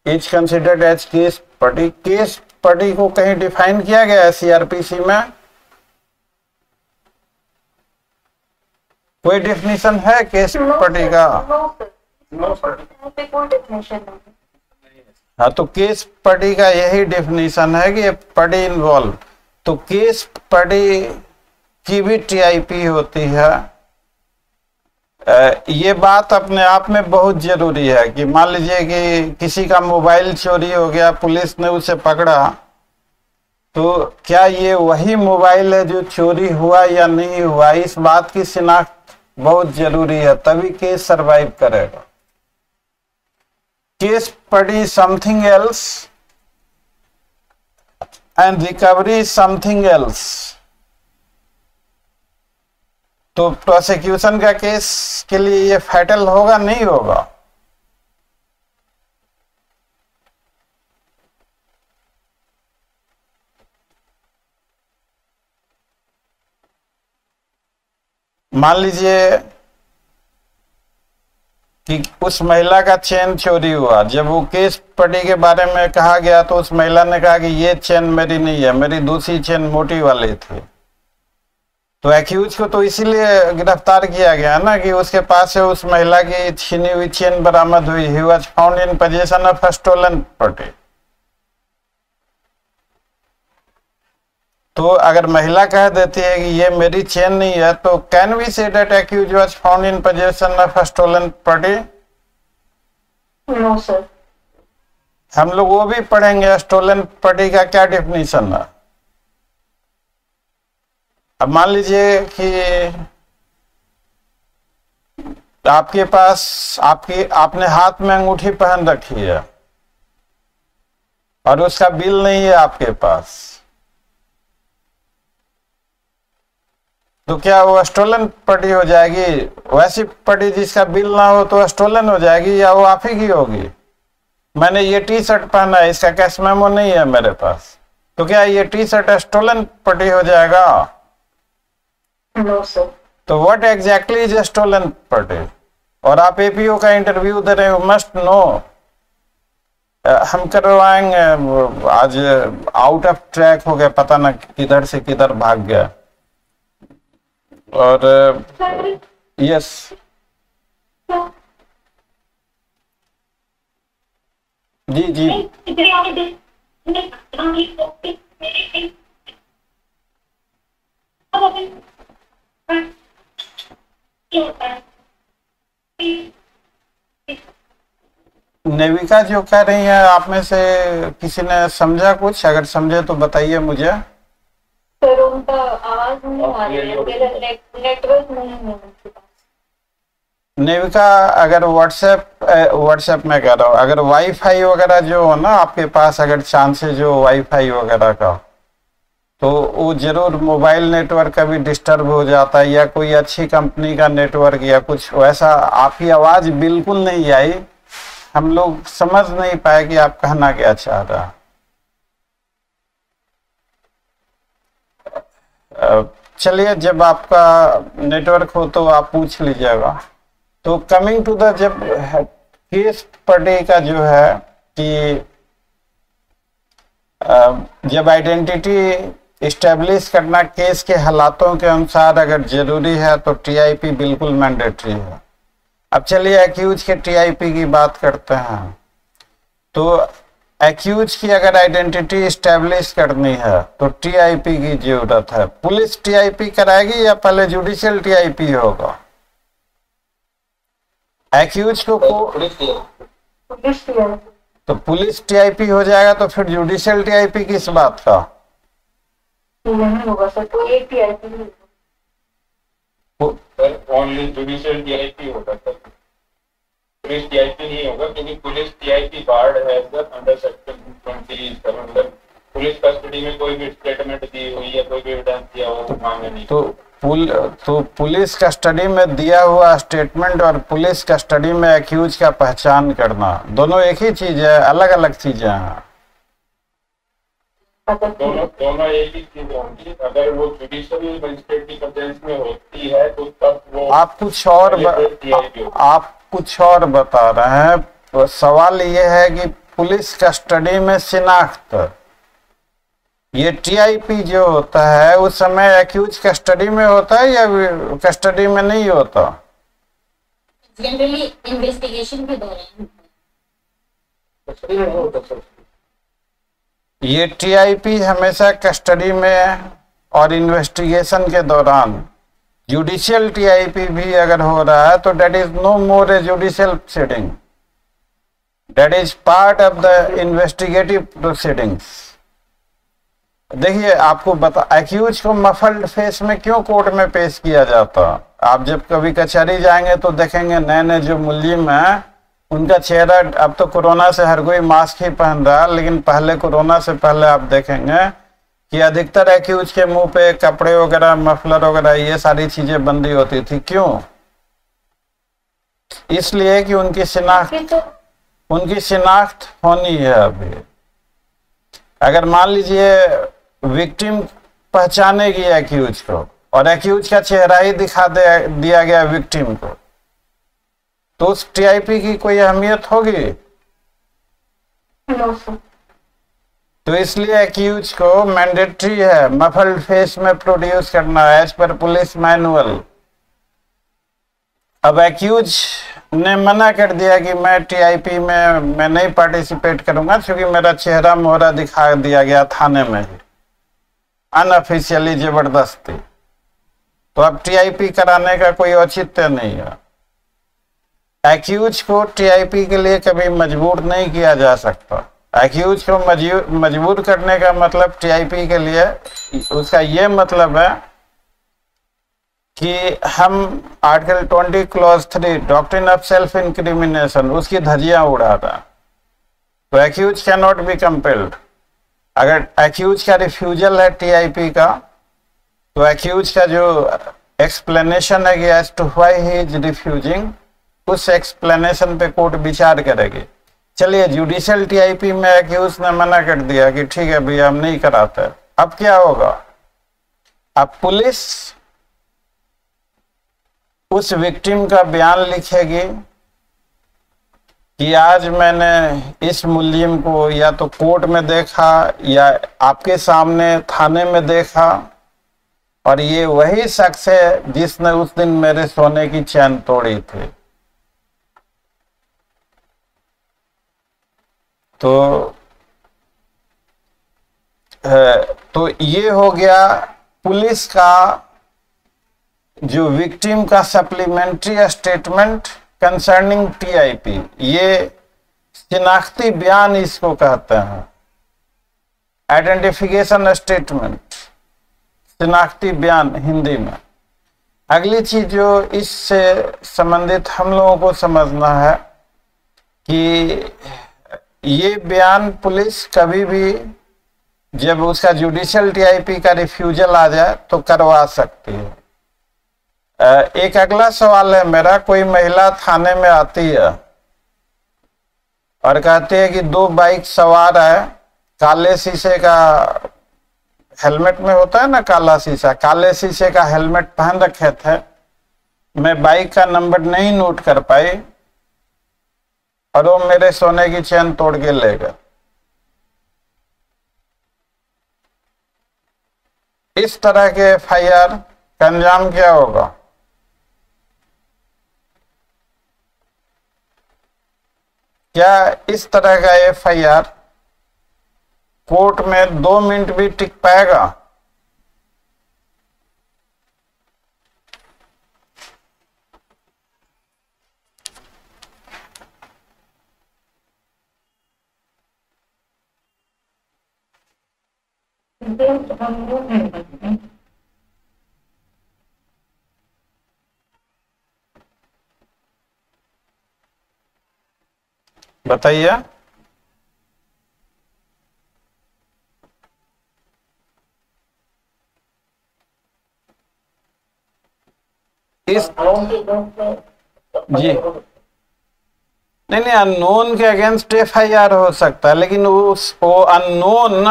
is considered as case party case party को कहीं डिफाइन किया गया है सीआरपीसी में? कोई डेफिनेशन है केस पार्टी का हाँ तो केस पढ़ी का यही डेफिनेशन है कि पढ़ी इन्वॉल्व तो केस पढ़ी की भी टीआईपी होती है ये बात अपने आप में बहुत ज़रूरी है कि मान लीजिए कि किसी का मोबाइल चोरी हो गया, पुलिस ने उसे पकड़ा तो क्या ये वही मोबाइल है जो चोरी हुआ या नहीं हुआ? इस बात की शिनाख्त बहुत ज़रूरी है, तभी केस सरवाइव करेगा। केस पड़ी something else and recovery something else तो प्रोसिक्यूशन का केस के लिए ये फैटल होगा, नहीं होगा? मान लीजिए कि उस महिला का चेन चोरी हुआ। जब वो केस पड़ी के बारे में कहा गया तो उस महिला ने कहा कि ये चेन मेरी नहीं है, मेरी दूसरी चेन मोटी वाली थी। तो एक्यूज को तो इसीलिए गिरफ़्तार किया गया ना कि उसके पास से उस महिला की छीनी हुई चेन बरामद हुई। He was found in position of stolen property तो अगर महिला कह देती है कि ये मेरी चेन नहीं है तो can we say that accused was found in position of stolen property no sir हम लोग वो भी पढ़ेंगे स्टोलन प्रॉपर्टी का क्या डेफिनेशन है? अब मान लीजिए कि आपके पास आपकी आपने हाथ में अंगूठी पहन रखी है और उसका बिल नहीं है आपके पास। तो क्या वो स्टोलन पटी हो जाएगी? वैसी पटी जिसका बिल ना हो तो स्टोलन हो जाएगी या वो आप ही की होगी? मैंने ये टी शर्ट पहना है इसका कैश मेमो नहीं है मेरे पास। तो क्या ये टी शर्ट स्टोलन पटी हो जाएगा? सर तो व्हाट एग्जैक्टली इज़ स्टोलन पटी और आप एपीओ का इंटरव्यू दे रहे हो मस्ट नो हम करवाएँगे आज आउट ऑफ़ ट्रैक हो गया पता ना किधर से किधर भाग गया। और यस जी जी. नेविका जो कह रही है, आप में से किसी ने समझा कुछ? अगर समझे तो बताइए मुझे। सर उनका आवाज़ नहीं आ रही है नेटवर्क नहीं है नेविका अगर व्हाट्सएप व्हाट्सएप में कह रहा हूँ अगर वाईफाई वगैरह जो हो ना आपके पास अगर चांसेज हो वाईफाई वगैरह का तो वो ज़रूर मोबाइल नेटवर्क का भी डिस्टर्ब हो जाता है या कोई अच्छी कंपनी का नेटवर्क या कुछ वैसा आपकी आवाज़ बिल्कुल नहीं आई हम लोग समझ नहीं पाए कि आप कहना क्या चाह रहा चलिए, जब आपका नेटवर्क हो तो आप पूछ लीजिएगा। तो कमिंग टू द जब केस पढ़ने का जो है कि जब आइडेंटिटी इस्टेब्लिश करना केस के हालातों के अनुसार अगर ज़रूरी है तो टीआईपी बिल्कुल मैंडेटरी है। अब चलिए एक्यूज के टीआईपी की बात करते हैं। तो एक्यूज की अगर आइडेंटिटी इस्टेब्लिश करनी है तो टीआईपी की ज़रूरत है। पुलिस टीआईपी कराएगी या पहले जुडिशियल टीआईपी होगा? एक्यूज को, पुलिस तो पुलिस टीआईपी हो जाएगा तो फिर जुडिशियल टीआईपी किस बात का? तो नहीं होगा सर तो एक ही सर ओनली जुडिशियल टीआईपी होगा सर। पुलिस टीआईपी नहीं होगा क्योंकि पुलिस टीआईपी बार्ड है under section twenty seven police custody में कोई भी स्टेटमेंट दी हुई या कोई भी एविडेंस दिया हुआ मांगे नहीं। तो पुल तो पुलिस कस्टडी में दिया हुआ स्टेटमेंट और पुलिस कस्टडी में एक्यूज का पहचान करना दोनों एक ही चीज़ है अलग अलग चीज़ें हैं। दोनों दोनों एक ही चीज़ होंगी अगर वो जुडिशियल मजिस्ट्रेट की प्रेजेंस में होती है तो तब वो आप कुछ और ब, आप कुछ और बता रहे हैं। तो सवाल ये है कि पुलिस कस्टडी में शिनाख्त ये टीआईपी जो होता है उस समय एक्यूज कस्टडी में होता है या कस्टडी में नहीं होता? जनरली इन्वेस्टिगेशन के दौरान। कस्टडी में नहीं होता ये टीआईपी हमेशा कस्टडी में और इन्वेस्टिगेशन के दौरान। जुडिशियल टीआईपी भी अगर हो रहा है तो that is no more a judicial proceeding that is part of the investigative proceedings देखिए, आपको बता एक्यूज को मफल्ड फेस में क्यों कोर्ट में पेश किया जाता? आप जब कभी कचहरी जाएँगे तो देखेंगे नए नए जो मुलिम हैं, उनका चेहरा अब तो कोरोना से हर कोई मास्क ही पहन रहा है, लेकिन पहले कोरोना से पहले आप देखेंगे कि अधिकतर एक्यूज के मुँह पे कपड़े वगैरह मफलर वगैरह ये सारी चीज़ें बंदी होती थी। क्यों? इसलिए कि उनकी शिनाख्त उनकी शिनाख्त होनी है अभी। अगर मान लीजिए विक्टिम पहचानेगी एक्यूज को और एक्यूज का चेहरा ही दिखा दे दिया गया विक्टिम को तो उस टीआईपी की कोई अहमियत होगी? तो इसलिए एक्यूज को मैंडेटरी है। मफल्ड फेस में प्रोड्यूस करना है एज पर पुलिस मैनुअल अब एक्यूज ने मना कर दिया कि मैं टीआईपी में, मैं नहीं पार्टिसिपेट करूँगा, क्योंकि मेरा चेहरा मोहरा दिखा दिया गया थाने में अनऑफिशियली ज़बरदस्ती। तो अब टीआईपी कराने का कोई औचित्य नहीं है। एक्यूज को टीआईपी के लिए कभी मजबूर नहीं किया जा सकता। एक्यूज को मजबूर करने का मतलब टीआईपी के लिए, उसका ये मतलब है कि हम article 20 clause three doctrine of self incrimination उसकी धज्जियाँ उड़ा था तो accused can not be compelled अगर एक्यूज का रिफ्यूजल है टीआईपी का तो एक्यूज का जो एक्सप्लेनेशन है कि as to why he is refusing उस एक्सप्लेनेशन पे कोर्ट विचार करेगी। चलिए जुडिशियल टीआईपी में एक्यूज ने मना कर दिया कि ठीक है भैया, हम नहीं कराते। अब क्या होगा? अब पुलिस उस विक्टिम का बयान लिखेगी कि आज मैंने इस मुलिम को या तो कोर्ट में देखा या आपके सामने थाने में देखा और ये वही शख्स है जिसने उस दिन मेरे सोने की चैन तोड़ी थी। तो तो ये हो गया पुलिस का जो विक्टिम का सप्लीमेंट्री स्टेटमेंट कंसर्निंग टीआईपी ये शिनाख्ती बयान इसको कहते हैं। आइडेंटिफिकेशन स्टेटमेंट शिनाख्ती बयान हिंदी में। अगली चीज़ जो इससे संबंधित हम लोगों को समझना है कि ये बयान पुलिस कभी भी जब उसका जुडिशियल टीआईपी का रिफ्यूजल आ जाए तो करवा सकती है। एक अगला सवाल है, मेरा कोई महिला थाने में आती है और कहती है कि दो बाइक सवार है, काले शीशे का हेलमेट में होता है ना काला शीशा, काले शीशे का हेलमेट पहन रखे थे, मैं बाइक का नंबर नहीं नोट कर पाई। और वो मेरे सोने की चैन तोड़ के ले गए। इस तरह के एफ़ आई आर का अंजाम क्या होगा? क्या इस तरह का एफ़ आई आर कोर्ट में दो मिनट भी टिक पाएगा? बताइए। इस जी। नहीं नहीं अननोन के अगेंस्ट एफ़ आई आर हो सकता है, लेकिन उस वो अननोन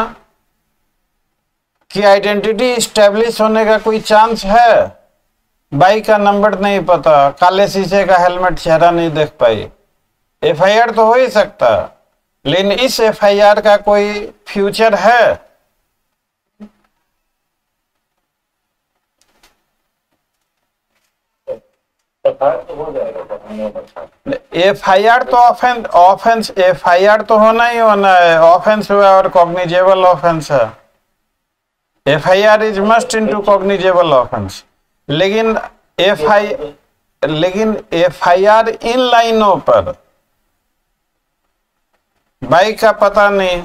की आइडेंटिटी स्टेब्लिश होने का कोई चांस है? बाइक का नंबर नहीं पता। काले शीशे का हेलमेट चेहरा नहीं देख पाई। एफ़ आई आर तो हो ही सकता। लेकिन इस एफ़ आई आर का कोई फ्यूचर है? एफ़ आई आर तो offence offence F I R तो होना ही होना है। ऑफेंस हुआ और कॉग्निजेबल ऑफेंस है। F I R is must in to cognizable offence लेकिन एफ़ आई लेकिन एफ़ आई आर इन लाइनों पर बाइक का पता नहीं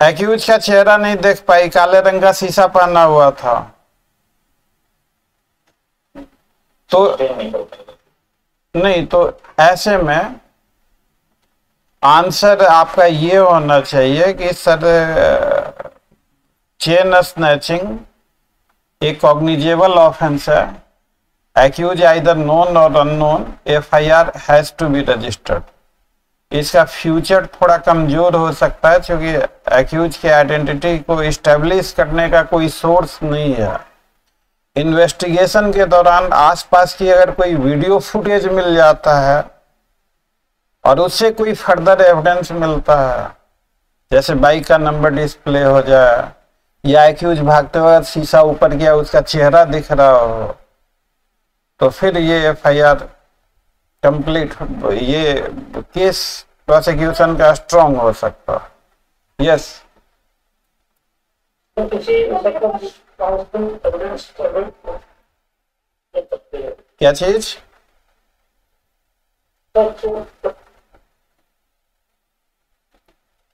एक्यूज का चेहरा नहीं देख पाई काले रंग का शीशा पहना हुआ था तो नहीं तो ऐसे में आंसर आपका ये होना चाहिए कि सर चेन स्नैचिंग एक कॉग्निजेबल ऑफेंस है accused either known or unknown FIR has to be registered इसका फ्यूचर थोड़ा कमज़ोर हो सकता है, क्योंकि एक्यूज की आइडेंटिटी को इस्टेब्लिश करने का कोई सोर्स नहीं है। इन्वेस्टिगेशन के दौरान आसपास की अगर कोई वीडियो फुटेज मिल जाता है और उससे कोई फर्दर एविडेंस मिलता है। जैसे बाइक का नंबर डिस्प्ले हो जाए या एक्यूज भागते वक्त शीशा ऊपर गया उसका चेहरा दिख रहा हो तो फिर ये एफ़ आई आर कंप्लीट ये केस प्रोसिक्यूशन का स्ट्रांग हो सकता यस क्या चीज़ जी जी बोलिए हम्म to which to which segment transaction को जोड़ने की कोशिश कर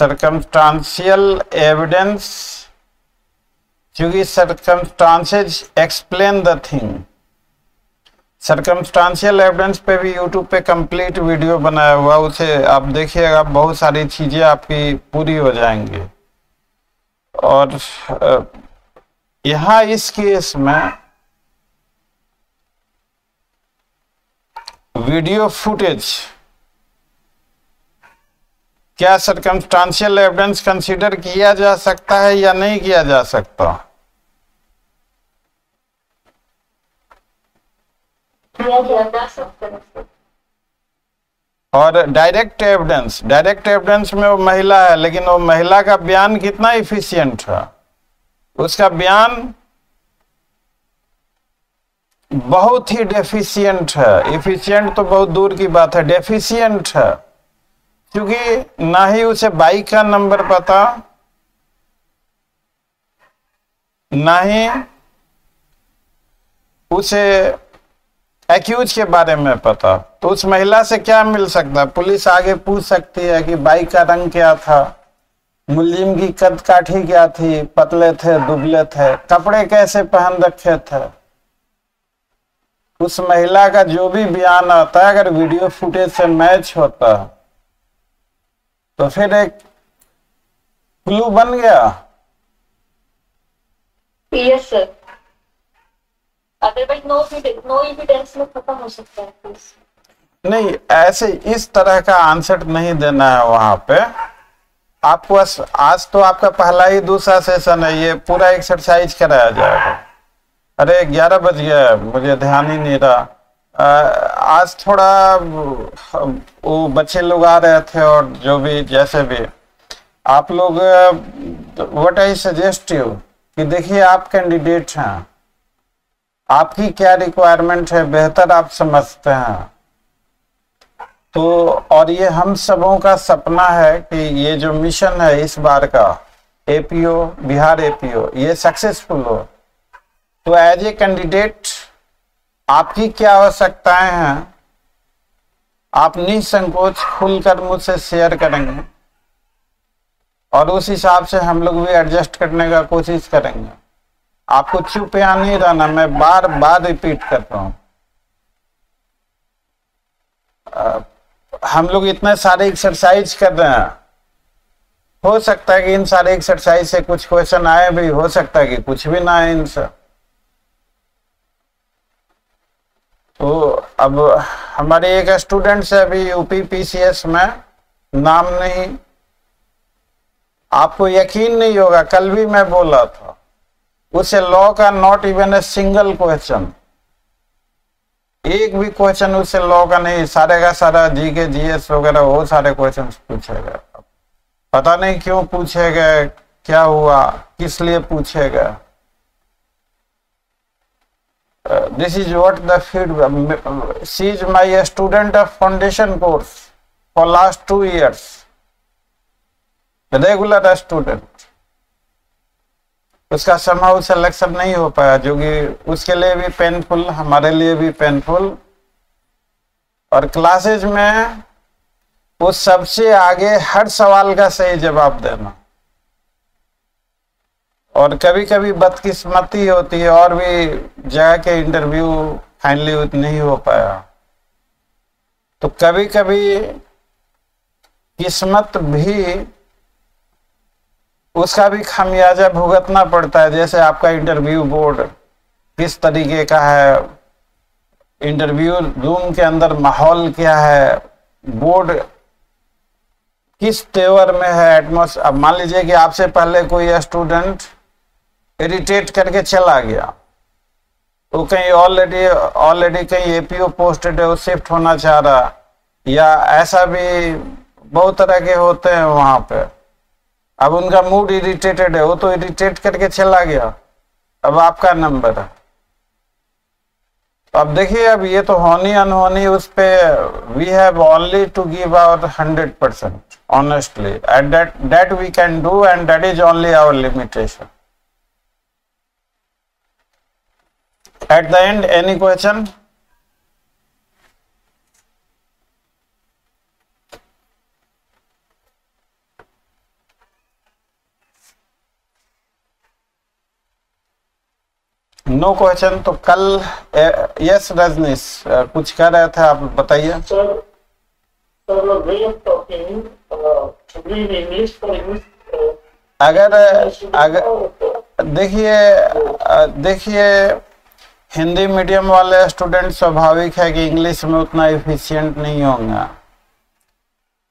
circumstantial evidence, क्योंकि circumstances explain the thing circumstantial evidence पे भी यूट्यूब पे कंप्लीट वीडियो बनाया हुआ, उसे आप देखिएगा, बहुत सारी चीज़ें आपकी पूरी हो जाएँगी। और यहाँ इस केस में वीडियो फुटेज क्या सरकमस्टांशियल एविडेंस कंसीडर किया जा सकता है या नहीं किया जा सकता? और डायरेक्ट एविडेंस डायरेक्ट एविडेंस में वो महिला है लेकिन वो महिला का बयान कितना इफिशियंट है उसका बयान बहुत ही डेफिशिएंट है। इफिशियंट तो बहुत दूर की बात है डेफिशिएंट है। क्योंकि ना ही उसे बाइक का नंबर पता, ना ही उसे एक्यूज के बारे में पता। तो उस महिला से क्या मिल सकता? है पुलिस आगे पूछ सकती है कि बाइक का रंग क्या था? मुलिम की कद काठी क्या थी? पतले थे, दुबले थे? कपड़े कैसे पहन रखे थे? उस महिला का जो भी बयान आता है, अगर वीडियो फुटेज से मैच होता तो फिर एक क्लू बन गया। Yes sir otherwise no no evidence में खत्म हो सकता है नहीं ऐसे इस तरह का आंसर नहीं देना है वहाँ पे। आपको बस आज तो आपका पहला ही दूसरा सेशन है ये पूरा एक्सरसाइज कराया जाएगा। अरे ग्यारह बज गया मुझे ध्यान ही नहीं रहा। आज थोड़ा वो बच्चे लोग आ रहे थे और जो भी, जैसे भी। आप लोग व्हाट आई सजेस्ट यू कि देखिए आप कैंडिडेट हैं। आपकी क्या रिक्वायरमेंट है, बेहतर आप समझते हैं। तो और ये हम सबों का सपना है कि ये जो मिशन है इस बार का एपीओ बिहार एपीओ ये सक्सेसफुल हो। तो एज ए कैंडिडेट आपकी क्या आवश्यकताएँ हैं? आप निसंकोच खुलकर मुझसे शेयर करेंगे और उस हिसाब से हम लोग भी एडजस्ट करने का कोशिश करेंगे। आपको चुप यहाँ नहीं रहना, मैं बार बार रिपीट कर रहा हूँ हम लोग इतने सारे एक्सरसाइज कर रहे हैं। हो सकता है कि इन सारे एक्सरसाइज से कुछ क्वेश्चन आए भी, हो सकता है कि कुछ भी ना आए इनसे। तो अब हमारे एक स्टूडेंट से अभी यूपी पीसीएस में नाम नहीं। आपको यकीन नहीं होगा, कल भी मैं बोला था। उसे लॉ का not even a single question एक भी क्वेश्चन उससे लॉ का नहीं, सारे का सारा जी के जीएस वगैरह, वो सारे क्वेश्चन पूछेगा पता नहीं क्यों पूछेगा क्या हुआ, किस लिए this is what the feedback she is my student of foundation course for last two years regular student उसका समाउ सिलेक्शन नहीं हो पाया, जो कि उसके लिए भी पेनफुल हमारे लिए भी पेनफुल और क्लासेज में वो सबसे आगे हर सवाल का सही जवाब देना। और कभी कभी बदकिस्मती होती है और भी जगह के इंटरव्यू फाइनली नहीं हो पाया। तो कभी कभी किस्मत भी, उसका भी खामियाजा भुगतना पड़ता है। जैसे आपका इंटरव्यू बोर्ड किस तरीके का है इंटरव्यू रूम के अंदर माहौल क्या है बोर्ड किस तेवर में है एटमोस अब मान लीजिए कि आपसे पहले कोई स्टूडेंट इरिटेट करके चला गया। वो कहीं ऑलरेडी ऑलरेडी कहीं एपीओ पोस्टेड है, वो शिफ्ट होना चाह रहा या ऐसा भी बहुत तरह के होते हैं वहाँ पे। अब उनका मूड इरिटेटेड है, वो तो इरिटेट करके चला गया। अब आपका नंबर है। अब देखिए, अब ये तो होनी अनहोनी उस पे we have only to give our hundred percent honestly and that that we can do and that is only our limitation at the end any question no no question तो कल यस रजनीश कुछ कह रहे थे आप बताइए। अगर अगर देखिए देखिए हिंदी मीडियम वाले स्टूडेंट स्वाभाविक है कि इंग्लिश में उतना इफिशिएंट नहीं होंगे।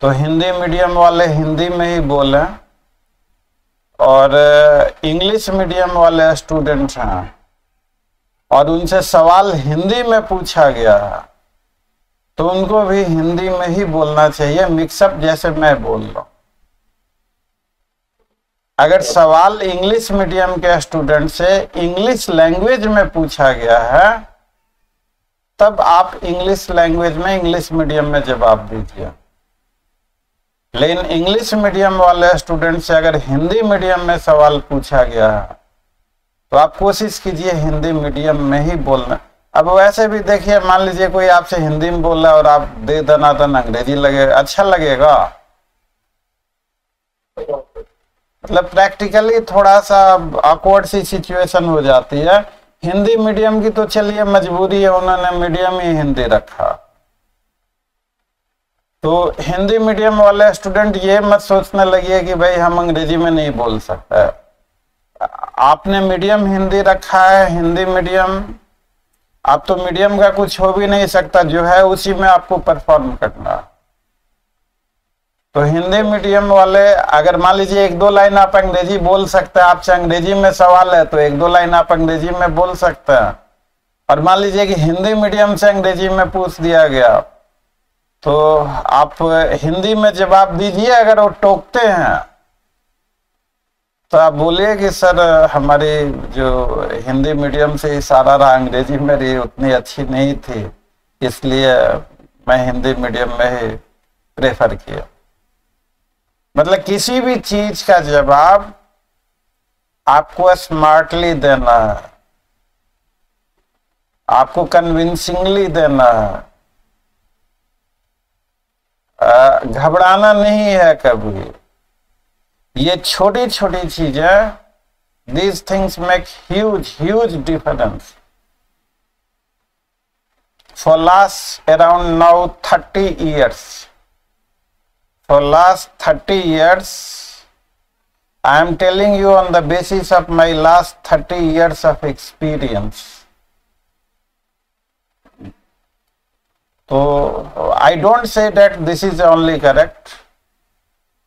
तो हिंदी मीडियम वाले हिंदी में ही बोलें और इंग्लिश मीडियम वाले स्टूडेंट हैं और उनसे सवाल हिंदी में पूछा गया है तो उनको भी हिंदी में ही बोलना चाहिए। मिक्सअप जैसे मैं बोल रहा हूँ। अगर सवाल इंग्लिश मीडियम के स्टूडेंट से इंग्लिश लैंग्वेज में पूछा गया है, तब आप इंग्लिश लैंग्वेज में इंग्लिश मीडियम में जवाब दीजिए। लेकिन इंग्लिश मीडियम वाले स्टूडेंट से अगर हिंदी मीडियम में सवाल पूछा गया है तो आप कोशिश कीजिए हिंदी मीडियम में ही बोलना। अब वैसे भी देखिए, मान लीजिए कोई आपसे हिंदी में बोल रहा है और आप दे दनादन अंग्रेज़ी लगे अच्छा लगेगा। मतलब प्रैक्टिकली थोड़ा सा awkward सी सिचुएशन हो जाती है। हिंदी मीडियम की तो चलिए मजबूरी है, उन्होंने मीडियम ही हिंदी रखा। तो हिंदी मीडियम वाले स्टूडेंट ये मत सोचने लगिए कि भाई हम अंग्रेज़ी में नहीं बोल सकते। आपने मीडियम हिंदी रखा है, हिंदी मीडियम आप तो मीडियम का कुछ हो भी नहीं सकता, जो है उसी में आपको परफॉर्म करना। तो हिंदी मीडियम वाले, अगर मान लीजिए एक दो लाइन आप अंग्रेज़ी बोल सकते हैं आपसे अंग्रेज़ी में सवाल है तो एक दो लाइन आप अंग्रेज़ी में बोल सकते हैं। और मान लीजिए कि हिंदी मीडियम से अंग्रेज़ी में पूछ दिया गया तो आप हिंदी में जवाब दीजिए अगर वो टोकते हैं। तो आप बोलिए कि, सर, हमारी जो हिंदी मीडियम से इशारा रहा, अंग्रेज़ी मेरी उतनी अच्छी नहीं थी, इसलिए मैं हिंदी मीडियम में ही प्रेफर किया। मतलब किसी भी चीज़ का जवाब आपको स्मार्टली देना है। आपको कन्विंसिंगली देना है। घबराना नहीं है कभी। ये छोटी छोटी चीज़ें these things make huge huge difference for last around now thirty years for last thirty years I am telling you on the basis of my last thirty years of experience तो I don't say that this is only correct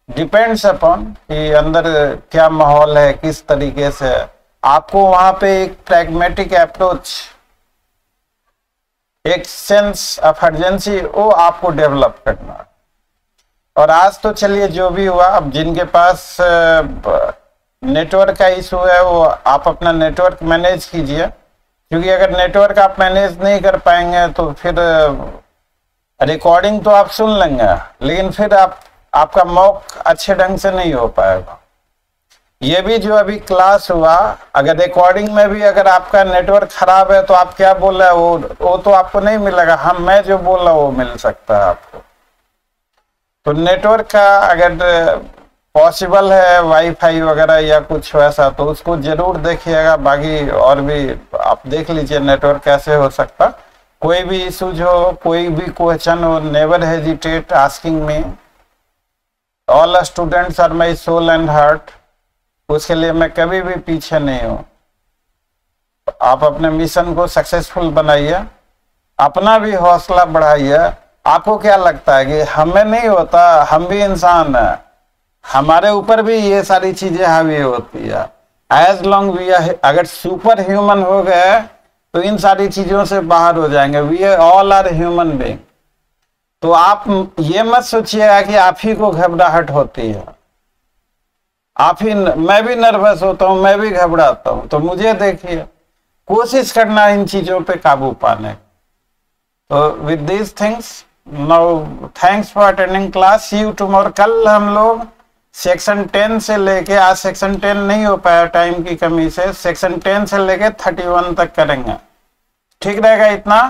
depends upon कि अंदर क्या माहौल है, किस तरीके से। आपको वहाँ पे एक प्रैग्मेटिक अप्रोच एक सेंस ऑफ़ अर्जेंसी वो आपको डेवलप करना। और आज तो चलिए जो भी हुआ, अब जिनके पास नेटवर्क का इशू है, वो आप अपना नेटवर्क मैनेज कीजिए। क्योंकि अगर नेटवर्क आप मैनेज नहीं कर पाएँगे तो फिर रिकॉर्डिंग तो आप सुन लेंगे, लेकिन फिर आप, आपका मॉक अच्छे ढंग से नहीं हो पाएगा। ये भी जो अभी क्लास हुआ, अगर रिकॉर्डिंग में भी अगर आपका नेटवर्क खराब है तो आप क्या बोल रहे हैं? वो वो तो आपको नहीं मिलेगा। हम, मैं जो बोल रहा हूँ, वो मिल सकता है आपको। तो नेटवर्क का अगर पॉसिबल है वाईफाई वगैरह या कुछ वैसा तो उसको ज़रूर देखिएगा। बाकी और भी आप देख लीजिए नेटवर्क कैसे हो सकता। कोई भी इशूज हो, कोई भी क्वेश्चन हो नेवर हेजिटेट आस्किंग में all students are my soul and heart उसके लिए मैं कभी भी पीछे नहीं हूँ। आप अपने मिशन को सक्सेसफुल बनाइए। अपना भी हौसला बढ़ाइए। आपको क्या लगता है कि हमें नहीं होता, हम भी इंसान है। हमारे ऊपर भी ये सारी चीज़ें हावी होती है। एज लॉन्ग वी आर अगर सुपर ह्यूमन हो गए तो इन सारी चीज़ों से बाहर हो जाएँगे। We all are human being तो आप ये मत सोचिएगा कि आप ही को घबराहट होती है। आप ही, मैं भी नर्वस होता हूँ, मैं भी घबराता हूँ। तो मुझे देखिए, कोशिश करना इन चीज़ों पे काबू पाने। तो with these things now thanks for attending class see you tomorrow कल हम लोग सेक्शन टेन से लेके आज सेक्शन टेन नहीं हो पाया टाइम की कमी से सेक्शन टेन से लेके थर्टी वन तक करेंगे। ठीक रहेगा इतना?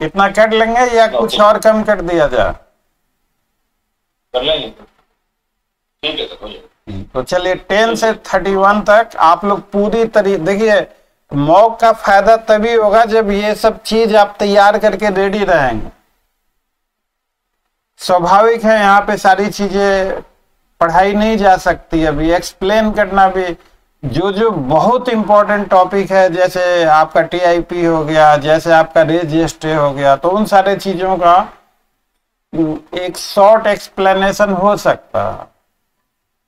इतना कर लेंगे या कुछ और कम कर दिया जाए? कर लेंगे। ठीक है सर तो चलिए टेन से थर्टी वन तक आप लोग पूरी तरी देखिए मॉक का फ़ायदा तभी होगा जब ये सब चीज़ आप तैयार करके रेडी रहेंगे। स्वाभाविक है, यहाँ पे सारी चीज़ें पढ़ाई नहीं जा सकती अभी। एक्सप्लेन करना भी जो जो बहुत इंपॉर्टेंट टॉपिक है, जैसे आपका टीआईपी हो गया, जैसे आपका रजिस्ट्रे हो गया तो उन सारे चीज़ों का एक शॉर्ट एक्सप्लेनेशन हो सकता। है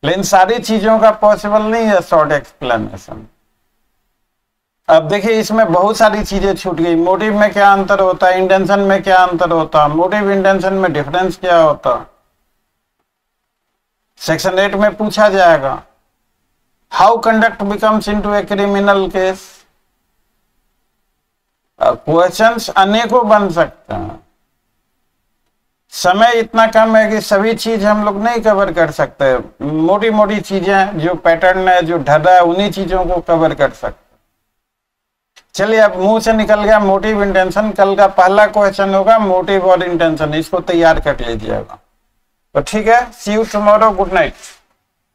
लेकिन सारी चीज़ों का पॉसिबल नहीं है शॉर्ट एक्सप्लेनेशन अब देखिए, इसमें बहुत सारी चीज़ें छूट गई। मोटिव में क्या अंतर होता? है इंटेंशन में क्या अंतर होता? है मोटिव इंटेंशन में डिफरेंस क्या होता? सेक्शन एट में पूछा जाएगा। How conduct becomes into a criminal case questions अनेकों बन सकते हैं। समय इतना कम है कि सभी चीज़ हम लोग नहीं कवर कर सकते। मोटी मोटी चीज़ें जो पैटर्न है, जो ढदा है, उन्हीं चीज़ों को कवर कर सकते चलिए अब मुँह से निकल गया मोटिव इंटेंशन कल का पहला क्वेश्चन होगा मोटिव और इंटेंशन इसको तैयार कर लीजिएगा। तो ठीक है see you tomorrow good night